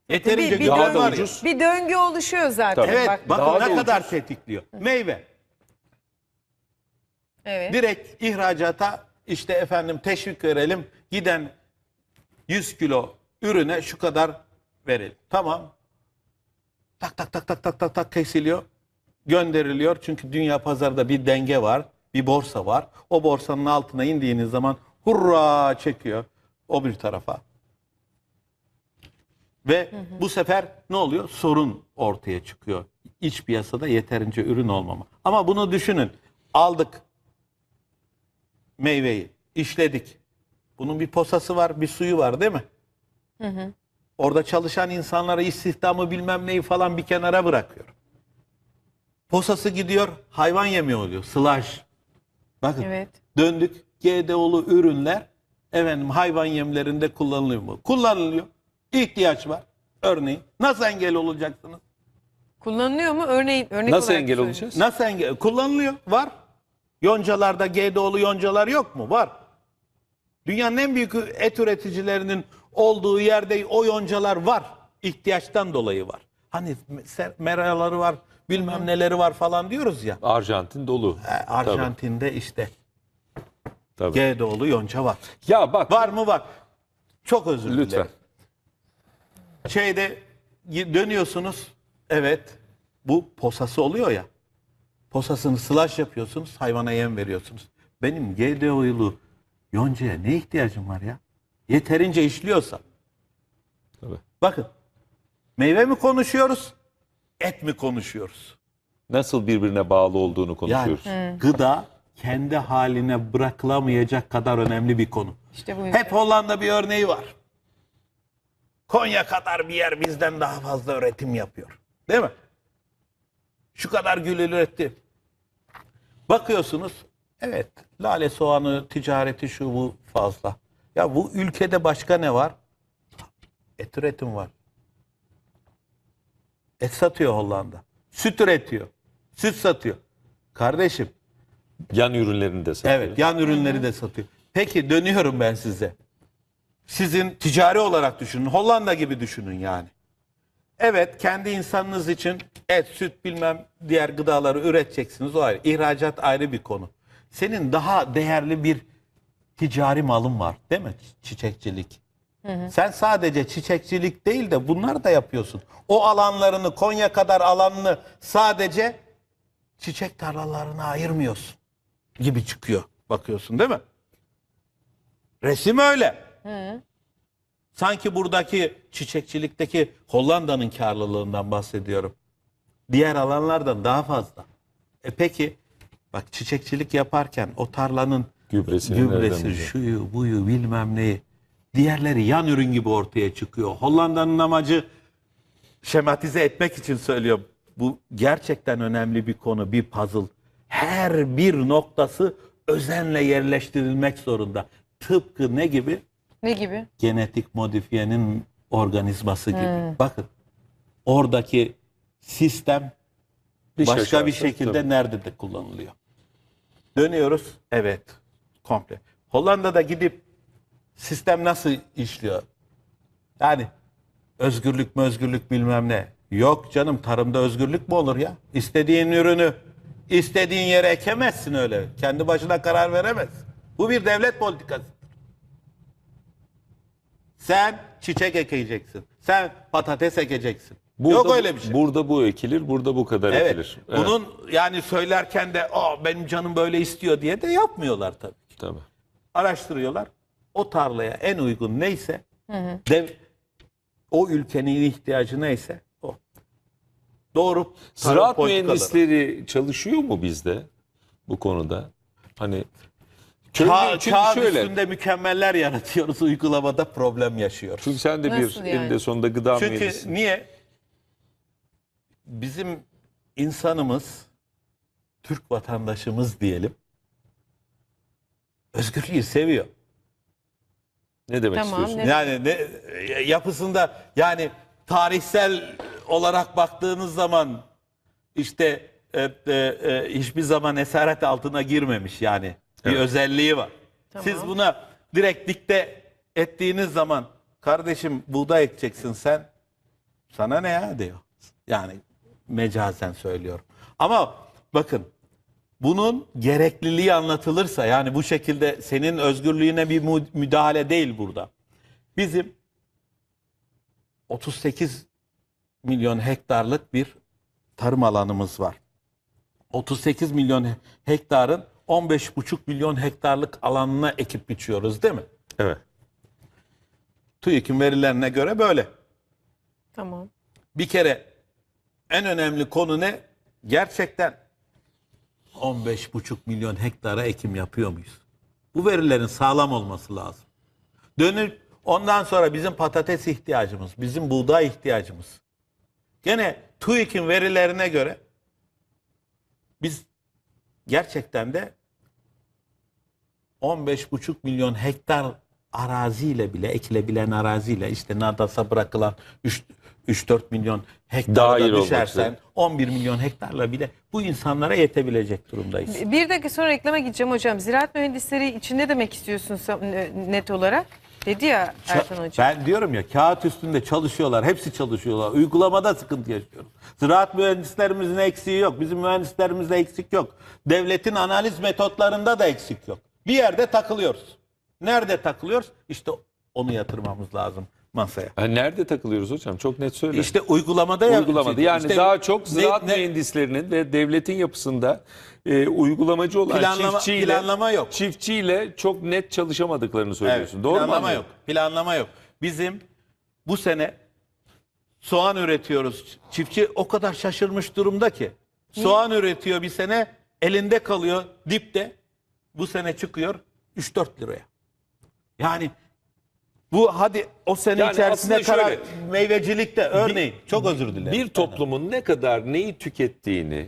Yeterince Bir, bir, gübre Daha da var ya. ucuz. bir döngü oluşuyor zaten. Tabii. Evet Bak, bakın Daha ne da kadar ucuz. tetikliyor. Meyve evet. direkt ihracata işte efendim teşvik verelim. Giden 100 kilo ürüne şu kadar verelim. Tamam. Tak tak tak tak tak tak tak kesiliyor. Gönderiliyor. Çünkü dünya pazarda bir denge var. Bir borsa var. O borsanın altına indiğiniz zaman hurra çekiyor o bir tarafa. Ve bu sefer ne oluyor? Sorun ortaya çıkıyor. İç piyasada yeterince ürün olmama. Ama bunu düşünün. Aldık meyveyi, işledik. Bunun bir posası var, bir suyu var değil mi? Orada çalışan insanlara istihdamı bilmem neyi falan bir kenara bırakıyor. Posası gidiyor, hayvan yemi oluyor, sılaj. Bakın Evet. döndük GDO'lu ürünler efendim hayvan yemlerinde kullanılıyor mu? Kullanılıyor. İhtiyaç var. Örneğin nasıl engel olacaksınız? Kullanılıyor mu? Örneğin örnek Nasıl olarak engel söyleyeyim. olacağız? Nasıl engel? Kullanılıyor. Var. Yoncalarda GDO'lu yoncalar yok mu? Var. Dünyanın en büyük et üreticilerinin olduğu yerde o yoncalar var. İhtiyaçtan dolayı var. Hani meraları var, bilmem neleri var falan diyoruz ya. Arjantin dolu. E, Arjantin'de işte Tabii. GDO'lu yonca var. Ya bak Var mı var? Çok özür dilerim. lütfen. Şeyde y- dönüyorsunuz. Evet. Bu posası oluyor ya. Posasını slash yapıyorsunuz. Hayvana yem veriyorsunuz. Benim GDO'lu yoncaya ne ihtiyacım var ya? Yeterince işliyorsa. Tabii. Bakın. Meyve mi konuşuyoruz? Et mi konuşuyoruz? Nasıl birbirine bağlı olduğunu Yani konuşuyoruz. gıda kendi haline bırakılamayacak kadar önemli bir konu. İşte bu. Hep Hollanda bir örneği var. Konya kadar bir yer bizden daha fazla üretim yapıyor. Değil mi? Şu kadar gül üretti. Bakıyorsunuz, evet lale soğanı ticareti şu bu fazla. Ya bu ülkede başka ne var? Et üretim var. Et satıyor Hollanda. Süt üretiyor. Süt satıyor. Kardeşim Yan ürünlerini de satıyor. Evet, yan ürünleri de satıyor. Peki dönüyorum ben size. Sizin ticari olarak düşünün. Hollanda gibi düşünün yani. Evet kendi insanınız için et, süt bilmem diğer gıdaları üreteceksiniz o ayrı. İhracat ayrı bir konu. Senin daha değerli bir ticari malın var değil mi? Çiçekçilik. Sen sadece çiçekçilik değil de bunlar da yapıyorsun. O alanlarını Konya kadar alanını sadece çiçek tarlalarına ayırmıyorsun gibi çıkıyor. Bakıyorsun değil mi? Resim öyle. Sanki buradaki çiçekçilikteki Hollanda'nın karlılığından bahsediyorum. Diğer alanlardan daha fazla. E peki bak çiçekçilik yaparken o tarlanın gübresi, bilecek? şuyu, buyu bilmem neyi. Diğerleri yan ürün gibi ortaya çıkıyor. Hollanda'nın amacı şematize etmek için söylüyorum. Bu gerçekten önemli bir konu, bir puzzle. Her bir noktası özenle yerleştirilmek zorunda. Tıpkı ne gibi? Ne gibi? genetik modifiyenin organizması gibi. Bakın oradaki sistem Bir başka şaşarsa, bir şekilde tabii. nerede de kullanılıyor. Dönüyoruz. Evet. Komple. Hollanda'da gidip sistem nasıl işliyor? Yani özgürlük mü özgürlük bilmem ne. Yok canım tarımda özgürlük mü olur ya? İstediğin ürünü istediğin yere ekemezsin öyle. Kendi başına karar veremez. Bu bir devlet politikası. Sen çiçek ekeceksin. Sen patates ekeceksin. Yok bu- öyle bir şey. Burada bu ekilir, burada bu kadar evet. ekilir. Evet, Bunun yani söylerken de Aa, benim canım böyle istiyor diye de yapmıyorlar tabii. tabii. Araştırıyorlar. O tarlaya en uygun neyse dev, o ülkenin ihtiyacı neyse o. Doğru. Ziraat mühendisleri çalışıyor mu bizde bu konuda? Hani çünkü, Ka- çünkü kağıt şöyle. üstünde mükemmeller yaratıyoruz. Uygulamada problem yaşıyoruz. Çünkü sen de bir Nasıl yani? elinde sonunda gıda Çünkü mühendisisin. niye? Bizim insanımız, Türk vatandaşımız diyelim, özgürlüğü seviyor. Ne demek Tamam, istiyorsun? ne- Yani ne, yapısında yani tarihsel olarak baktığınız zaman işte e, e, e, hiçbir zaman esaret altına girmemiş yani. Bir Evet. özelliği var. Tamam. Siz buna direkt dikte ettiğiniz zaman kardeşim buğday ekeceksin sen sana ne ya diyor. Yani mecazen söylüyorum. Ama bakın bunun gerekliliği anlatılırsa yani bu şekilde senin özgürlüğüne bir müdahale değil burada. Bizim 38 milyon hektarlık bir tarım alanımız var. 38 milyon hektarın 15,5 milyon hektarlık alanına ekip biçiyoruz değil mi? Evet. TÜİK'in verilerine göre böyle. Tamam. Bir kere en önemli konu ne? Gerçekten 15,5 milyon hektara ekim yapıyor muyuz? Bu verilerin sağlam olması lazım. Dönüp ondan sonra bizim patates ihtiyacımız, bizim buğday ihtiyacımız. Gene TÜİK'in verilerine göre biz gerçekten de 15,5 milyon hektar araziyle bile ekilebilen araziyle işte Nadas'a bırakılan 3-4 milyon hektara Dahil da olmak düşersen üzere. 11 milyon hektarla bile bu insanlara yetebilecek durumdayız. Bir dakika sonra reklama gideceğim hocam. Ziraat mühendisleri için ne demek istiyorsun net olarak? Dedi ya Ertan hocam. Ben diyorum ya kağıt üstünde çalışıyorlar. Hepsi çalışıyorlar. Uygulamada sıkıntı yaşıyoruz. Ziraat mühendislerimizin eksiği yok. Bizim mühendislerimizde eksik yok. Devletin analiz metotlarında da eksik yok. Bir yerde takılıyoruz. Nerede takılıyoruz? İşte onu yatırmamız lazım masaya. Ha, nerede takılıyoruz hocam? Çok net söyle. İşte uygulamada uygulamada. Yani İşte daha çok ne- ziraat ne- mühendislerinin ve devletin yapısında e, uygulamacı olan Planlama- çiftçiyle planlama yok. çiftçiyle çok net çalışamadıklarını söylüyorsun. Evet, Doğru mu? planlama yok. Planlama yok. Bizim bu sene soğan üretiyoruz. Çiftçi o kadar şaşırmış durumda ki. Soğan üretiyor bir sene, elinde kalıyor dipte. Bu sene çıkıyor 3-4 liraya. Yani bu hadi o sene Yani içerisinde aslında karar şöyle, meyvecilikte örneğin çok özür dilerim. Bir toplumun ne kadar neyi tükettiğini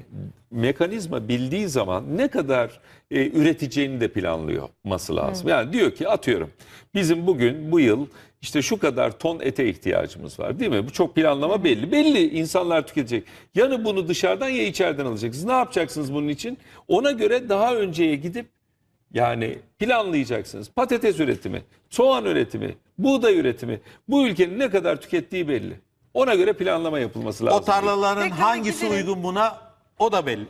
mekanizma bildiği zaman ne kadar e, üreteceğini de planlıyorması lazım. Yani diyor ki atıyorum bizim bugün bu yıl işte şu kadar ton ete ihtiyacımız var değil mi? Bu çok planlama belli. Belli insanlar tüketecek. Yani bunu dışarıdan ya içeriden alacaksınız. Ne yapacaksınız bunun için? Ona göre daha önceye gidip yani planlayacaksınız. Patates üretimi, soğan üretimi, buğday üretimi. Bu ülkenin ne kadar tükettiği belli. Ona göre planlama yapılması lazım. O tarlaların hangisi gidelim. uygun buna o da belli.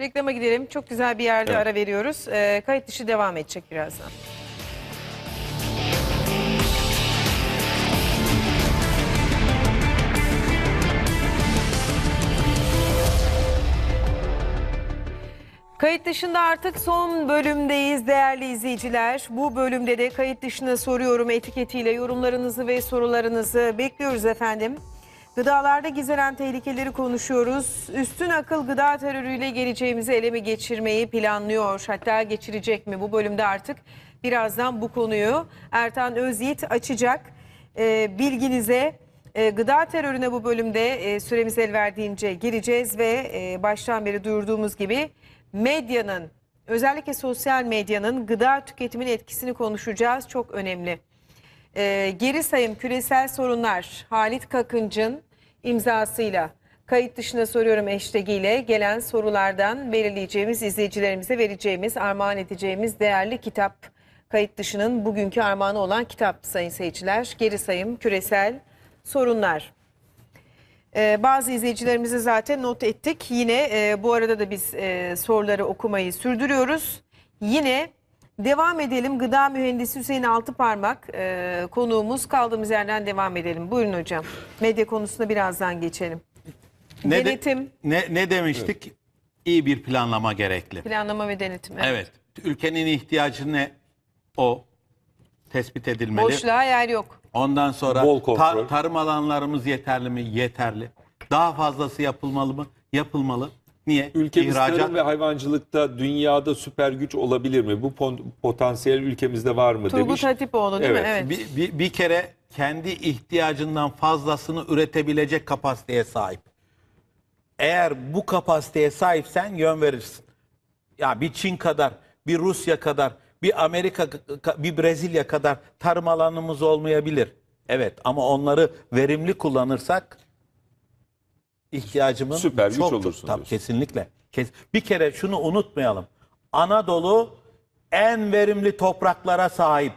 Reklama gidelim. Çok güzel bir yerde Evet. ara veriyoruz. Ee, kayıt dışı devam edecek birazdan. Kayıt dışında artık son bölümdeyiz değerli izleyiciler. Bu bölümde de kayıt dışında soruyorum etiketiyle yorumlarınızı ve sorularınızı bekliyoruz efendim. Gıdalarda gizlenen tehlikeleri konuşuyoruz. Üstün akıl gıda terörüyle geleceğimizi ele mi geçirmeyi planlıyor? Hatta geçirecek mi? Bu bölümde artık birazdan bu konuyu Ertan Özyiğit açacak. Ee, bilginize e, gıda terörüne bu bölümde e, süremiz el verdiğince gireceğiz ve e, baştan beri duyurduğumuz gibi medyanın özellikle sosyal medyanın gıda tüketiminin etkisini konuşacağız. Çok önemli. Ee, geri sayım küresel sorunlar Halit Kakınç'ın imzasıyla kayıt dışına soruyorum hashtag ile gelen sorulardan belirleyeceğimiz izleyicilerimize vereceğimiz armağan edeceğimiz değerli kitap kayıt dışının bugünkü armağanı olan kitap sayın seyirciler. Geri sayım küresel sorunlar. Ee, bazı izleyicilerimize zaten not ettik. Yine e, bu arada da biz e, soruları okumayı sürdürüyoruz. Yine devam edelim. Gıda mühendisi Hüseyin Altıparmak e, konuğumuz. Kaldığımız yerden devam edelim. Buyurun hocam. Medya konusuna birazdan geçelim. Ne, de- Denetim, ne, ne demiştik? İyi bir planlama gerekli. planlama ve denetim. Evet. Ülkenin ihtiyacı ne? O tespit edilmeli. Boşluğa yer yok. Ondan sonra Bol kontrol. tarım alanlarımız yeterli mi? Yeterli. Daha fazlası yapılmalı mı? Yapılmalı. Niye? Ülkemiz İhracat- tarım ve hayvancılıkta dünyada süper güç olabilir mi? Bu pon- potansiyel ülkemizde var mı Turgut demiş. Hatipoğlu değil mi? Evet. Evet. bir, bir, bir kere kendi ihtiyacından fazlasını üretebilecek kapasiteye sahip. Eğer bu kapasiteye sahipsen yön verirsin. Ya bir Çin kadar, bir Rusya kadar, bir Amerika, ka- bir Brezilya kadar tarım alanımız olmayabilir. Evet ama onları verimli kullanırsak ihtiyacımın Süper güç çoktur. olursun Tabii kesinlikle. Kes- Bir kere şunu unutmayalım. Anadolu en verimli topraklara sahip.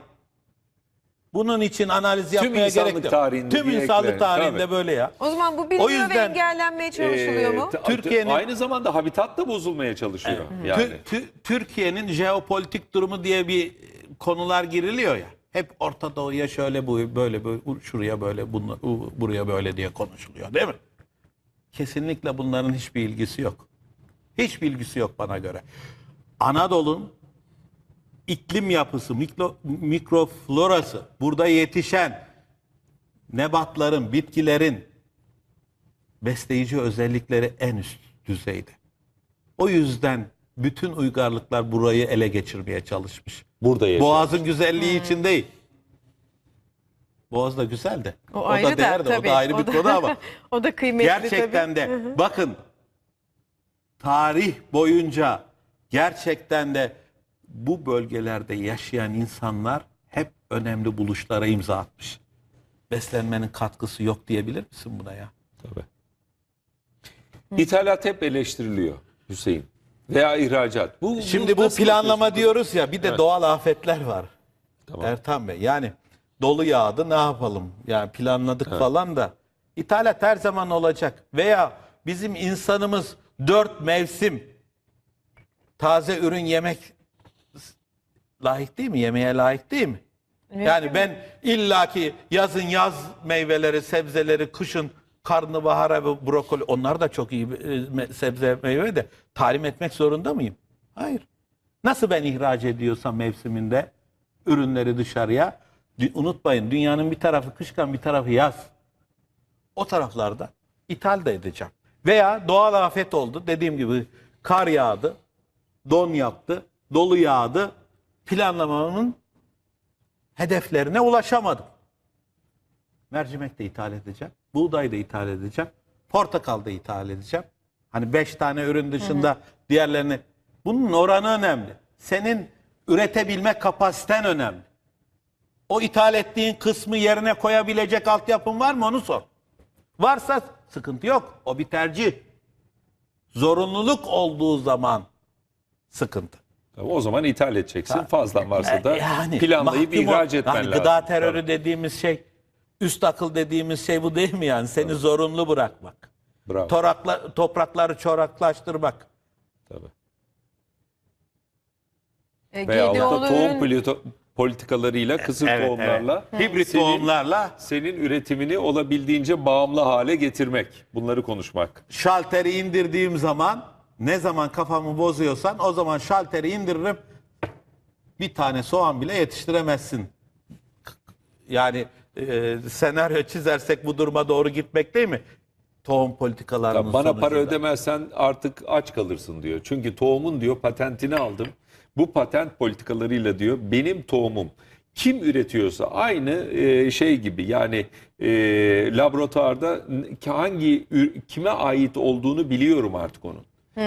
Bunun için analiz yapmaya insanlık gerek yok. tarihinde Tüm insanlık tarihinde tabii. böyle ya. O zaman bu biliniyor yüzden- ve engellenmeye çalışılıyor mu? Ee, Türkiye'nin- aynı zamanda habitat da bozulmaya çalışıyor. Yani. Tü- tü- Türkiye'nin jeopolitik durumu diye bir konular giriliyor ya. Hep Orta Doğu'ya şöyle bu böyle böyle şuraya böyle bunla- bu- buraya böyle diye konuşuluyor değil mi? Kesinlikle bunların hiçbir ilgisi yok. Hiçbir ilgisi yok bana göre. Anadolu'nun iklim yapısı, mikro, mikroflorası, burada yetişen nebatların, bitkilerin besleyici özellikleri en üst düzeyde. O yüzden bütün uygarlıklar burayı ele geçirmeye çalışmış. Burada yaşıyor. Boğazın güzelliği için değil. Boğaz da güzel de. O, O, ayrı da değer de, o tabii. da ayrı bir konu ama. o da kıymetli gerçekten tabii. de bakın tarih boyunca gerçekten de bu bölgelerde yaşayan insanlar hep önemli buluşlara imza atmış. Beslenmenin katkısı yok diyebilir misin buna ya? Tabii. İthalat hep eleştiriliyor Hüseyin. Veya ihracat. Bu, Şimdi bu nasıl planlama bakıyorsun? diyoruz ya bir de Evet. doğal afetler var. Tamam. Ertan Bey yani dolu yağdı ne yapalım? Yani planladık falan da ithalat her zaman olacak. Veya bizim insanımız dört mevsim taze ürün yemek layık değil mi? Yemeğe layık değil mi? Yani ben illaki yazın yaz meyveleri, sebzeleri, kışın karnabahara ve brokoli onlar da çok iyi e, sebze meyve de talim etmek zorunda mıyım? Hayır. Nasıl ben ihraç ediyorsam mevsiminde ürünleri dışarıya unutmayın dünyanın bir tarafı kışkan bir tarafı yaz. O taraflarda ithal de edeceğim. Veya doğal afet oldu. Dediğim gibi kar yağdı, don yaptı, dolu yağdı. Planlamamın hedeflerine ulaşamadım. Mercimek de ithal edeceğim. Buğday da ithal edeceğim. Portakal da ithal edeceğim. Hani beş tane ürün dışında diğerlerini. Bunun oranı önemli. Senin üretebilme kapasiten önemli. O ithal ettiğin kısmı yerine koyabilecek altyapın var mı onu sor. Varsa sıkıntı yok. O bir tercih. Zorunluluk olduğu zaman sıkıntı. Tabii O zaman ithal edeceksin. Fazlan varsa da E, Yani planlayıp mahkum ol- ihraç etmen yani lazım. Gıda terörü Tabii. dediğimiz şey Üst akıl dediğimiz şey bu değil mi yani? Seni zorunlu bırakmak. Bravo. Torakla, toprakları çoraklaştırmak. Tabii. E, Veyahut da GDO'lu tohum ürün polito- politikalarıyla, kısır Evet, tohumlarla Hibrit senin- tohumlarla senin üretimini olabildiğince bağımlı hale getirmek. Bunları konuşmak. şalteri indirdiğim zaman ne zaman kafamı bozuyorsan o zaman şalteri indiririm. Bir tane soğan bile yetiştiremezsin. Yani e, senaryo çizersek bu duruma doğru gitmek değil mi? Tohum politikalarının Ya bana para sonucunda. ödemezsen artık aç kalırsın diyor. Çünkü tohumun diyor patentini aldım. Bu patent politikalarıyla diyor benim tohumum kim üretiyorsa aynı e, şey gibi yani e, laboratuvarda hangi ür- kime ait olduğunu biliyorum artık onun.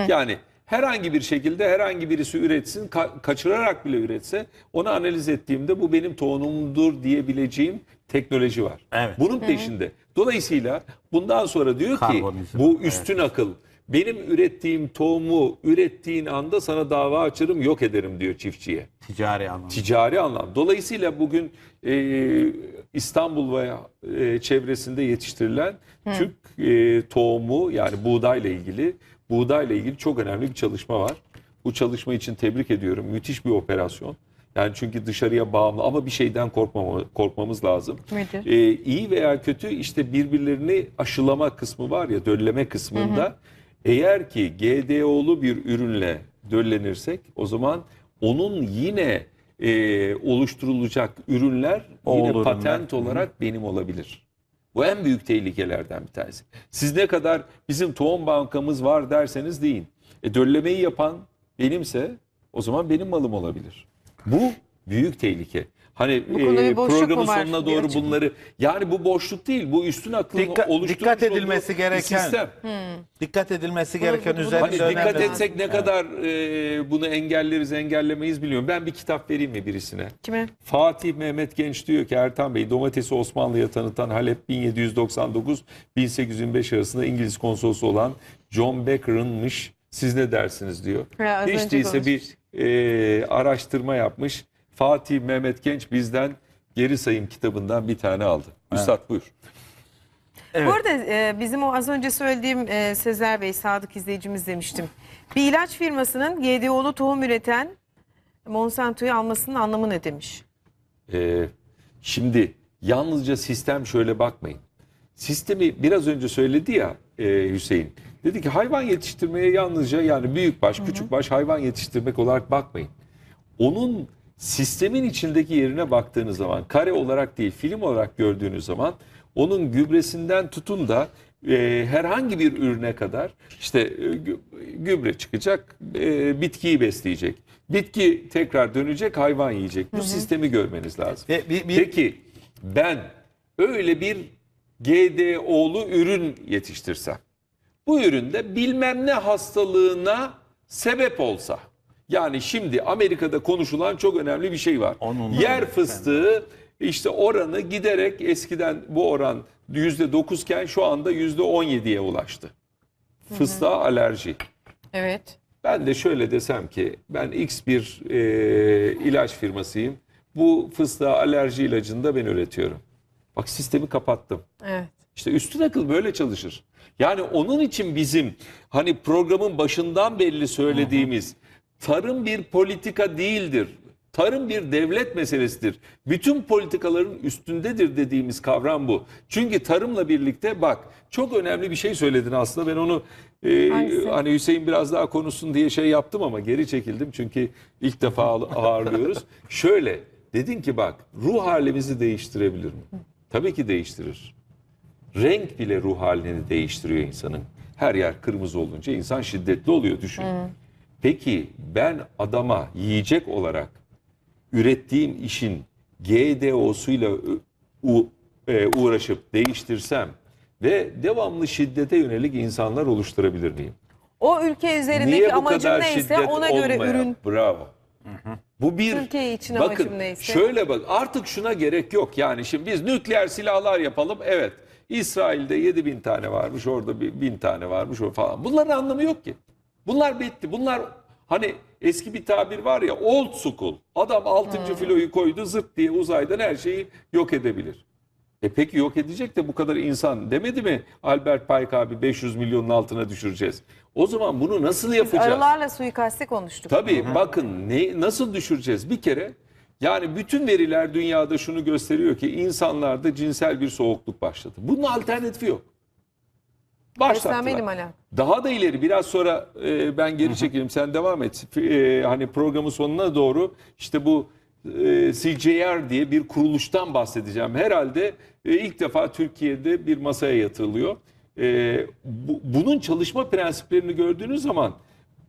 Yani herhangi bir şekilde herhangi birisi üretsin ka- kaçırarak bile üretse onu analiz ettiğimde bu benim tohumumdur diyebileceğim teknoloji var. Evet. Bunun peşinde. Dolayısıyla bundan sonra diyor ki Karbonizm. bu üstün akıl. Benim ürettiğim tohumu ürettiğin anda sana dava açarım yok ederim diyor çiftçiye. Ticari anlamda. Ticari anlam. Dolayısıyla bugün e, İstanbul ve e, çevresinde yetiştirilen Türk e, tohumu yani buğdayla ilgili buğdayla ilgili çok önemli bir çalışma var. Bu çalışma için tebrik ediyorum. Müthiş bir operasyon. Yani çünkü dışarıya bağımlı ama bir şeyden korkmama, korkmamız lazım. Nedir? Ee, iyi veya kötü işte birbirlerini aşılama kısmı var ya dölleme kısmında eğer ki GDO'lu bir ürünle döllenirsek o zaman onun yine e, oluşturulacak ürünler yine Oğul patent ürünler. olarak benim olabilir. Bu en büyük tehlikelerden bir tanesi. Siz ne kadar bizim tohum bankamız var derseniz deyin. E, döllemeyi yapan benimse o zaman benim malım olabilir. Bu büyük tehlike. Hani Bu konuda e, bir boşluk mu programın sonuna doğru açık- bunları yani bu boşluk değil bu üstün aklın Dikkat- oluşturmuş dikkat edilmesi gereken- sistem. Dikkat edilmesi Bunu- gereken bunu- üzerinde Hani dikkat etsek ne kadar e, bunu engelleriz engellemeyiz bilmiyorum. Ben bir kitap vereyim mi birisine? Kime? Fatih Mehmet Genç diyor ki Ertan Bey domatesi Osmanlı'ya tanıtan Halep 1799-1825 arasında İngiliz konsolosu olan John Becker'ınmış. Siz ne dersiniz diyor. Ya, Hiç değilse bir e, araştırma yapmış. Fatih Mehmet Genç bizden geri sayım kitabından bir tane aldı. Üstad buyur. Bu arada e, bizim o az önce söylediğim e, Sezer Bey, Sadık izleyicimiz demiştim. Bir ilaç firmasının GDO'lu tohum üreten Monsanto'yu almasının anlamı ne demiş? Ee, şimdi yalnızca sistem şöyle bakmayın. Sistemi biraz önce söyledi ya e, Hüseyin. Dedi ki hayvan yetiştirmeye yalnızca yani büyük baş, küçük baş hayvan yetiştirmek olarak bakmayın. Onun sistemin içindeki yerine baktığınız zaman kare olarak değil film olarak gördüğünüz zaman onun gübresinden tutun da e, herhangi bir ürüne kadar işte e, gü- gübre çıkacak e, bitkiyi besleyecek. Bitki tekrar dönecek hayvan yiyecek. Bu sistemi görmeniz lazım. Ve bir- bir- Peki ben öyle bir GDO'lu ürün yetiştirsem bu üründe bilmem ne hastalığına sebep olsa. Yani şimdi Amerika'da konuşulan çok önemli bir şey var. Onunla Yer fıstığı işte oranı giderek eskiden bu oran %9 iken şu anda %17'ye ulaştı. Fıstığa alerji. Evet. Ben de şöyle desem ki ben X bir e, ilaç firmasıyım. Bu fıstığa alerji ilacını da ben üretiyorum. Bak sistemi kapattım. Evet. İşte üstün akıl böyle çalışır. Yani onun için bizim hani programın başından belli söylediğimiz tarım bir politika değildir. Tarım bir devlet meselesidir. Bütün politikaların üstündedir dediğimiz kavram bu. Çünkü tarımla birlikte bak çok önemli bir şey söyledin aslında. Ben onu e, Hangisi? hani Hüseyin biraz daha konuşsun diye şey yaptım ama geri çekildim. Çünkü ilk defa ağırlıyoruz. Şöyle dedin ki bak ruh halimizi değiştirebilir mi? Tabii ki değiştirir. Renk bile ruh halini değiştiriyor insanın. Her yer kırmızı olunca insan şiddetli oluyor düşün. Peki ben adama yiyecek olarak ürettiğim işin GDO'suyla e, uğraşıp değiştirsem ve devamlı şiddete yönelik insanlar oluşturabilir miyim? O ülke üzerindeki Niye bu amacın kadar neyse şiddet ona göre olmayan? ürün. Bravo. Bu bir Türkiye için bakın, amacım neyse. Şöyle bak artık şuna gerek yok. Yani şimdi biz nükleer silahlar yapalım. Evet. İsrail'de 7 bin tane varmış. Orada bir bin tane varmış o falan. Bunların anlamı yok ki. Bunlar bitti. Bunlar hani eski bir tabir var ya old school. Adam 6. filoyu koydu zırt diye uzaydan her şeyi yok edebilir. E peki yok edecek de bu kadar insan demedi mi Albert Pike abi 500 milyonun altına düşüreceğiz. O zaman bunu nasıl Biz yapacağız? arılarla suikasti konuştuk. Tabii bakın ne nasıl düşüreceğiz? Bir kere yani bütün veriler dünyada şunu gösteriyor ki insanlarda cinsel bir soğukluk başladı. Bunun alternatifi yok. Beslenmeyle mi Başlattılar. alakalı? Daha da ileri biraz sonra e, ben geri çekeyim sen devam et. E, hani programın sonuna doğru işte bu e, CJR diye bir kuruluştan bahsedeceğim. Herhalde e, ilk defa Türkiye'de bir masaya yatırılıyor. E, bu- bunun çalışma prensiplerini gördüğünüz zaman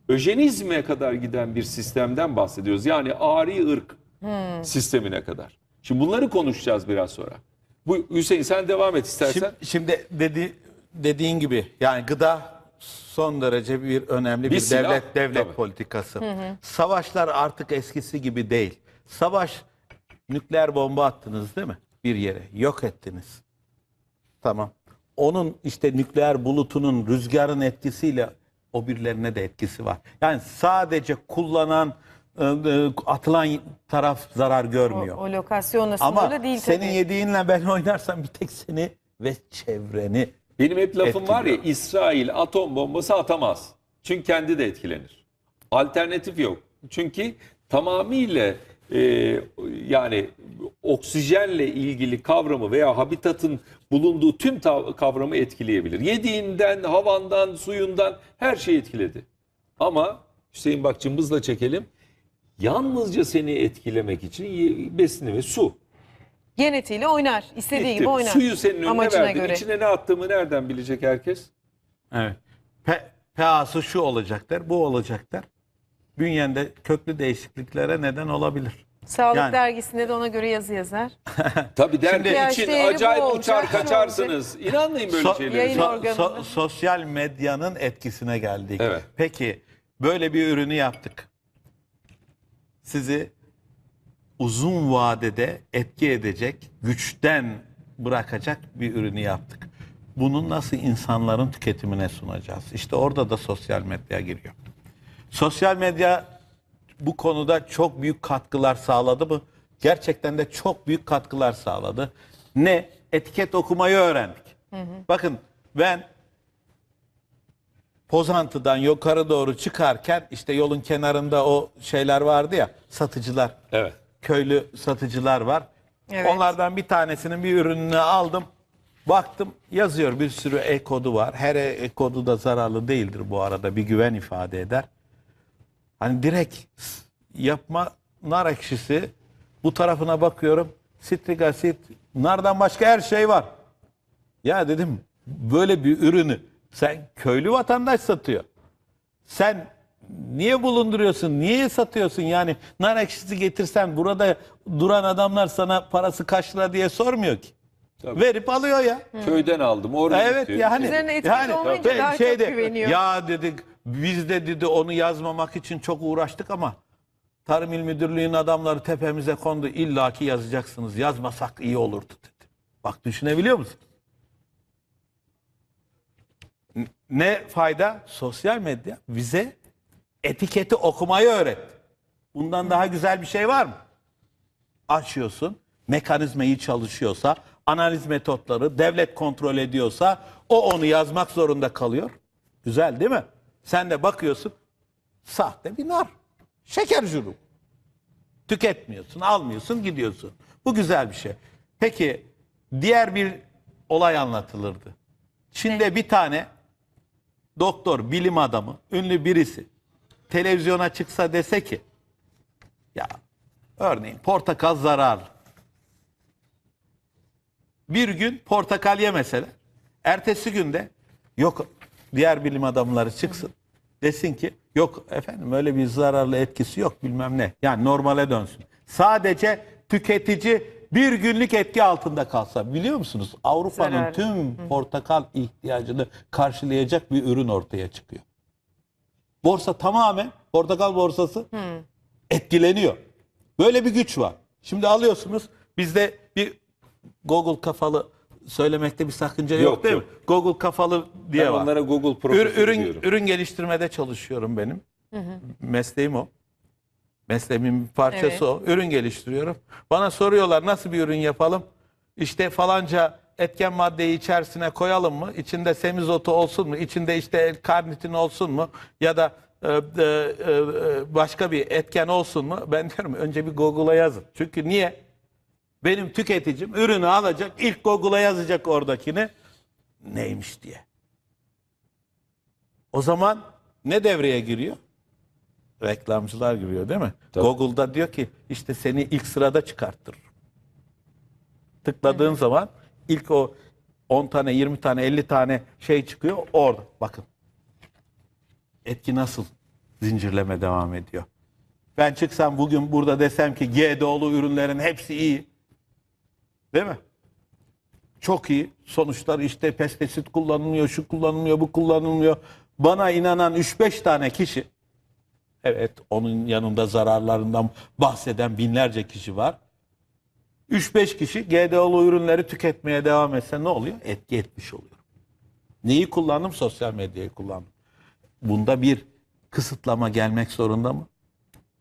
öjenizme kadar giden bir sistemden bahsediyoruz. Yani ari ırk sistemine kadar. Şimdi bunları konuşacağız biraz sonra. Bu Hüseyin sen devam et istersen. Şimdi, şimdi dedi, dediğin gibi yani gıda son derece bir önemli bir, Bir silah, devlet devlet tabii. politikası. Savaşlar artık eskisi gibi değil. Savaş nükleer bomba attınız değil mi? Bir yere yok ettiniz. Tamam. Onun işte nükleer bulutunun rüzgarın etkisiyle o birilerine de etkisi var. Yani sadece kullanan e, e, atılan taraf zarar O, görmüyor. o lokasyonla Ama sınırlı değil senin tabii. yediğinle ben oynarsam bir tek seni ve çevreni. Benim hep lafım var ya. İsrail atom bombası atamaz. Çünkü kendi de etkilenir. Alternatif yok. Çünkü tamamıyla e, yani oksijenle ilgili kavramı veya habitatın bulunduğu tüm kavramı etkileyebilir. Yediğinden, havandan, suyundan her şeyi etkiledi. Ama Hüseyin bak cımbızla çekelim. Yalnızca seni etkilemek için besini ve su. Genetiğiyle oynar. istediği Bitti. gibi oynar. Suyu senin önüne Amacına verdim. göre. İçine ne attığımı nereden bilecek herkes? Evet. P, pH'sı şu olacaklar, bu olacaklar. Bünyende köklü değişikliklere neden olabilir. Sağlık Yani- dergisinde de ona göre yazı yazar. Tabii dergi Yaş için bu acayip olacak, uçar şu kaçarsınız. İnanmayın böyle So- şeylere. Yayın so- sosyal medyanın etkisine geldik. Evet. Peki böyle bir ürünü yaptık. Sizi uzun vadede etki edecek, güçten bırakacak bir ürünü yaptık. Bunu nasıl insanların tüketimine sunacağız? İşte orada da sosyal medya giriyor. Sosyal medya bu konuda çok büyük katkılar sağladı mı? Gerçekten de çok büyük katkılar sağladı. Ne? Etiket okumayı öğrendik. Bakın ben Pozantı'dan yukarı doğru çıkarken işte yolun kenarında o şeyler vardı ya satıcılar. Evet. Köylü satıcılar var. Evet. Onlardan bir tanesinin bir ürününü aldım. Baktım yazıyor bir sürü e-kodu var. Her e-kodu da zararlı değildir bu arada. Bir güven ifade eder. Hani direkt yapma nar ekşisi bu tarafına bakıyorum. Sitrik asit, nardan başka her şey var. Ya dedim böyle bir ürünü sen köylü vatandaş satıyor. Sen niye bulunduruyorsun? Niye satıyorsun? Yani nar ekşisi getirsen burada duran adamlar sana parası kaç lira diye sormuyor ki. Tabii. Verip alıyor ya. Köyden aldım. Oraya Evet gidiyor. yani Üzerine etiket olmayınca ben daha çok güveniyor. Ya dedik biz de dedi onu yazmamak için çok uğraştık ama Tarım İl Müdürlüğü'nün adamları tepemize kondu. İlla ki yazacaksınız. Yazmasak iyi olurdu dedi. Bak düşünebiliyor musun? N- Ne fayda? Sosyal medya bize etiketi okumayı öğretti. Bundan daha güzel bir şey var mı? Açıyorsun, mekanizma iyi çalışıyorsa, analiz metotları devlet kontrol ediyorsa o onu yazmak zorunda kalıyor. Güzel değil mi? Sen de bakıyorsun, sahte bir nar. Şeker juru. Tüketmiyorsun, almıyorsun, gidiyorsun. Bu güzel bir şey. Peki diğer bir olay anlatılırdı. Çin'de bir tane doktor, bilim adamı, ünlü birisi televizyona çıksa dese ki ya örneğin portakal zararlı. Bir gün portakal yemeseler, ertesi günde yok diğer bilim adamları çıksın desin ki yok efendim öyle bir zararlı etkisi yok bilmem ne. Yani normale dönsün. Sadece tüketici bir günlük etki altında kalsa biliyor musunuz? Avrupa'nın tüm portakal ihtiyacını karşılayacak bir ürün ortaya çıkıyor. Borsa tamamen portakal borsası etkileniyor. Böyle bir güç var. Şimdi alıyorsunuz bizde bir Google kafalı söylemekte bir sakınca yok, Yok, değil yok. mi? Google kafalı diye Ben var. onlara Google Ür- profesörü ürün, diyorum. ürün geliştirmede çalışıyorum benim. Mesleğim o. Mesleğimin bir parçası Evet. o. Ürün geliştiriyorum. Bana soruyorlar nasıl bir ürün yapalım? İşte falanca etken maddeyi içerisine koyalım mı? İçinde semizotu olsun mu? İçinde işte karnitin olsun mu? Ya da e, e, e, başka bir etken olsun mu? Ben diyorum önce bir Google'a yazın. Çünkü niye? Benim tüketicim ürünü alacak, ilk Google'a yazacak oradakini neymiş diye. O zaman ne devreye giriyor? Reklamcılar giriyor değil mi? Tabii. Google'da diyor ki işte seni ilk sırada çıkartır. Tıkladığın zaman ilk o 10 tane, 20 tane, 50 tane şey çıkıyor orada. Bakın. Etki nasıl zincirleme devam ediyor. Ben çıksam bugün burada desem ki GDO'lu ürünlerin hepsi iyi. Değil mi? Çok iyi. Sonuçlar işte pestisit kullanılmıyor, şu kullanılmıyor, bu kullanılmıyor. Bana inanan 3-5 tane kişi, evet onun yanında zararlarından bahseden binlerce kişi var. 3-5 kişi GDO'lu ürünleri tüketmeye devam etse ne oluyor? Etki etmiş oluyor. Neyi kullandım? Sosyal medyayı kullandım. Bunda bir kısıtlama gelmek zorunda mı?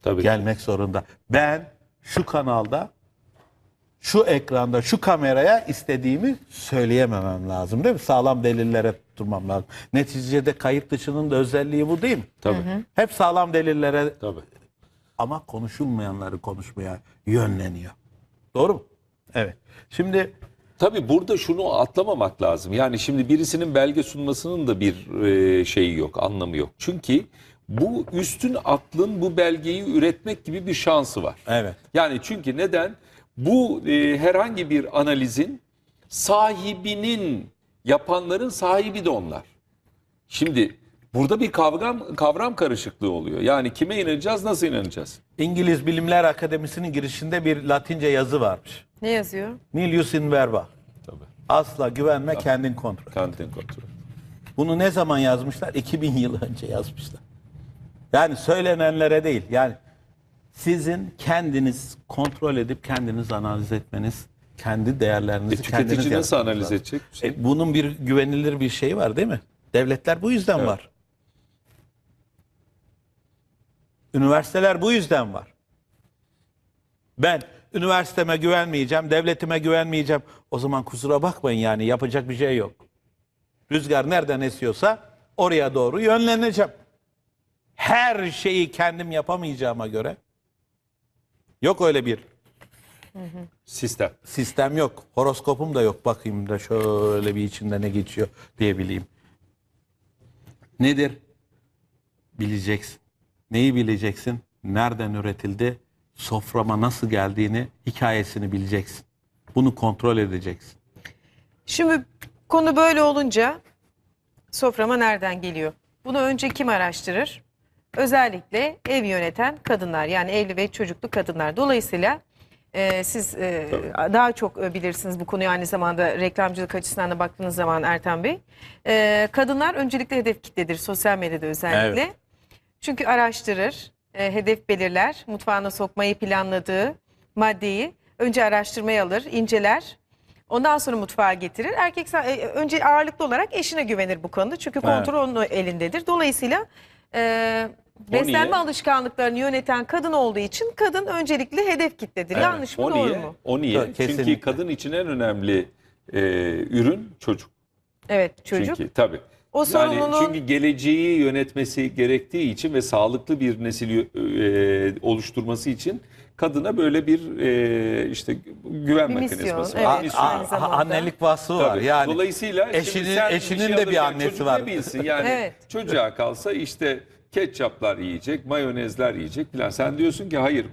Tabii. gelmek zorunda. Ben şu kanalda, şu ekranda, şu kameraya istediğimi söyleyememem lazım değil mi? Sağlam delillere tutmam lazım. Neticede kayıt dışının da özelliği bu değil mi? Tabii. Hep sağlam delillere Tabii. ama konuşulmayanları konuşmaya yönleniyor. Doğru mu? Evet. Şimdi Tabii burada şunu atlamamak lazım. Yani şimdi birisinin belge sunmasının da bir e, şeyi yok, anlamı yok. Çünkü bu üstün aklın bu belgeyi üretmek gibi bir şansı var. evet. Yani çünkü neden? Bu e, herhangi bir analizin sahibinin, yapanların sahibi de onlar. Şimdi burada bir kavram kavram karışıklığı oluyor. Yani kime inanacağız, nasıl inanacağız? İngiliz Bilimler Akademisi'nin girişinde bir Latince yazı varmış. Ne yazıyor? Nilius in verba. Tabii. Asla güvenme kendin kontrol. Kantin kontrolü. Bunu ne zaman yazmışlar? 2000 yıl önce yazmışlar. Yani söylenenlere değil. Yani sizin kendiniz kontrol edip kendiniz analiz etmeniz, kendi değerlerinizi E, kendiniz tüketici nasıl yaratmanız analiz lazım. edecek? E, bunun bir güvenilir bir şeyi var değil mi? Devletler bu yüzden var. Üniversiteler bu yüzden var. Ben üniversiteme güvenmeyeceğim, devletime güvenmeyeceğim. O zaman kusura bakmayın yani yapacak bir şey yok. Rüzgar nereden esiyorsa oraya doğru yönleneceğim. Her şeyi kendim yapamayacağıma göre yok öyle bir Sistem. sistem yok. Horoskopum da yok. Bakayım da şöyle bir içinde ne geçiyor diye bileyim. Nedir? Bileceksin. Neyi bileceksin? Nereden üretildi? Soframa nasıl geldiğini, hikayesini bileceksin. Bunu kontrol edeceksin. Şimdi konu böyle olunca soframa nereden geliyor? Bunu önce kim araştırır? Özellikle ev yöneten kadınlar yani evli ve çocuklu kadınlar. Dolayısıyla e, siz e, daha çok e, bilirsiniz bu konuyu aynı zamanda reklamcılık açısından da baktığınız zaman Ertan Bey. E, kadınlar öncelikle hedef kitledir sosyal medyada özellikle. Evet. Çünkü araştırır, e, hedef belirler, mutfağına sokmayı planladığı maddeyi önce araştırmaya alır, inceler. Ondan sonra mutfağa getirir. Erkek e, önce ağırlıklı olarak eşine güvenir bu konuda. Çünkü kontrol onun elindedir. Dolayısıyla e, beslenme niye? alışkanlıklarını yöneten kadın olduğu için kadın öncelikli hedef kitledir. Yanlış mı O doğru niye? mu? O niye? Evet, Çünkü kesinlikle. kadın için en önemli e, ürün çocuk. Evet çocuk. Çünkü tabii. O Yani sorumluluğun- çünkü geleceği yönetmesi gerektiği için ve sağlıklı bir nesil e, oluşturması için kadına böyle bir e, işte güven Bir mekanizması misyon, var. evet. Misyon. aynı zamanda. annelik vasfı var. Tabii. Yani Dolayısıyla eşinin- sen eşinin şey de bir annesi çocuk var. bilsin yani Evet. çocuğa kalsa işte ketçaplar yiyecek, mayonezler yiyecek falan. Sen diyorsun ki hayır.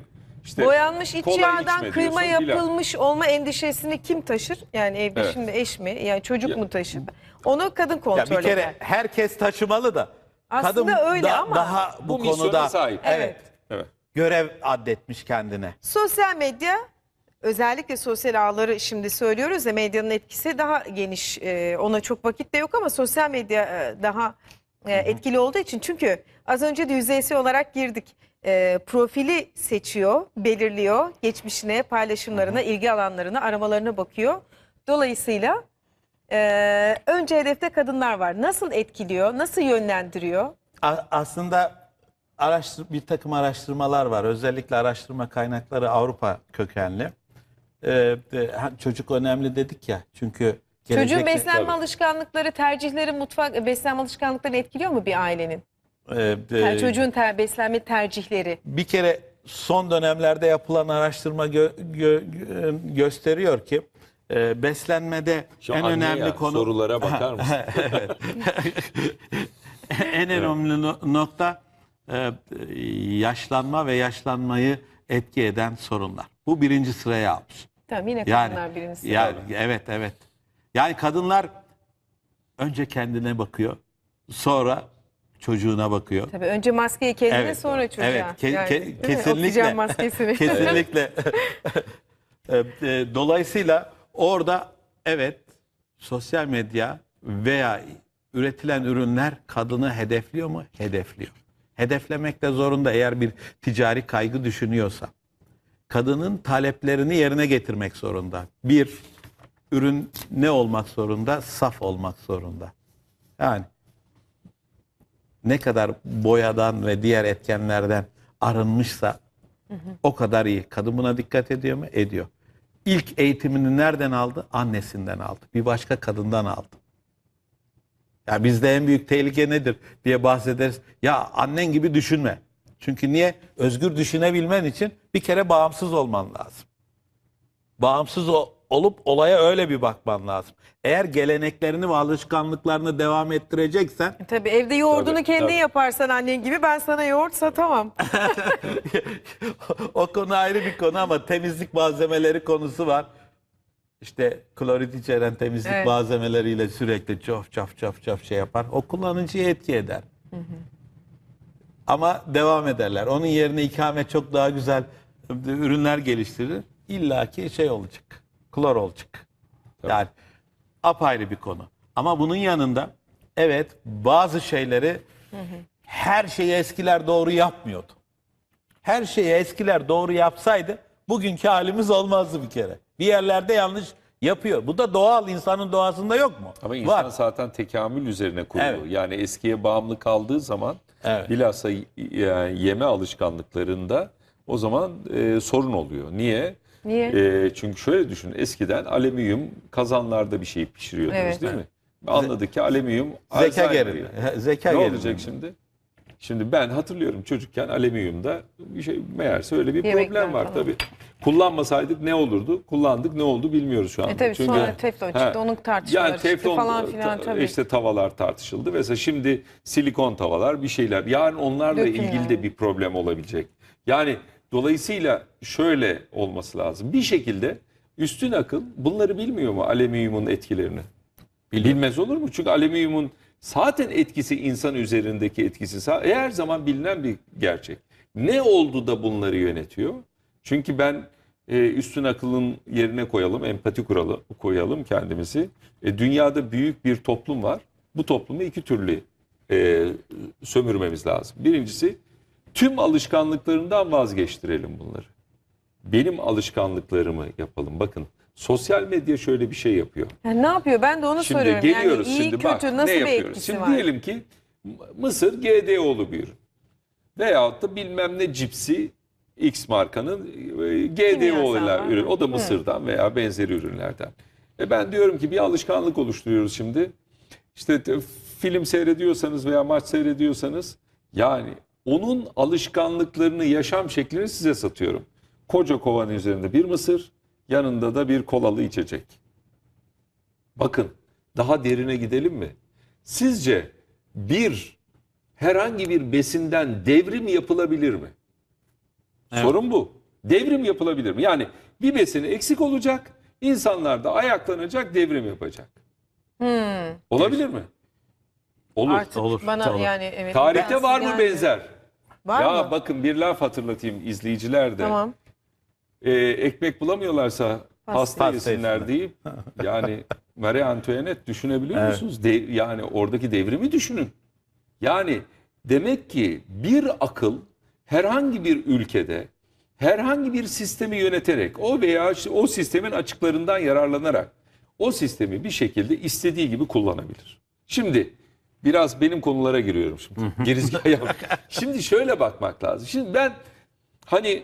İşte Boyanmış iç yağdan kıyma diyorsun filan. yapılmış olma endişesini kim taşır? Yani evde Evet. şimdi eş mi? Yani çocuk Ya- mu taşır? Onu kadın kontrol ya bir kere eder. herkes taşımalı da. Aslında kadın öyle ama- daha bu, Bu konuda sahip. Evet. Evet. Görev addetmiş kendine. Sosyal medya özellikle sosyal ağları şimdi söylüyoruz ya medyanın etkisi daha geniş. Ee, ona çok vakit de yok ama sosyal medya e, daha e, etkili olduğu için. Çünkü az önce de yüzeysel olarak girdik. Ee, profili seçiyor, belirliyor. Geçmişine, paylaşımlarına, ilgi alanlarına, aramalarına bakıyor. Dolayısıyla e, önce hedefte kadınlar var. Nasıl etkiliyor, nasıl yönlendiriyor? A- aslında araştır bir takım araştırmalar var. Özellikle araştırma kaynakları Avrupa kökenli. e, e, ha, çocuk önemli dedik ya. Çünkü Çocuğun gelecekte- beslenme alışkanlıkları, tercihleri, mutfak beslenme alışkanlıklarını etkiliyor mu bir ailenin? e, e, Yani çocuğun ter- beslenme tercihleri. bir kere son dönemlerde yapılan araştırma gö- gö- gö- gösteriyor ki e, beslenmede Şu en önemli ya, konu sorulara bakar mısın? en önemli no- nokta e, yaşlanma ve yaşlanmayı etki eden sorunlar. Bu birinci sıraya almış. Tamam yine Yani, kadınlar birincisi. yani evet evet. Yani kadınlar önce kendine bakıyor, sonra çocuğuna bakıyor. Tabii önce maskeyi kendine Evet, sonra çocuğa. evet, ke- Yani, ke- kesinlikle. Oksijen maskesini. Kesinlikle. E, e, Dolayısıyla orada evet sosyal medya veya üretilen ürünler kadını hedefliyor mu? Hedefliyor. Hedeflemek de zorunda eğer bir ticari kaygı düşünüyorsa. Kadının taleplerini yerine getirmek zorunda. Bir, ürün ne olmak zorunda? Saf olmak zorunda. Yani ne kadar boyadan ve diğer etkenlerden arınmışsa o kadar iyi. Kadın buna dikkat ediyor mu? Ediyor. İlk eğitimini nereden aldı? Annesinden aldı. Bir başka kadından aldı. Ya bizde en büyük tehlike nedir diye bahsederiz. Ya annen gibi düşünme. Çünkü niye? Özgür düşünebilmen için bir kere bağımsız olman lazım. Bağımsız o- olup olaya öyle bir bakman lazım. Eğer geleneklerini ve alışkanlıklarını devam ettireceksen Tabii evde yoğurdunu Tabii, kendin tabii. yaparsan annen gibi ben sana yoğurt satamam. o konu ayrı bir konu ama temizlik malzemeleri konusu var. İşte klorit içeren temizlik Evet. malzemeleriyle sürekli çof çof çof çof şey yapar. O kullanıcıya etki eder. Ama devam ederler. Onun yerine ikame çok daha güzel ürünler geliştirir. İlla ki şey olacak. Klor olacak. Yani apayrı bir konu. Ama bunun yanında evet bazı şeyleri her şeyi eskiler doğru yapmıyordu. Her şeyi eskiler doğru yapsaydı bugünkü halimiz olmazdı bir kere. Bir yerlerde yanlış yapıyor. Bu da doğal insanın doğasında yok mu? Ama insan Var. zaten tekamül üzerine kurulu. Evet. Yani eskiye bağımlı kaldığı zaman Evet. bilhassa yani yeme alışkanlıklarında o zaman e, sorun oluyor. Niye? Niye? E, çünkü şöyle düşün. Eskiden alüminyum kazanlarda bir şey pişiriyordunuz Evet. değil mi? Anladık ki alüminyum Zeka Alzheimer geriliği. yapıyor. Zeka Ne geriliği. olacak şimdi? Şimdi ben hatırlıyorum çocukken alüminyumda bir şey meğerse öyle bir Yemekler problem var falan. tabii. Kullanmasaydık ne olurdu? Kullandık ne oldu bilmiyoruz şu anda. E tabii sonra teflon çıktı, Ha, onun tartışmaları yani çıktı teflon falan filan ta- tabii. işte tavalar tartışıldı. Mesela şimdi silikon tavalar bir şeyler. Yani onlarla Döküm ilgili yani. de bir problem olabilecek. Yani dolayısıyla şöyle olması lazım. Bir şekilde üstün akıl bunları bilmiyor mu alüminyumun etkilerini? Bilmez olur mu? Çünkü alüminyumun zaten etkisi insan üzerindeki etkisi sa- her zaman bilinen bir gerçek. Ne oldu da bunları yönetiyor? Çünkü ben e, üstün akılın yerine koyalım, empati kuralım, koyalım kendimizi. E, dünyada büyük bir toplum var. Bu toplumu iki türlü e, sömürmemiz lazım. Birincisi tüm alışkanlıklarından vazgeçtirelim bunları. Benim alışkanlıklarımı yapalım. Bakın sosyal medya şöyle bir şey yapıyor. Yani ne yapıyor? Ben de onu Şimdi soruyorum. geliyoruz yani iyi şimdi kötü bak nasıl ne yapıyoruz? Şimdi var? diyelim ki Mısır GDO'lu bir ürün. Veyahut da bilmem ne cipsi X markanın e, GDO'lu ürün. O da hı. Mısır'dan veya benzeri ürünlerden. E ben diyorum ki bir alışkanlık oluşturuyoruz şimdi. İşte te- film seyrediyorsanız veya maç seyrediyorsanız yani onun alışkanlıklarını, yaşam şeklini size satıyorum. Koca kovanın üzerinde bir mısır, yanında da bir kolalı içecek. Bakın daha derine gidelim mi? Sizce bir herhangi bir besinden devrim yapılabilir mi? Sorun bu. Devrim yapılabilir mi? Yani bir besini eksik olacak, insanlar da ayaklanacak, devrim yapacak. Olabilir mi? Olur. Hmm. Artık Olur, bana olur. yani evet. Tarihte var mı yani- benzer? Var ya mı? bakın bir laf hatırlatayım izleyiciler de. Tamam. Ee, ekmek bulamıyorlarsa pasta Pasta yesinler deyip yani Marie Antoinette düşünebiliyor musunuz? De- yani oradaki devrimi düşünün. Yani demek ki bir akıl herhangi bir ülkede herhangi bir sistemi yöneterek o veya işte o sistemin açıklarından yararlanarak o sistemi bir şekilde istediği gibi kullanabilir. Şimdi biraz benim konulara giriyorum şimdi. Girizgah yap- Şimdi şöyle bakmak lazım. Şimdi ben hani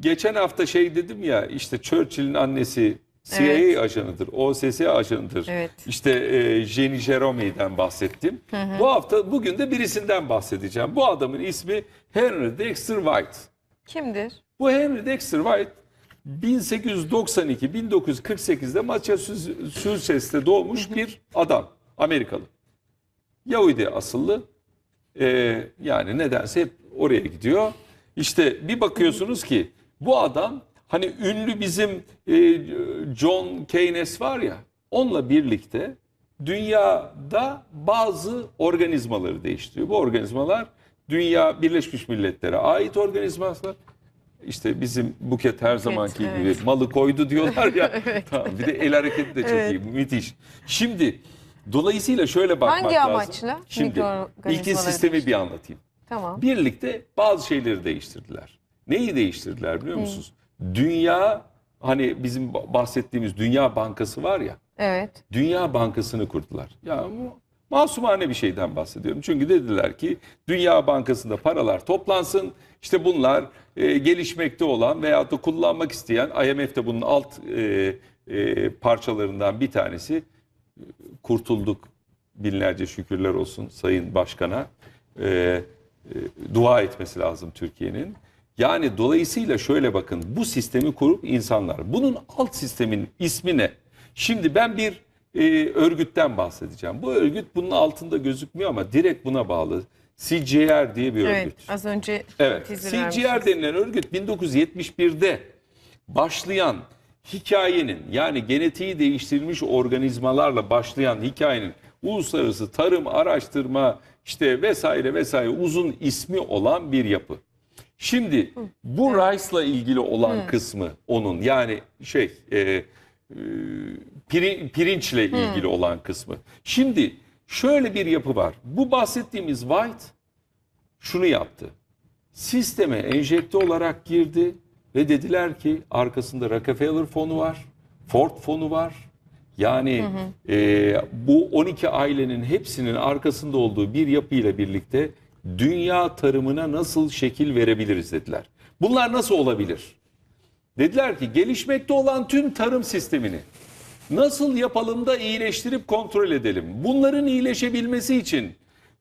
geçen hafta şey dedim ya işte Churchill'in annesi CIA Evet. ajanıdır, OSS ajanıdır. Evet. İşte e, Jenny Jerome'den bahsettim. Bu hafta bugün de birisinden bahsedeceğim. Bu adamın ismi Henry Dexter White. Kimdir? Bu Henry Dexter White 1892-1948'de Massachusetts'te doğmuş bir adam. Amerikalı. Yahudi asıllı. Ee, yani nedense hep oraya gidiyor. İşte bir bakıyorsunuz ki bu adam hani ünlü bizim e, John Keynes var ya onunla birlikte dünyada bazı organizmaları değiştiriyor. Bu organizmalar Dünya Birleşmiş Milletler'e ait organizmalar. İşte bizim Buket her zamanki evet. gibi malı koydu diyorlar ya. tamam, bir de el hareketi de çok Evet. iyi. Müthiş. Şimdi dolayısıyla şöyle bakmak Hangi lazım. amaçla Şimdi ilkin sistemi bir anlatayım. Tamam. Birlikte bazı şeyleri değiştirdiler. Neyi değiştirdiler biliyor musunuz? Dünya hani bizim bahsettiğimiz Dünya Bankası var ya. Evet. Dünya Bankası'nı kurdular. Ya bu masumane bir şeyden bahsediyorum. Çünkü dediler ki Dünya Bankası'nda paralar toplansın. İşte bunlar e, gelişmekte olan veya da kullanmak isteyen IMF'de bunun alt e, e, parçalarından bir tanesi kurtulduk. Binlerce şükürler olsun Sayın Başkan'a. E, e, dua etmesi lazım Türkiye'nin. Yani dolayısıyla şöyle bakın bu sistemi kurup insanlar. Bunun alt sistemin ismi ne? Şimdi ben bir e, örgütten bahsedeceğim. Bu örgüt bunun altında gözükmüyor ama direkt buna bağlı. CGR diye bir Evet. örgüt. Az önce Evet. CGR denilen örgüt 1971'de başlayan hikayenin yani genetiği değiştirilmiş organizmalarla başlayan hikayenin uluslararası tarım araştırma işte vesaire vesaire uzun ismi olan bir yapı. Şimdi bu Rice'la ilgili olan kısmı onun yani şey e, e, piri- pirinçle ilgili olan kısmı. Şimdi şöyle bir yapı var. Bu bahsettiğimiz White şunu yaptı sisteme enjekte olarak girdi ve dediler ki arkasında Rockefeller fonu var, Ford fonu var. Yani e, bu 12 ailenin hepsinin arkasında olduğu bir yapıyla birlikte dünya tarımına nasıl şekil verebiliriz dediler. Bunlar nasıl olabilir? Dediler ki gelişmekte olan tüm tarım sistemini nasıl yapalım da iyileştirip kontrol edelim. Bunların iyileşebilmesi için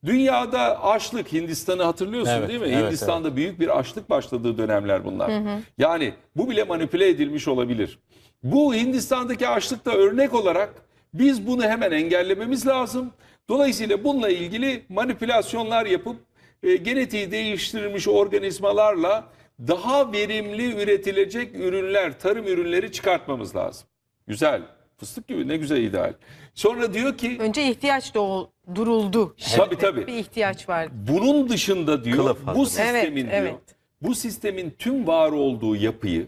dünyada açlık Hindistan'ı hatırlıyorsun Evet, değil mi? evet, Hindistan'da büyük bir açlık başladığı dönemler bunlar. Yani bu bile manipüle edilmiş olabilir. Bu Hindistan'daki açlıkta örnek olarak biz bunu hemen engellememiz lazım. Dolayısıyla bununla ilgili manipülasyonlar yapıp e, genetiği değiştirilmiş organizmalarla daha verimli üretilecek ürünler, tarım ürünleri çıkartmamız lazım. Güzel. Fıstık gibi ne güzel ideal. Sonra diyor ki Önce ihtiyaç doğ duruldu. tabii tabii. Bir ihtiyaç var. Bunun dışında diyor Kılıf bu sistemin Evet, diyor. evet. Bu sistemin tüm var olduğu yapıyı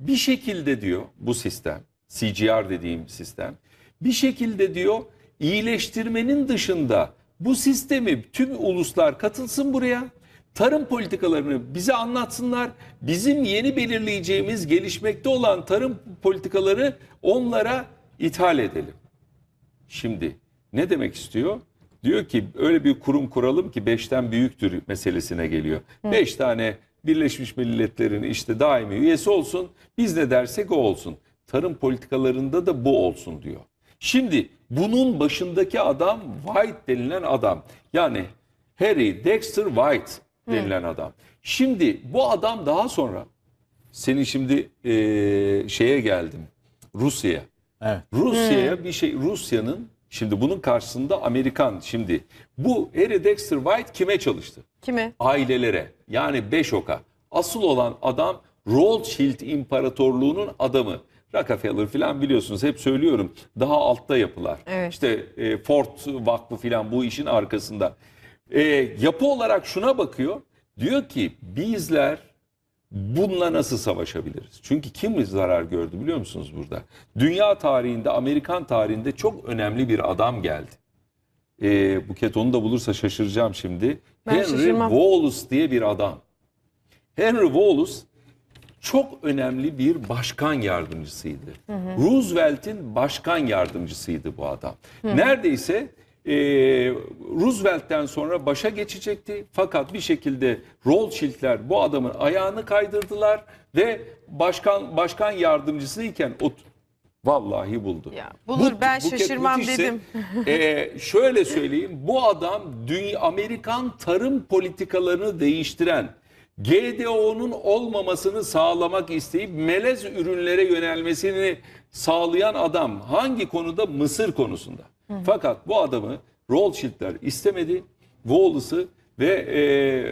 bir şekilde diyor bu sistem CGR dediğim sistem bir şekilde diyor iyileştirmenin dışında bu sistemi tüm uluslar katılsın buraya. Tarım politikalarını bize anlatsınlar. Bizim yeni belirleyeceğimiz gelişmekte olan tarım politikaları onlara ithal edelim. Şimdi ne demek istiyor? Diyor ki öyle bir kurum kuralım ki beşten büyüktür meselesine geliyor. Beş tane Birleşmiş Milletler'in işte daimi üyesi olsun. Biz ne dersek o olsun. Tarım politikalarında da bu olsun diyor. Şimdi bunun başındaki adam White denilen adam. Yani Harry Dexter White denilen adam. Şimdi bu adam daha sonra senin şimdi eee, şeye geldim. Rusya'ya. Evet. Rusya'ya bir şey Rusya'nın şimdi bunun karşısında Amerikan şimdi bu Harry Dexter White kime çalıştı? Kime? Ailelere yani beş oka. Asıl olan adam Rothschild İmparatorluğu'nun adamı. Rockefeller falan biliyorsunuz hep söylüyorum daha altta yapılar. Evet. İşte e, Ford Vakfı falan bu işin arkasında. E, yapı olarak şuna bakıyor. Diyor ki bizler Bununla nasıl savaşabiliriz? Çünkü kim zarar gördü biliyor musunuz burada? Dünya tarihinde, Amerikan tarihinde çok önemli bir adam geldi. Ee, Buket onu da bulursa şaşıracağım şimdi. Ben Henry şaşırmam. Wallace diye bir adam. Henry Wallace çok önemli bir başkan yardımcısıydı. Roosevelt'in başkan yardımcısıydı bu adam. Neredeyse e, Roosevelt'ten sonra başa geçecekti. Fakat bir şekilde Rothschild'ler bu adamın ayağını kaydırdılar ve başkan başkan yardımcısıyken o vallahi buldu. Ya, bulur, ben Buket şaşırmam Müthiş'se, dedim. e, şöyle söyleyeyim bu adam dünya, Amerikan tarım politikalarını değiştiren GDO'nun olmamasını sağlamak isteyip melez ürünlere yönelmesini sağlayan adam hangi konuda? Mısır konusunda. Fakat bu adamı Rothschild'ler istemedi. Wallace'ı ve e,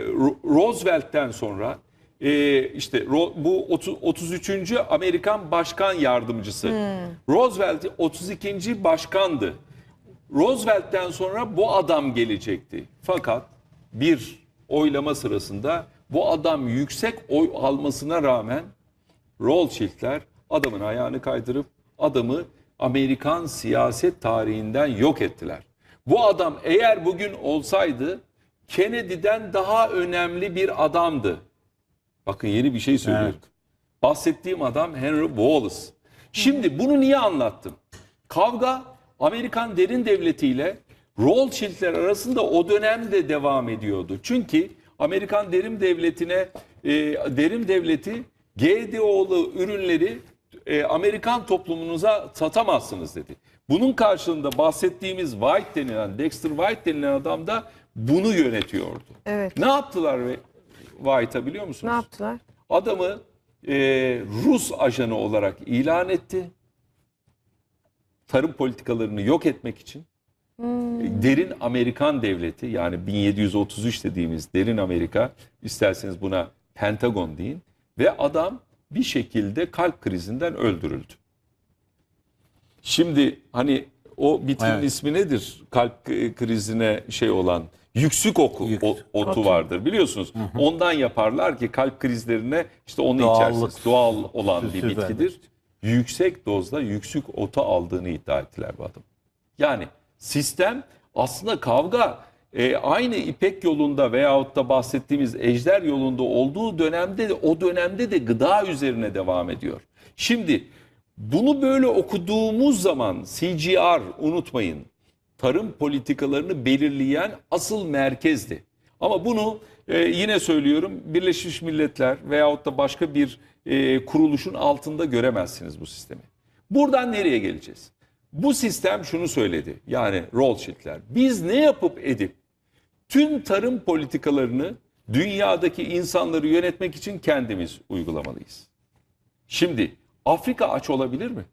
Ro- Roosevelt'ten sonra e, işte Ro- bu 30, 33. Amerikan Başkan Yardımcısı. Roosevelt 32. başkandı. Roosevelt'ten sonra bu adam gelecekti. Fakat bir oylama sırasında bu adam yüksek oy almasına rağmen Rothschild'ler adamın ayağını kaydırıp adamı Amerikan siyaset tarihinden yok ettiler. Bu adam eğer bugün olsaydı Kennedy'den daha önemli bir adamdı. Bakın yeni bir şey söylüyorum. Bahsettiğim adam Henry Wallace. Şimdi bunu niye anlattım? Kavga Amerikan derin devletiyle Rothschild'ler arasında o dönemde devam ediyordu. Çünkü Amerikan derin devletine e, derin devleti GDO'lu ürünleri e, Amerikan toplumunuza satamazsınız dedi. Bunun karşılığında bahsettiğimiz White denilen Dexter White denilen adam da bunu yönetiyordu. Evet. Ne yaptılar ve White'a biliyor musunuz? Ne yaptılar? Adamı e, Rus ajanı olarak ilan etti. Tarım politikalarını yok etmek için. E, Derin Amerikan devleti yani 1733 dediğimiz derin Amerika isterseniz buna Pentagon deyin ve adam bir şekilde kalp krizinden öldürüldü. Şimdi hani o bitinin Evet. ismi nedir? Kalp krizine şey olan yüksük oku Yüks- o- otu vardır biliyorsunuz. Ondan yaparlar ki kalp krizlerine işte onu Doğallık. içersiniz. Doğal olan bir bitkidir. Yüksek dozda yüksük otu aldığını iddia ettiler bu adam. Yani sistem aslında kavga e, aynı İpek yolunda veyahut da bahsettiğimiz Ejder yolunda olduğu dönemde de o dönemde de gıda üzerine devam ediyor. Şimdi bunu böyle okuduğumuz zaman CGR unutmayın tarım politikalarını belirleyen asıl merkezdi. Ama bunu e, yine söylüyorum Birleşmiş Milletler veyahut da başka bir e, kuruluşun altında göremezsiniz bu sistemi. Buradan nereye geleceğiz? Bu sistem şunu söyledi yani Rothschild'ler biz ne yapıp edip tüm tarım politikalarını dünyadaki insanları yönetmek için kendimiz uygulamalıyız. Şimdi Afrika aç olabilir mi?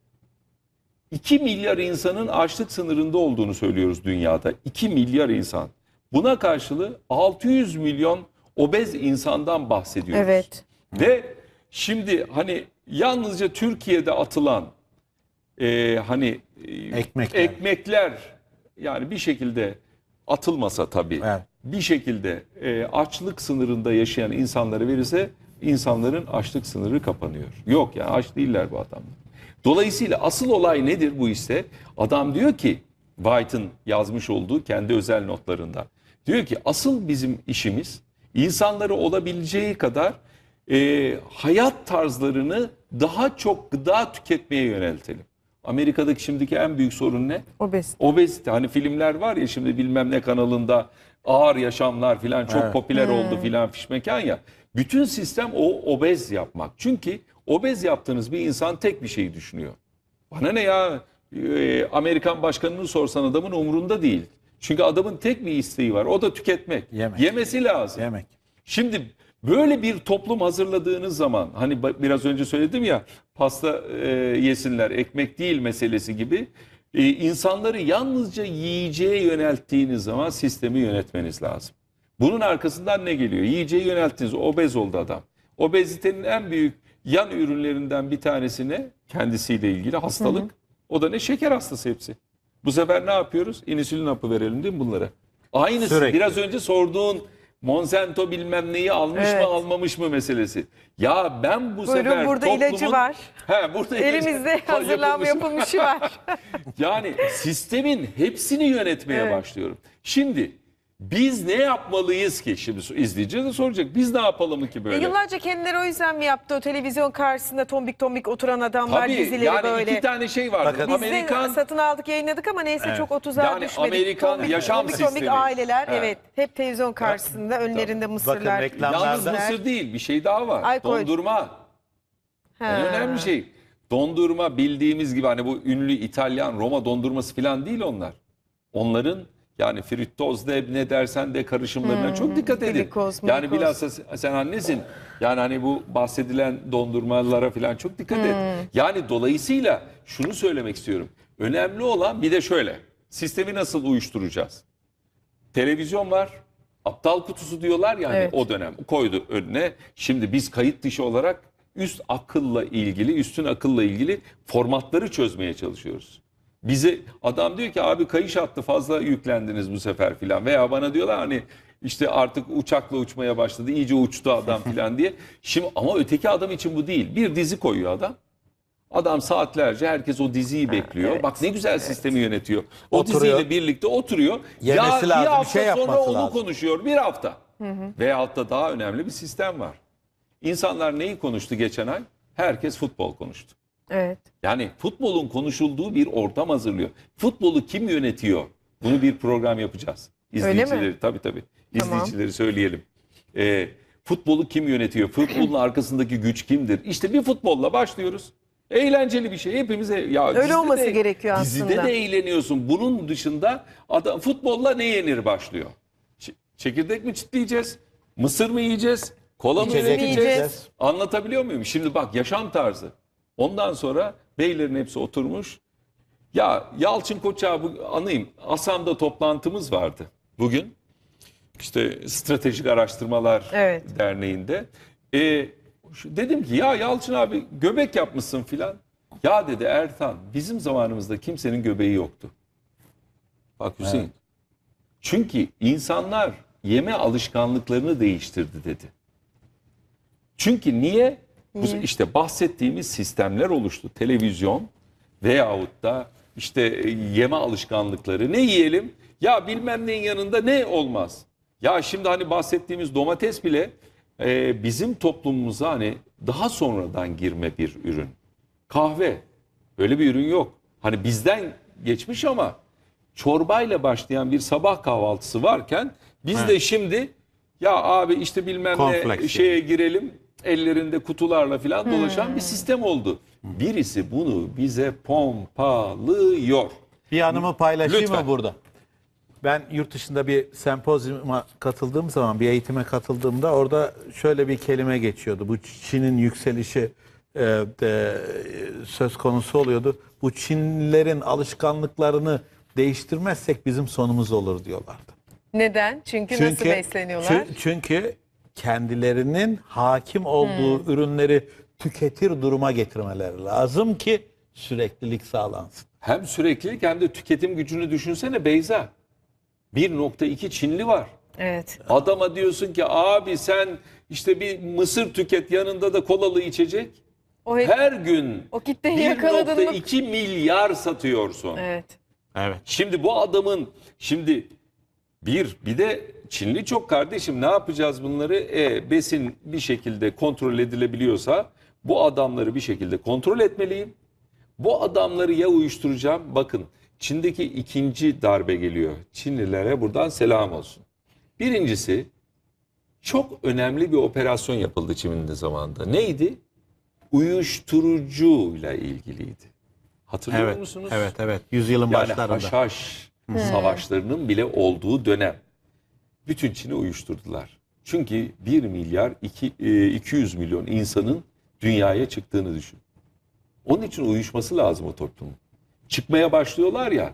2 milyar insanın açlık sınırında olduğunu söylüyoruz dünyada. 2 milyar insan. Buna karşılığı 600 milyon obez insandan bahsediyoruz. Evet. Ve şimdi hani yalnızca Türkiye'de atılan e, hani e, Ekmekler. ekmekler yani bir şekilde atılmasa tabii Evet. bir şekilde e, açlık sınırında yaşayan insanlara verirse insanların açlık sınırı kapanıyor. Yok yani aç değiller bu adamlar. Dolayısıyla asıl olay nedir bu ise? Adam diyor ki White'ın yazmış olduğu kendi özel notlarında. Diyor ki asıl bizim işimiz insanları olabileceği kadar e, hayat tarzlarını daha çok gıda tüketmeye yöneltelim. Amerika'daki şimdiki en büyük sorun ne? Obez. Obezite. Hani filmler var ya şimdi bilmem ne kanalında ağır yaşamlar filan çok Evet. popüler oldu filan fişmekan ya. Bütün sistem o obez yapmak. Çünkü obez yaptığınız bir insan tek bir şeyi düşünüyor. Bana ne ya Ee, Amerikan başkanını sorsan adamın umurunda değil. Çünkü adamın tek bir isteği var. O da tüketmek. Yemek. Yemesi lazım. Yemek. Şimdi böyle bir toplum hazırladığınız zaman hani biraz önce söyledim ya pasta e, yesinler ekmek değil meselesi gibi e, insanları yalnızca yiyeceğe yönelttiğiniz zaman sistemi yönetmeniz lazım. Bunun arkasından ne geliyor? Yiyeceği yönelttiniz obez oldu adam. Obezitenin en büyük yan ürünlerinden bir tanesi ne? Kendisiyle ilgili hastalık. O da ne? Şeker hastası hepsi. Bu sefer ne yapıyoruz? İnsülin hapı verelim değil mi bunlara? Aynısı Sürekli. biraz önce sorduğun Monsanto bilmem neyi almış Evet. mı almamış mı meselesi. Ya ben bu Buyurun, sefer burada toplumun... ilacı var. He, burada ilacı- Elimizde Ha, hazırlanma yapılmış. yapılmışı var. Yani sistemin hepsini yönetmeye Evet. başlıyorum. Şimdi Biz ne yapmalıyız ki? Şimdi izleyici de soracak. Biz ne yapalım ki E, böyle? yıllarca kendileri o yüzden mi yaptı o televizyon karşısında tombik tombik oturan adamlar Tabii dizileri yani böyle. iki tane şey var. Bakın- Biz Amerikan de satın aldık yayınladık ama neyse çok o tuzağa Yani düşmedik. Amerikan yaşam tombik, tombik sistemi. aileler Evet. evet hep televizyon karşısında önlerinde mısırlar. reklamlarda- Yalnız mısır değil bir şey daha var. Ay, koy. Dondurma. Ha. En önemli şey. Dondurma bildiğimiz gibi hani bu ünlü İtalyan Roma dondurması falan değil onlar. Onların yani frittoz de ne dersen de karışımlarına çok dikkat edin. glikoz, yani bilhassa sen- annesin. Yani hani bu bahsedilen dondurmalara falan çok dikkat et. Yani dolayısıyla şunu söylemek istiyorum. Önemli olan bir de şöyle. Sistemi nasıl uyuşturacağız? Televizyon var. Aptal kutusu diyorlar yani Evet. o dönem koydu önüne. Şimdi biz kayıt dışı olarak üst akılla ilgili, üstün akılla ilgili formatları çözmeye çalışıyoruz. Bize adam diyor ki abi kayış hattı fazla yüklendiniz bu sefer filan veya bana diyorlar hani işte artık uçakla uçmaya başladı iyice uçtu adam filan diye. Şimdi ama öteki adam için bu değil. Bir dizi koyuyor adam. Adam saatlerce herkes o diziyi bekliyor. evet, Bak ne güzel sistemi yönetiyor. O Oturuyor. diziyle birlikte oturuyor. Yemesi ya, bir lazım, bir hafta şey sonra yapması onu lazım. konuşuyor. Bir hafta. Veyahut da daha önemli bir sistem var. İnsanlar neyi konuştu geçen ay? Herkes futbol konuştu. Evet. Yani futbolun konuşulduğu bir ortam hazırlıyor. Futbolu kim yönetiyor? Bunu bir program yapacağız. mi? İzleyicileri tabii tabii. Tamam. İzleyicileri söyleyelim. Ee, futbolu kim yönetiyor? Futbolun arkasındaki güç kimdir? İşte bir futbolla başlıyoruz. Eğlenceli bir şey. Hepimize ya Öyle dizide olması de- gerekiyor Dizide aslında. de eğleniyorsun. Bunun dışında adam futbolla ne yenir başlıyor. Ç- çekirdek mi çitleyeceğiz? Mısır mı yiyeceğiz? Kola mı yiyeceğiz. Anlatabiliyor muyum? Şimdi bak yaşam tarzı. Ondan sonra beylerin hepsi oturmuş. Ya Yalçın Koç'a bu anayım. Asam'da toplantımız vardı bugün. İşte Stratejik Araştırmalar Evet. Derneği'nde. E, şu- dedim ki ya Yalçın abi göbek yapmışsın filan. Ya dedi Ertan bizim zamanımızda kimsenin göbeği yoktu. Bak Hüseyin. Çünkü insanlar yeme alışkanlıklarını değiştirdi dedi. Çünkü niye? Bu işte bahsettiğimiz sistemler oluştu. Televizyon veyahut da işte e, yeme alışkanlıkları. Ne yiyelim? Ya bilmem neyin yanında ne olmaz? Ya şimdi hani bahsettiğimiz domates bile e, bizim toplumumuza hani daha sonradan girme bir ürün. Kahve öyle bir ürün yok. Hani bizden geçmiş ama çorbayla başlayan bir sabah kahvaltısı varken biz de şimdi ya abi işte bilmem ne Cornflakes şeye girelim ellerinde kutularla falan dolaşan bir sistem oldu. Birisi bunu bize pompalıyor. Bir anımı paylaşayım Lütfen. mı burada? Ben yurt dışında bir sempozyuma katıldığım zaman, bir eğitime katıldığımda orada şöyle bir kelime geçiyordu. Bu Çin'in yükselişi e, de, söz konusu oluyordu. Bu Çinlilerin alışkanlıklarını değiştirmezsek bizim sonumuz olur diyorlardı. Neden? Çünkü, nasıl besleniyorlar? çü- çünkü kendilerinin hakim olduğu Hmm. ürünleri tüketir duruma getirmeleri lazım ki süreklilik sağlansın. Hem süreklilik hem de tüketim gücünü düşünsene Beyza. 1.2 Çinli var. Evet. Adama diyorsun ki abi sen işte bir mısır tüket yanında da kolalı içecek. O hep, Her gün o kitleyi yakaladın mı? 1.2 milyar satıyorsun. Evet. Evet. Şimdi bu adamın şimdi bir bir de Çinli çok kardeşim ne yapacağız bunları? E, besin bir şekilde kontrol edilebiliyorsa bu adamları bir şekilde kontrol etmeliyim. Bu adamları ya uyuşturacağım. Bakın Çin'deki ikinci darbe geliyor. Çinlilere buradan selam olsun. Birincisi çok önemli bir operasyon yapıldı Çin'in zamanında. Neydi? Uyuşturucuyla ilgiliydi. Hatırlıyor Evet, musunuz? evet, evet. Yüzyılın Yani başlarında. haşhaş savaşlarının bile olduğu dönem. Bütün Çin'i uyuşturdular. Çünkü 1 milyar iki- e, 200 milyon insanın dünyaya çıktığını düşün. Onun için uyuşması lazım o toplumun. Çıkmaya başlıyorlar ya.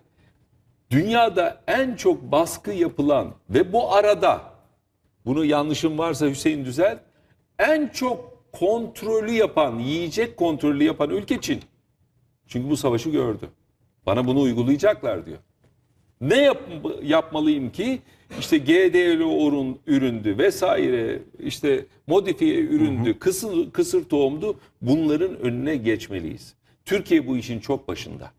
Dünyada en çok baskı yapılan ve bu arada bunu yanlışım varsa Hüseyin düzelt. En çok kontrolü yapan, yiyecek kontrolü yapan ülke Çin. Çünkü bu savaşı gördü. Bana bunu uygulayacaklar diyor. Ne yap- yapmalıyım ki işte GDL ürün, üründü vesaire işte modifiye üründü, kısır, kısır tohumdu bunların önüne geçmeliyiz. Türkiye bu işin çok başında.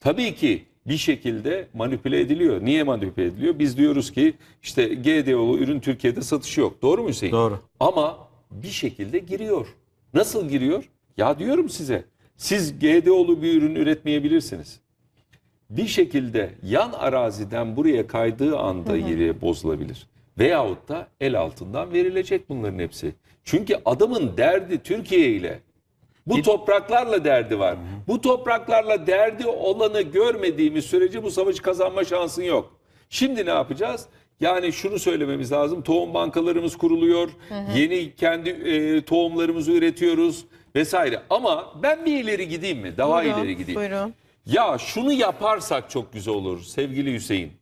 Tabii ki bir şekilde manipüle ediliyor. Niye manipüle ediliyor? Biz diyoruz ki işte GDO'lu ürün Türkiye'de satışı yok. Doğru mu Hüseyin? Doğru. Ama bir şekilde giriyor. Nasıl giriyor? Ya diyorum size. Siz GDO'lu bir ürün üretmeyebilirsiniz. Bir şekilde yan araziden buraya kaydığı anda yeri bozulabilir. Veyahut da el altından verilecek bunların hepsi. Çünkü adamın derdi Türkiye ile. Bu topraklarla derdi var. Bu topraklarla derdi olanı görmediğimiz sürece bu savaşı kazanma şansın yok. Şimdi ne yapacağız? Yani şunu söylememiz lazım. Tohum bankalarımız kuruluyor. Yeni kendi e, tohumlarımızı üretiyoruz vesaire. Ama ben bir ileri gideyim mi? Daha Buyurun, ileri gideyim. Buyurun. Ya şunu yaparsak çok güzel olur sevgili Hüseyin.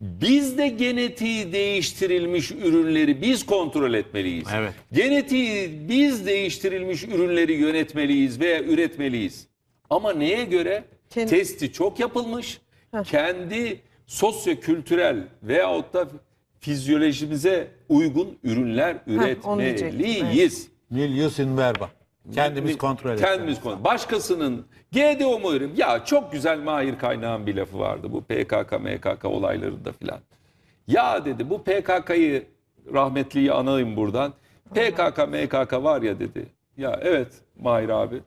Biz de genetiği değiştirilmiş ürünleri biz kontrol etmeliyiz. Evet. Genetiği biz değiştirilmiş ürünleri yönetmeliyiz veya üretmeliyiz. Ama neye göre? Kendi- Testi çok yapılmış. Kendi sosyo-kültürel veyahut da fizyolojimize uygun ürünler üretmeliyiz. Nil in verba. Kendimiz kontrol edeceğiz. Kendimiz kontrol. Başkasının GDO mu ürün? Ya çok güzel Mahir Kaynağ'ın bir lafı vardı bu PKK MKK olaylarında filan. Ya dedi bu PKK'yı rahmetliyi anayım buradan. PKK MKK var ya dedi. Ya evet Mahir abi.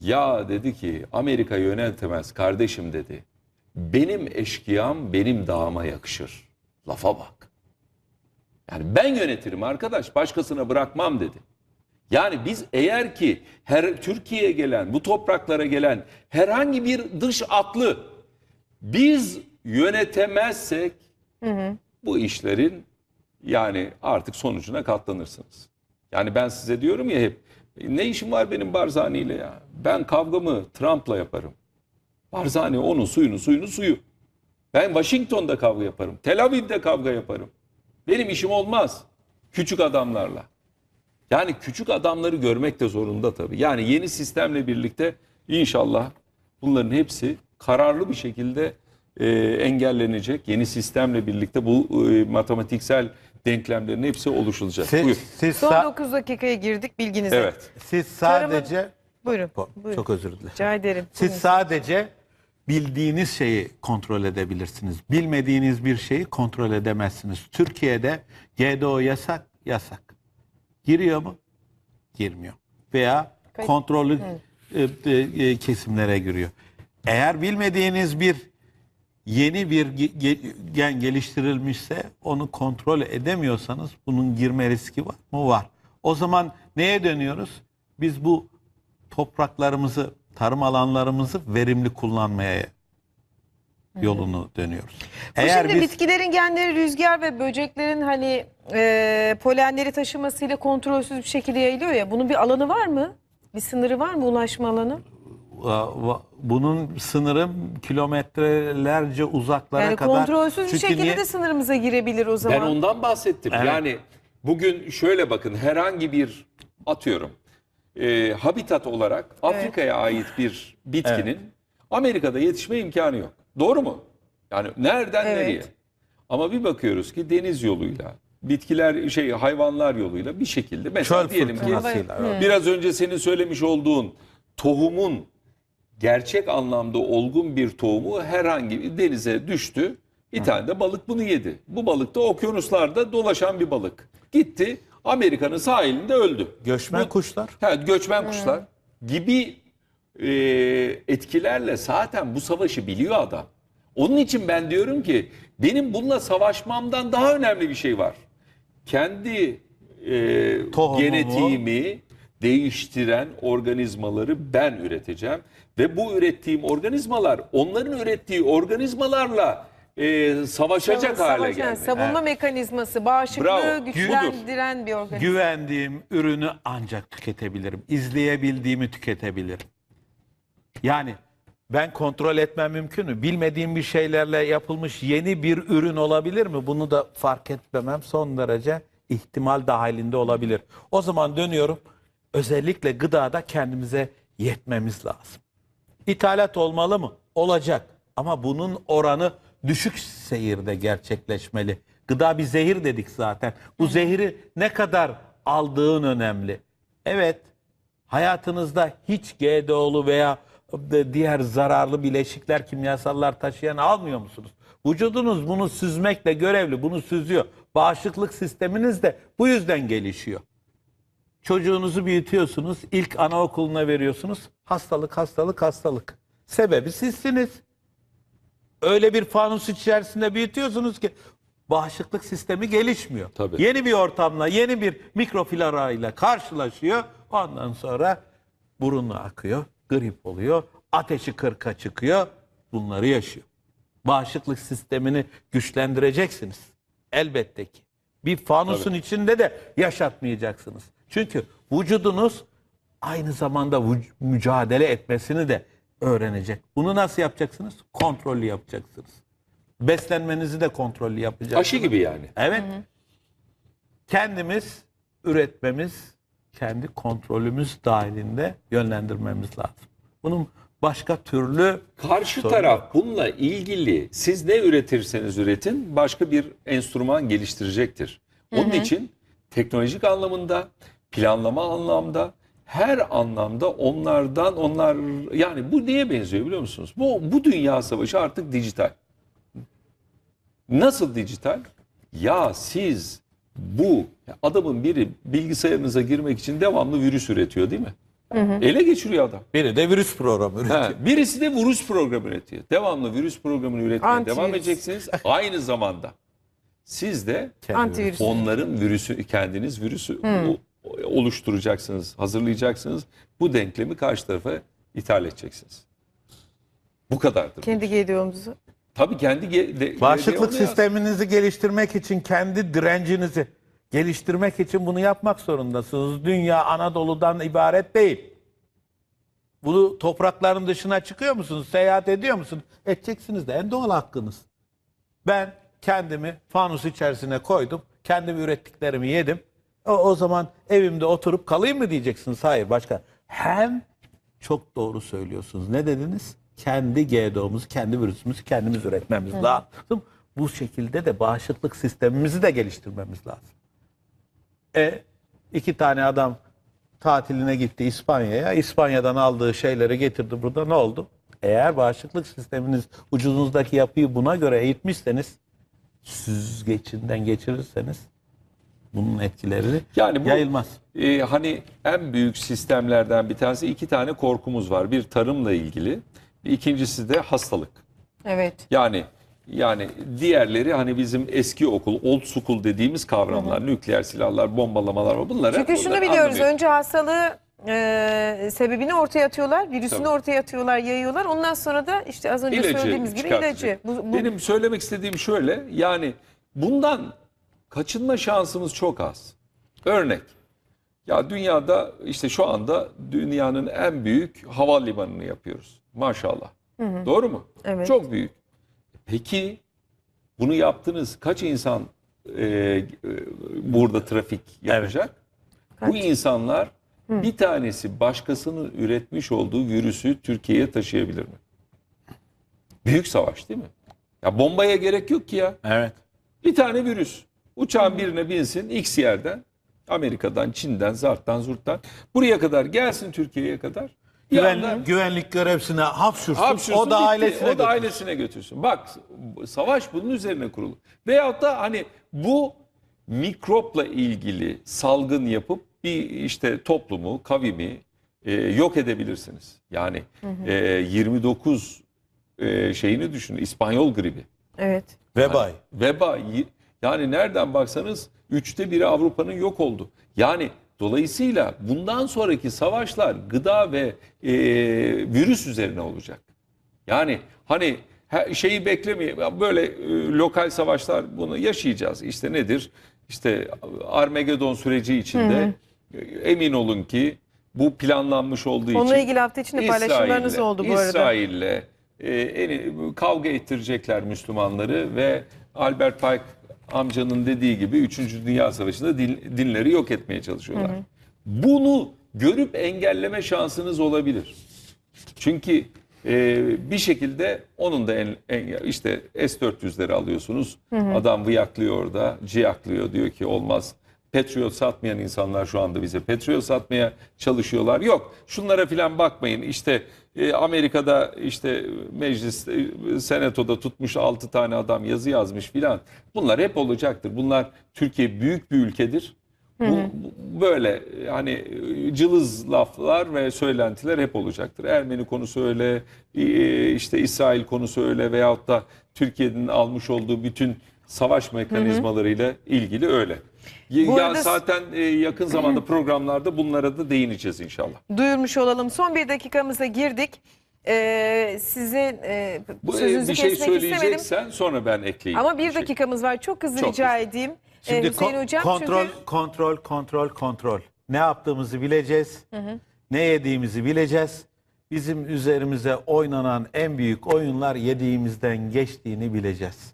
Ya dedi ki Amerika yönetemez kardeşim dedi. Benim eşkıyam benim dağıma yakışır. Lafa bak. Yani ben yönetirim arkadaş başkasına bırakmam dedi. Yani biz eğer ki her Türkiye'ye gelen, bu topraklara gelen herhangi bir dış aklı biz yönetemezsek bu işlerin yani artık sonucuna katlanırsınız. Yani ben size diyorum ya hep ne işim var benim Barzani ile ya? Ben kavgamı Trump'la yaparım. Barzani onun suyunu suyunu suyu. Ben Washington'da kavga yaparım. Tel Aviv'de kavga yaparım. Benim işim olmaz. Küçük adamlarla. Yani küçük adamları görmek de zorunda tabii. Yani yeni sistemle birlikte inşallah bunların hepsi kararlı bir şekilde e, engellenecek. Yeni sistemle birlikte bu e, matematiksel denklemlerin hepsi oluşulacak. Siz, Buyur. siz, Son sa- 9 dakikaya girdik bilginize. Evet. siz sadece... Buyurun. Po- buyurun. Çok özür dilerim. Rica ederim. Siz Buyurun. sadece bildiğiniz şeyi kontrol edebilirsiniz. Bilmediğiniz bir şeyi kontrol edemezsiniz. Türkiye'de GDO yasak, yasak. Giriyor mu? Girmiyor. Veya kontrollü e, e, e, kesimlere giriyor. Eğer bilmediğiniz bir yeni bir ge- ge- gen geliştirilmişse onu kontrol edemiyorsanız bunun girme riski var mı? Var. O zaman neye dönüyoruz? Biz bu topraklarımızı, tarım alanlarımızı verimli kullanmaya yolunu dönüyoruz. Bu şimdi bitkilerin genleri rüzgar ve böceklerin hani e, polenleri taşımasıyla kontrolsüz bir şekilde yayılıyor ya. Bunun bir alanı var mı? Bir sınırı var mı ulaşma alanı? Va- va- bunun sınırı kilometrelerce uzaklara Yani kadar. kontrolsüz bir Çünkü şekilde niye- de sınırımıza girebilir o zaman. Ben ondan bahsettim. Evet. Yani bugün şöyle bakın herhangi bir atıyorum e, habitat olarak Afrika'ya ait bir bitkinin Amerika'da yetişme imkanı yok. Doğru mu? Yani nereden Evet. nereye? Ama bir bakıyoruz ki deniz yoluyla, bitkiler şey hayvanlar yoluyla bir şekilde mesela Çöl diyelim ki biraz önce senin söylemiş olduğun tohumun gerçek anlamda olgun bir tohumu herhangi bir denize düştü. Bir tane de balık bunu yedi. Bu balık da okyanuslarda dolaşan bir balık. Gitti Amerika'nın sahilinde öldü. Göçmen Bu- kuşlar. Evet, göçmen kuşlar gibi e, etkilerle zaten bu savaşı biliyor adam. Onun için ben diyorum ki benim bununla savaşmamdan daha önemli bir şey var. Kendi e, genetiğimi değiştiren organizmaları ben üreteceğim. Ve bu ürettiğim organizmalar onların ürettiği organizmalarla e, savaşacak hale Savaş- yani gelmek. savunma mekanizması, bağışıklığı Bravo. güçlendiren bir organizma. Güvendiğim ürünü ancak tüketebilirim. İzleyebildiğimi tüketebilirim. Yani ben kontrol etmem mümkün mü? Bilmediğim bir şeylerle yapılmış yeni bir ürün olabilir mi? Bunu da fark etmemem son derece ihtimal dahilinde olabilir. O zaman dönüyorum. Özellikle gıdada kendimize yetmemiz lazım. İthalat olmalı mı? Olacak. Ama bunun oranı düşük seyirde gerçekleşmeli. Gıda bir zehir dedik zaten. Bu zehiri ne kadar aldığın önemli. Evet, hayatınızda hiç GDO'lu veya diğer zararlı bileşikler, kimyasallar taşıyan almıyor musunuz? Vücudunuz bunu süzmekle görevli, bunu süzüyor. Bağışıklık sisteminiz de bu yüzden gelişiyor. Çocuğunuzu büyütüyorsunuz, ilk anaokuluna veriyorsunuz. Hastalık, hastalık, hastalık. Sebebi sizsiniz. Öyle bir fanus içerisinde büyütüyorsunuz ki bağışıklık sistemi gelişmiyor. Tabii. Yeni bir ortamla, yeni bir mikroflora ile karşılaşıyor. Ondan sonra burnu akıyor, grip oluyor, ateşi kırka çıkıyor. Bunları yaşıyor. Bağışıklık sistemini güçlendireceksiniz. Elbette ki. Bir fanusun içinde de yaşatmayacaksınız. Çünkü vücudunuz aynı zamanda mücadele etmesini de öğrenecek. Bunu nasıl yapacaksınız? Kontrollü yapacaksınız. Beslenmenizi de kontrollü yapacaksınız. Aşı gibi yani. Evet. Kendimiz üretmemiz, kendi kontrolümüz dahilinde yönlendirmemiz lazım. Bunun başka türlü Karşı Sorun taraf bununla ilgili siz ne üretirseniz üretin başka bir enstrüman geliştirecektir. Onun için teknolojik anlamında, planlama anlamda, her anlamda onlardan onlar yani bu neye benziyor biliyor musunuz? Bu bu dünya savaşı artık dijital. Nasıl dijital? Ya siz bu adamın biri bilgisayarınıza girmek için devamlı virüs üretiyor değil mi? Ele geçiriyor adam. biri de virüs programı üretiyor. Ha, birisi de virüs programı üretiyor. Devamlı virüs programını üretmeye Antivirüs. devam edeceksiniz. Aynı zamanda siz de Antivirüs. onların virüsü kendiniz virüsü o- oluşturacaksınız, hazırlayacaksınız. Bu denklemi karşı tarafa ithal edeceksiniz. Bu kadardır. Kendi geliyorumuzu. Tabii kendi ge- de- Bağışıklık de- de- sisteminizi geliştirmek için, kendi direncinizi geliştirmek için bunu yapmak zorundasınız. Dünya Anadolu'dan ibaret değil. Bu toprakların dışına çıkıyor musunuz? Seyahat ediyor musunuz? Edeceksiniz de en doğal hakkınız. Ben kendimi fanus içerisine koydum. Kendim ürettiklerimi yedim. O, o zaman evimde oturup kalayım mı diyeceksiniz? Hayır başka. Hem çok doğru söylüyorsunuz. Ne dediniz? Kendi GDO'muzu, kendi virüsümüzü kendimiz üretmemiz lazım. Bu şekilde de bağışıklık sistemimizi de geliştirmemiz lazım. E iki tane adam tatiline gitti İspanya'ya. İspanya'dan aldığı şeyleri getirdi burada ne oldu? Eğer bağışıklık sisteminiz vücudunuzdaki yapıyı buna göre eğitmişseniz süzgecinden geçirirseniz bunun etkileri Yani bu- yayılmaz. Ee, hani en büyük sistemlerden bir tanesi iki tane korkumuz var. Bir tarımla ilgili, ikincisi de hastalık. Evet. Yani yani diğerleri hani bizim eski okul, old school dediğimiz kavramlar, nükleer silahlar, bombalamalar var. Bunları Çünkü şunu biliyoruz. anlamıyor. Önce hastalığı e, sebebini ortaya atıyorlar. Virüsünü Tabii. ortaya atıyorlar, yayıyorlar. Ondan sonra da işte az önce İlacı söylediğimiz gibi ilacı. Bu, bu- Benim söylemek istediğim şöyle. Yani bundan kaçınma şansımız çok az. Örnek. Ya dünyada işte şu anda dünyanın en büyük havalimanını yapıyoruz. Maşallah. Doğru mu? Evet. Çok büyük. Peki bunu yaptınız kaç insan e, e, burada trafik yapacak? Bu insanlar bir tanesi başkasının üretmiş olduğu virüsü Türkiye'ye taşıyabilir mi? Büyük savaş değil mi? Ya bombaya gerek yok ki ya. Evet. Bir tane virüs. Uçağın birine binsin X yerden. Amerika'dan, Çin'den, Zart'tan, Zurt'tan. Buraya kadar gelsin Türkiye'ye kadar. Güven, anda güvenlik görevlisine hapşursun, hapşırsın, o da bitti. ailesine o da götürsün. ailesine götürsün. Bak savaş bunun üzerine kurulu. Veyahut da hani bu mikropla ilgili salgın yapıp bir işte toplumu, kavimi e, yok edebilirsiniz. Yani e, 29 e, şeyini düşünün. İspanyol gribi. evet. Vebay. Veba y- yani nereden baksanız üçte biri Avrupa'nın yok oldu. Yani dolayısıyla bundan sonraki savaşlar gıda ve e, virüs üzerine olacak. Yani hani şeyi beklemeyin böyle e, lokal savaşlar bunu yaşayacağız. İşte nedir? İşte Armagedon süreci içinde e, emin olun ki bu planlanmış olduğu için Onunla ilgili hafta içinde paylaşımlarınız oldu bu arada. İsrail'le e, kavga ettirecekler Müslümanları ve Albert Pike amcanın dediği gibi 3. Dünya Savaşı'nda din- dinleri yok etmeye çalışıyorlar. Bunu görüp engelleme şansınız olabilir. Çünkü e, bir şekilde onun da en, en- işte S-400'leri alıyorsunuz. Adam vıyaklıyor orada, ciyaklıyor diyor ki olmaz. Patriot satmayan insanlar şu anda bize Patriot satmaya çalışıyorlar. Yok şunlara filan bakmayın işte E, Amerika'da işte meclis, e, senatoda tutmuş 6 tane adam yazı yazmış filan. Bunlar hep olacaktır. Bunlar Türkiye büyük bir ülkedir. Bu, bu- böyle hani cılız laflar ve söylentiler hep olacaktır. Ermeni konusu öyle, e, işte İsrail konusu öyle veyahut da Türkiye'nin almış olduğu bütün savaş mekanizmalarıyla ilgili öyle. Ya Bu arada- zaten e, yakın zamanda programlarda bunlara da değineceğiz inşallah. Duyurmuş olalım. Son bir dakikamıza girdik. Ee, sizin e, Bu e, sözünüzü bir şey kesmek istemedim. söyleyeceksen sonra ben ekleyeyim. Ama bir şey. dakikamız var. Çok hızlı Çok rica hızlı. edeyim. Ee, Şimdi Hüseyin Hocam kontrol, çünkü kontrol, kontrol, kontrol. Ne yaptığımızı bileceğiz. Ne yediğimizi bileceğiz. Bizim üzerimize oynanan en büyük oyunlar yediğimizden geçtiğini bileceğiz.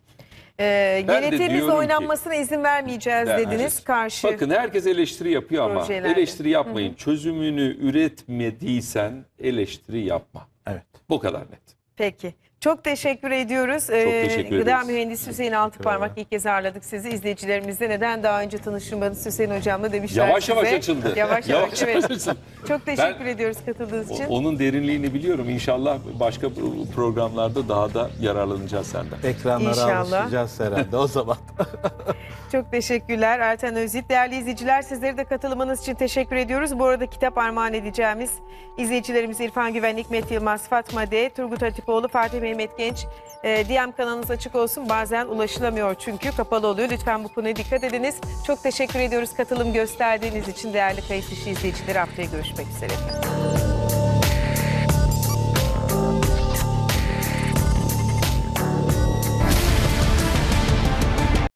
E, Ben de diyorum ki- oynanmasına izin vermeyeceğiz Ben- dediniz. Karşı Bakın herkes eleştiri yapıyor ama Projelerde. eleştiri yapmayın. Çözümünü üretmediysen eleştiri yapma. Evet. Bu kadar net. Peki. Çok teşekkür ediyoruz. Ee, teşekkür Gıda ederiz. mühendisi Hüseyin Altıparmak ilk kez ağırladık sizi. İzleyicilerimizle neden daha önce tanıştırmadınız Hüseyin Hocam'la demişler Yavaş size. yavaş açıldı. Yavaş yavaş, evet. açıldı. Çok teşekkür Ben- ediyoruz katıldığınız için. Onun derinliğini biliyorum. İnşallah başka programlarda daha da yararlanacağız senden. Ekranlara İnşallah. alışacağız herhalde o zaman. Çok teşekkürler Erten Özit. Değerli izleyiciler sizlere de katılımınız için teşekkür ediyoruz. Bu arada kitap armağan edeceğimiz izleyicilerimiz İrfan Güven, Hikmet Yılmaz, Fatma D, Turgut Hatipoğlu, Fatih Mehmet Genç. Ee, DM kanalınız açık olsun. Bazen ulaşılamıyor çünkü kapalı oluyor. Lütfen bu konuya dikkat ediniz. Çok teşekkür ediyoruz katılım gösterdiğiniz için değerli kayıt dışı izleyicileri. Haftaya görüşmek üzere.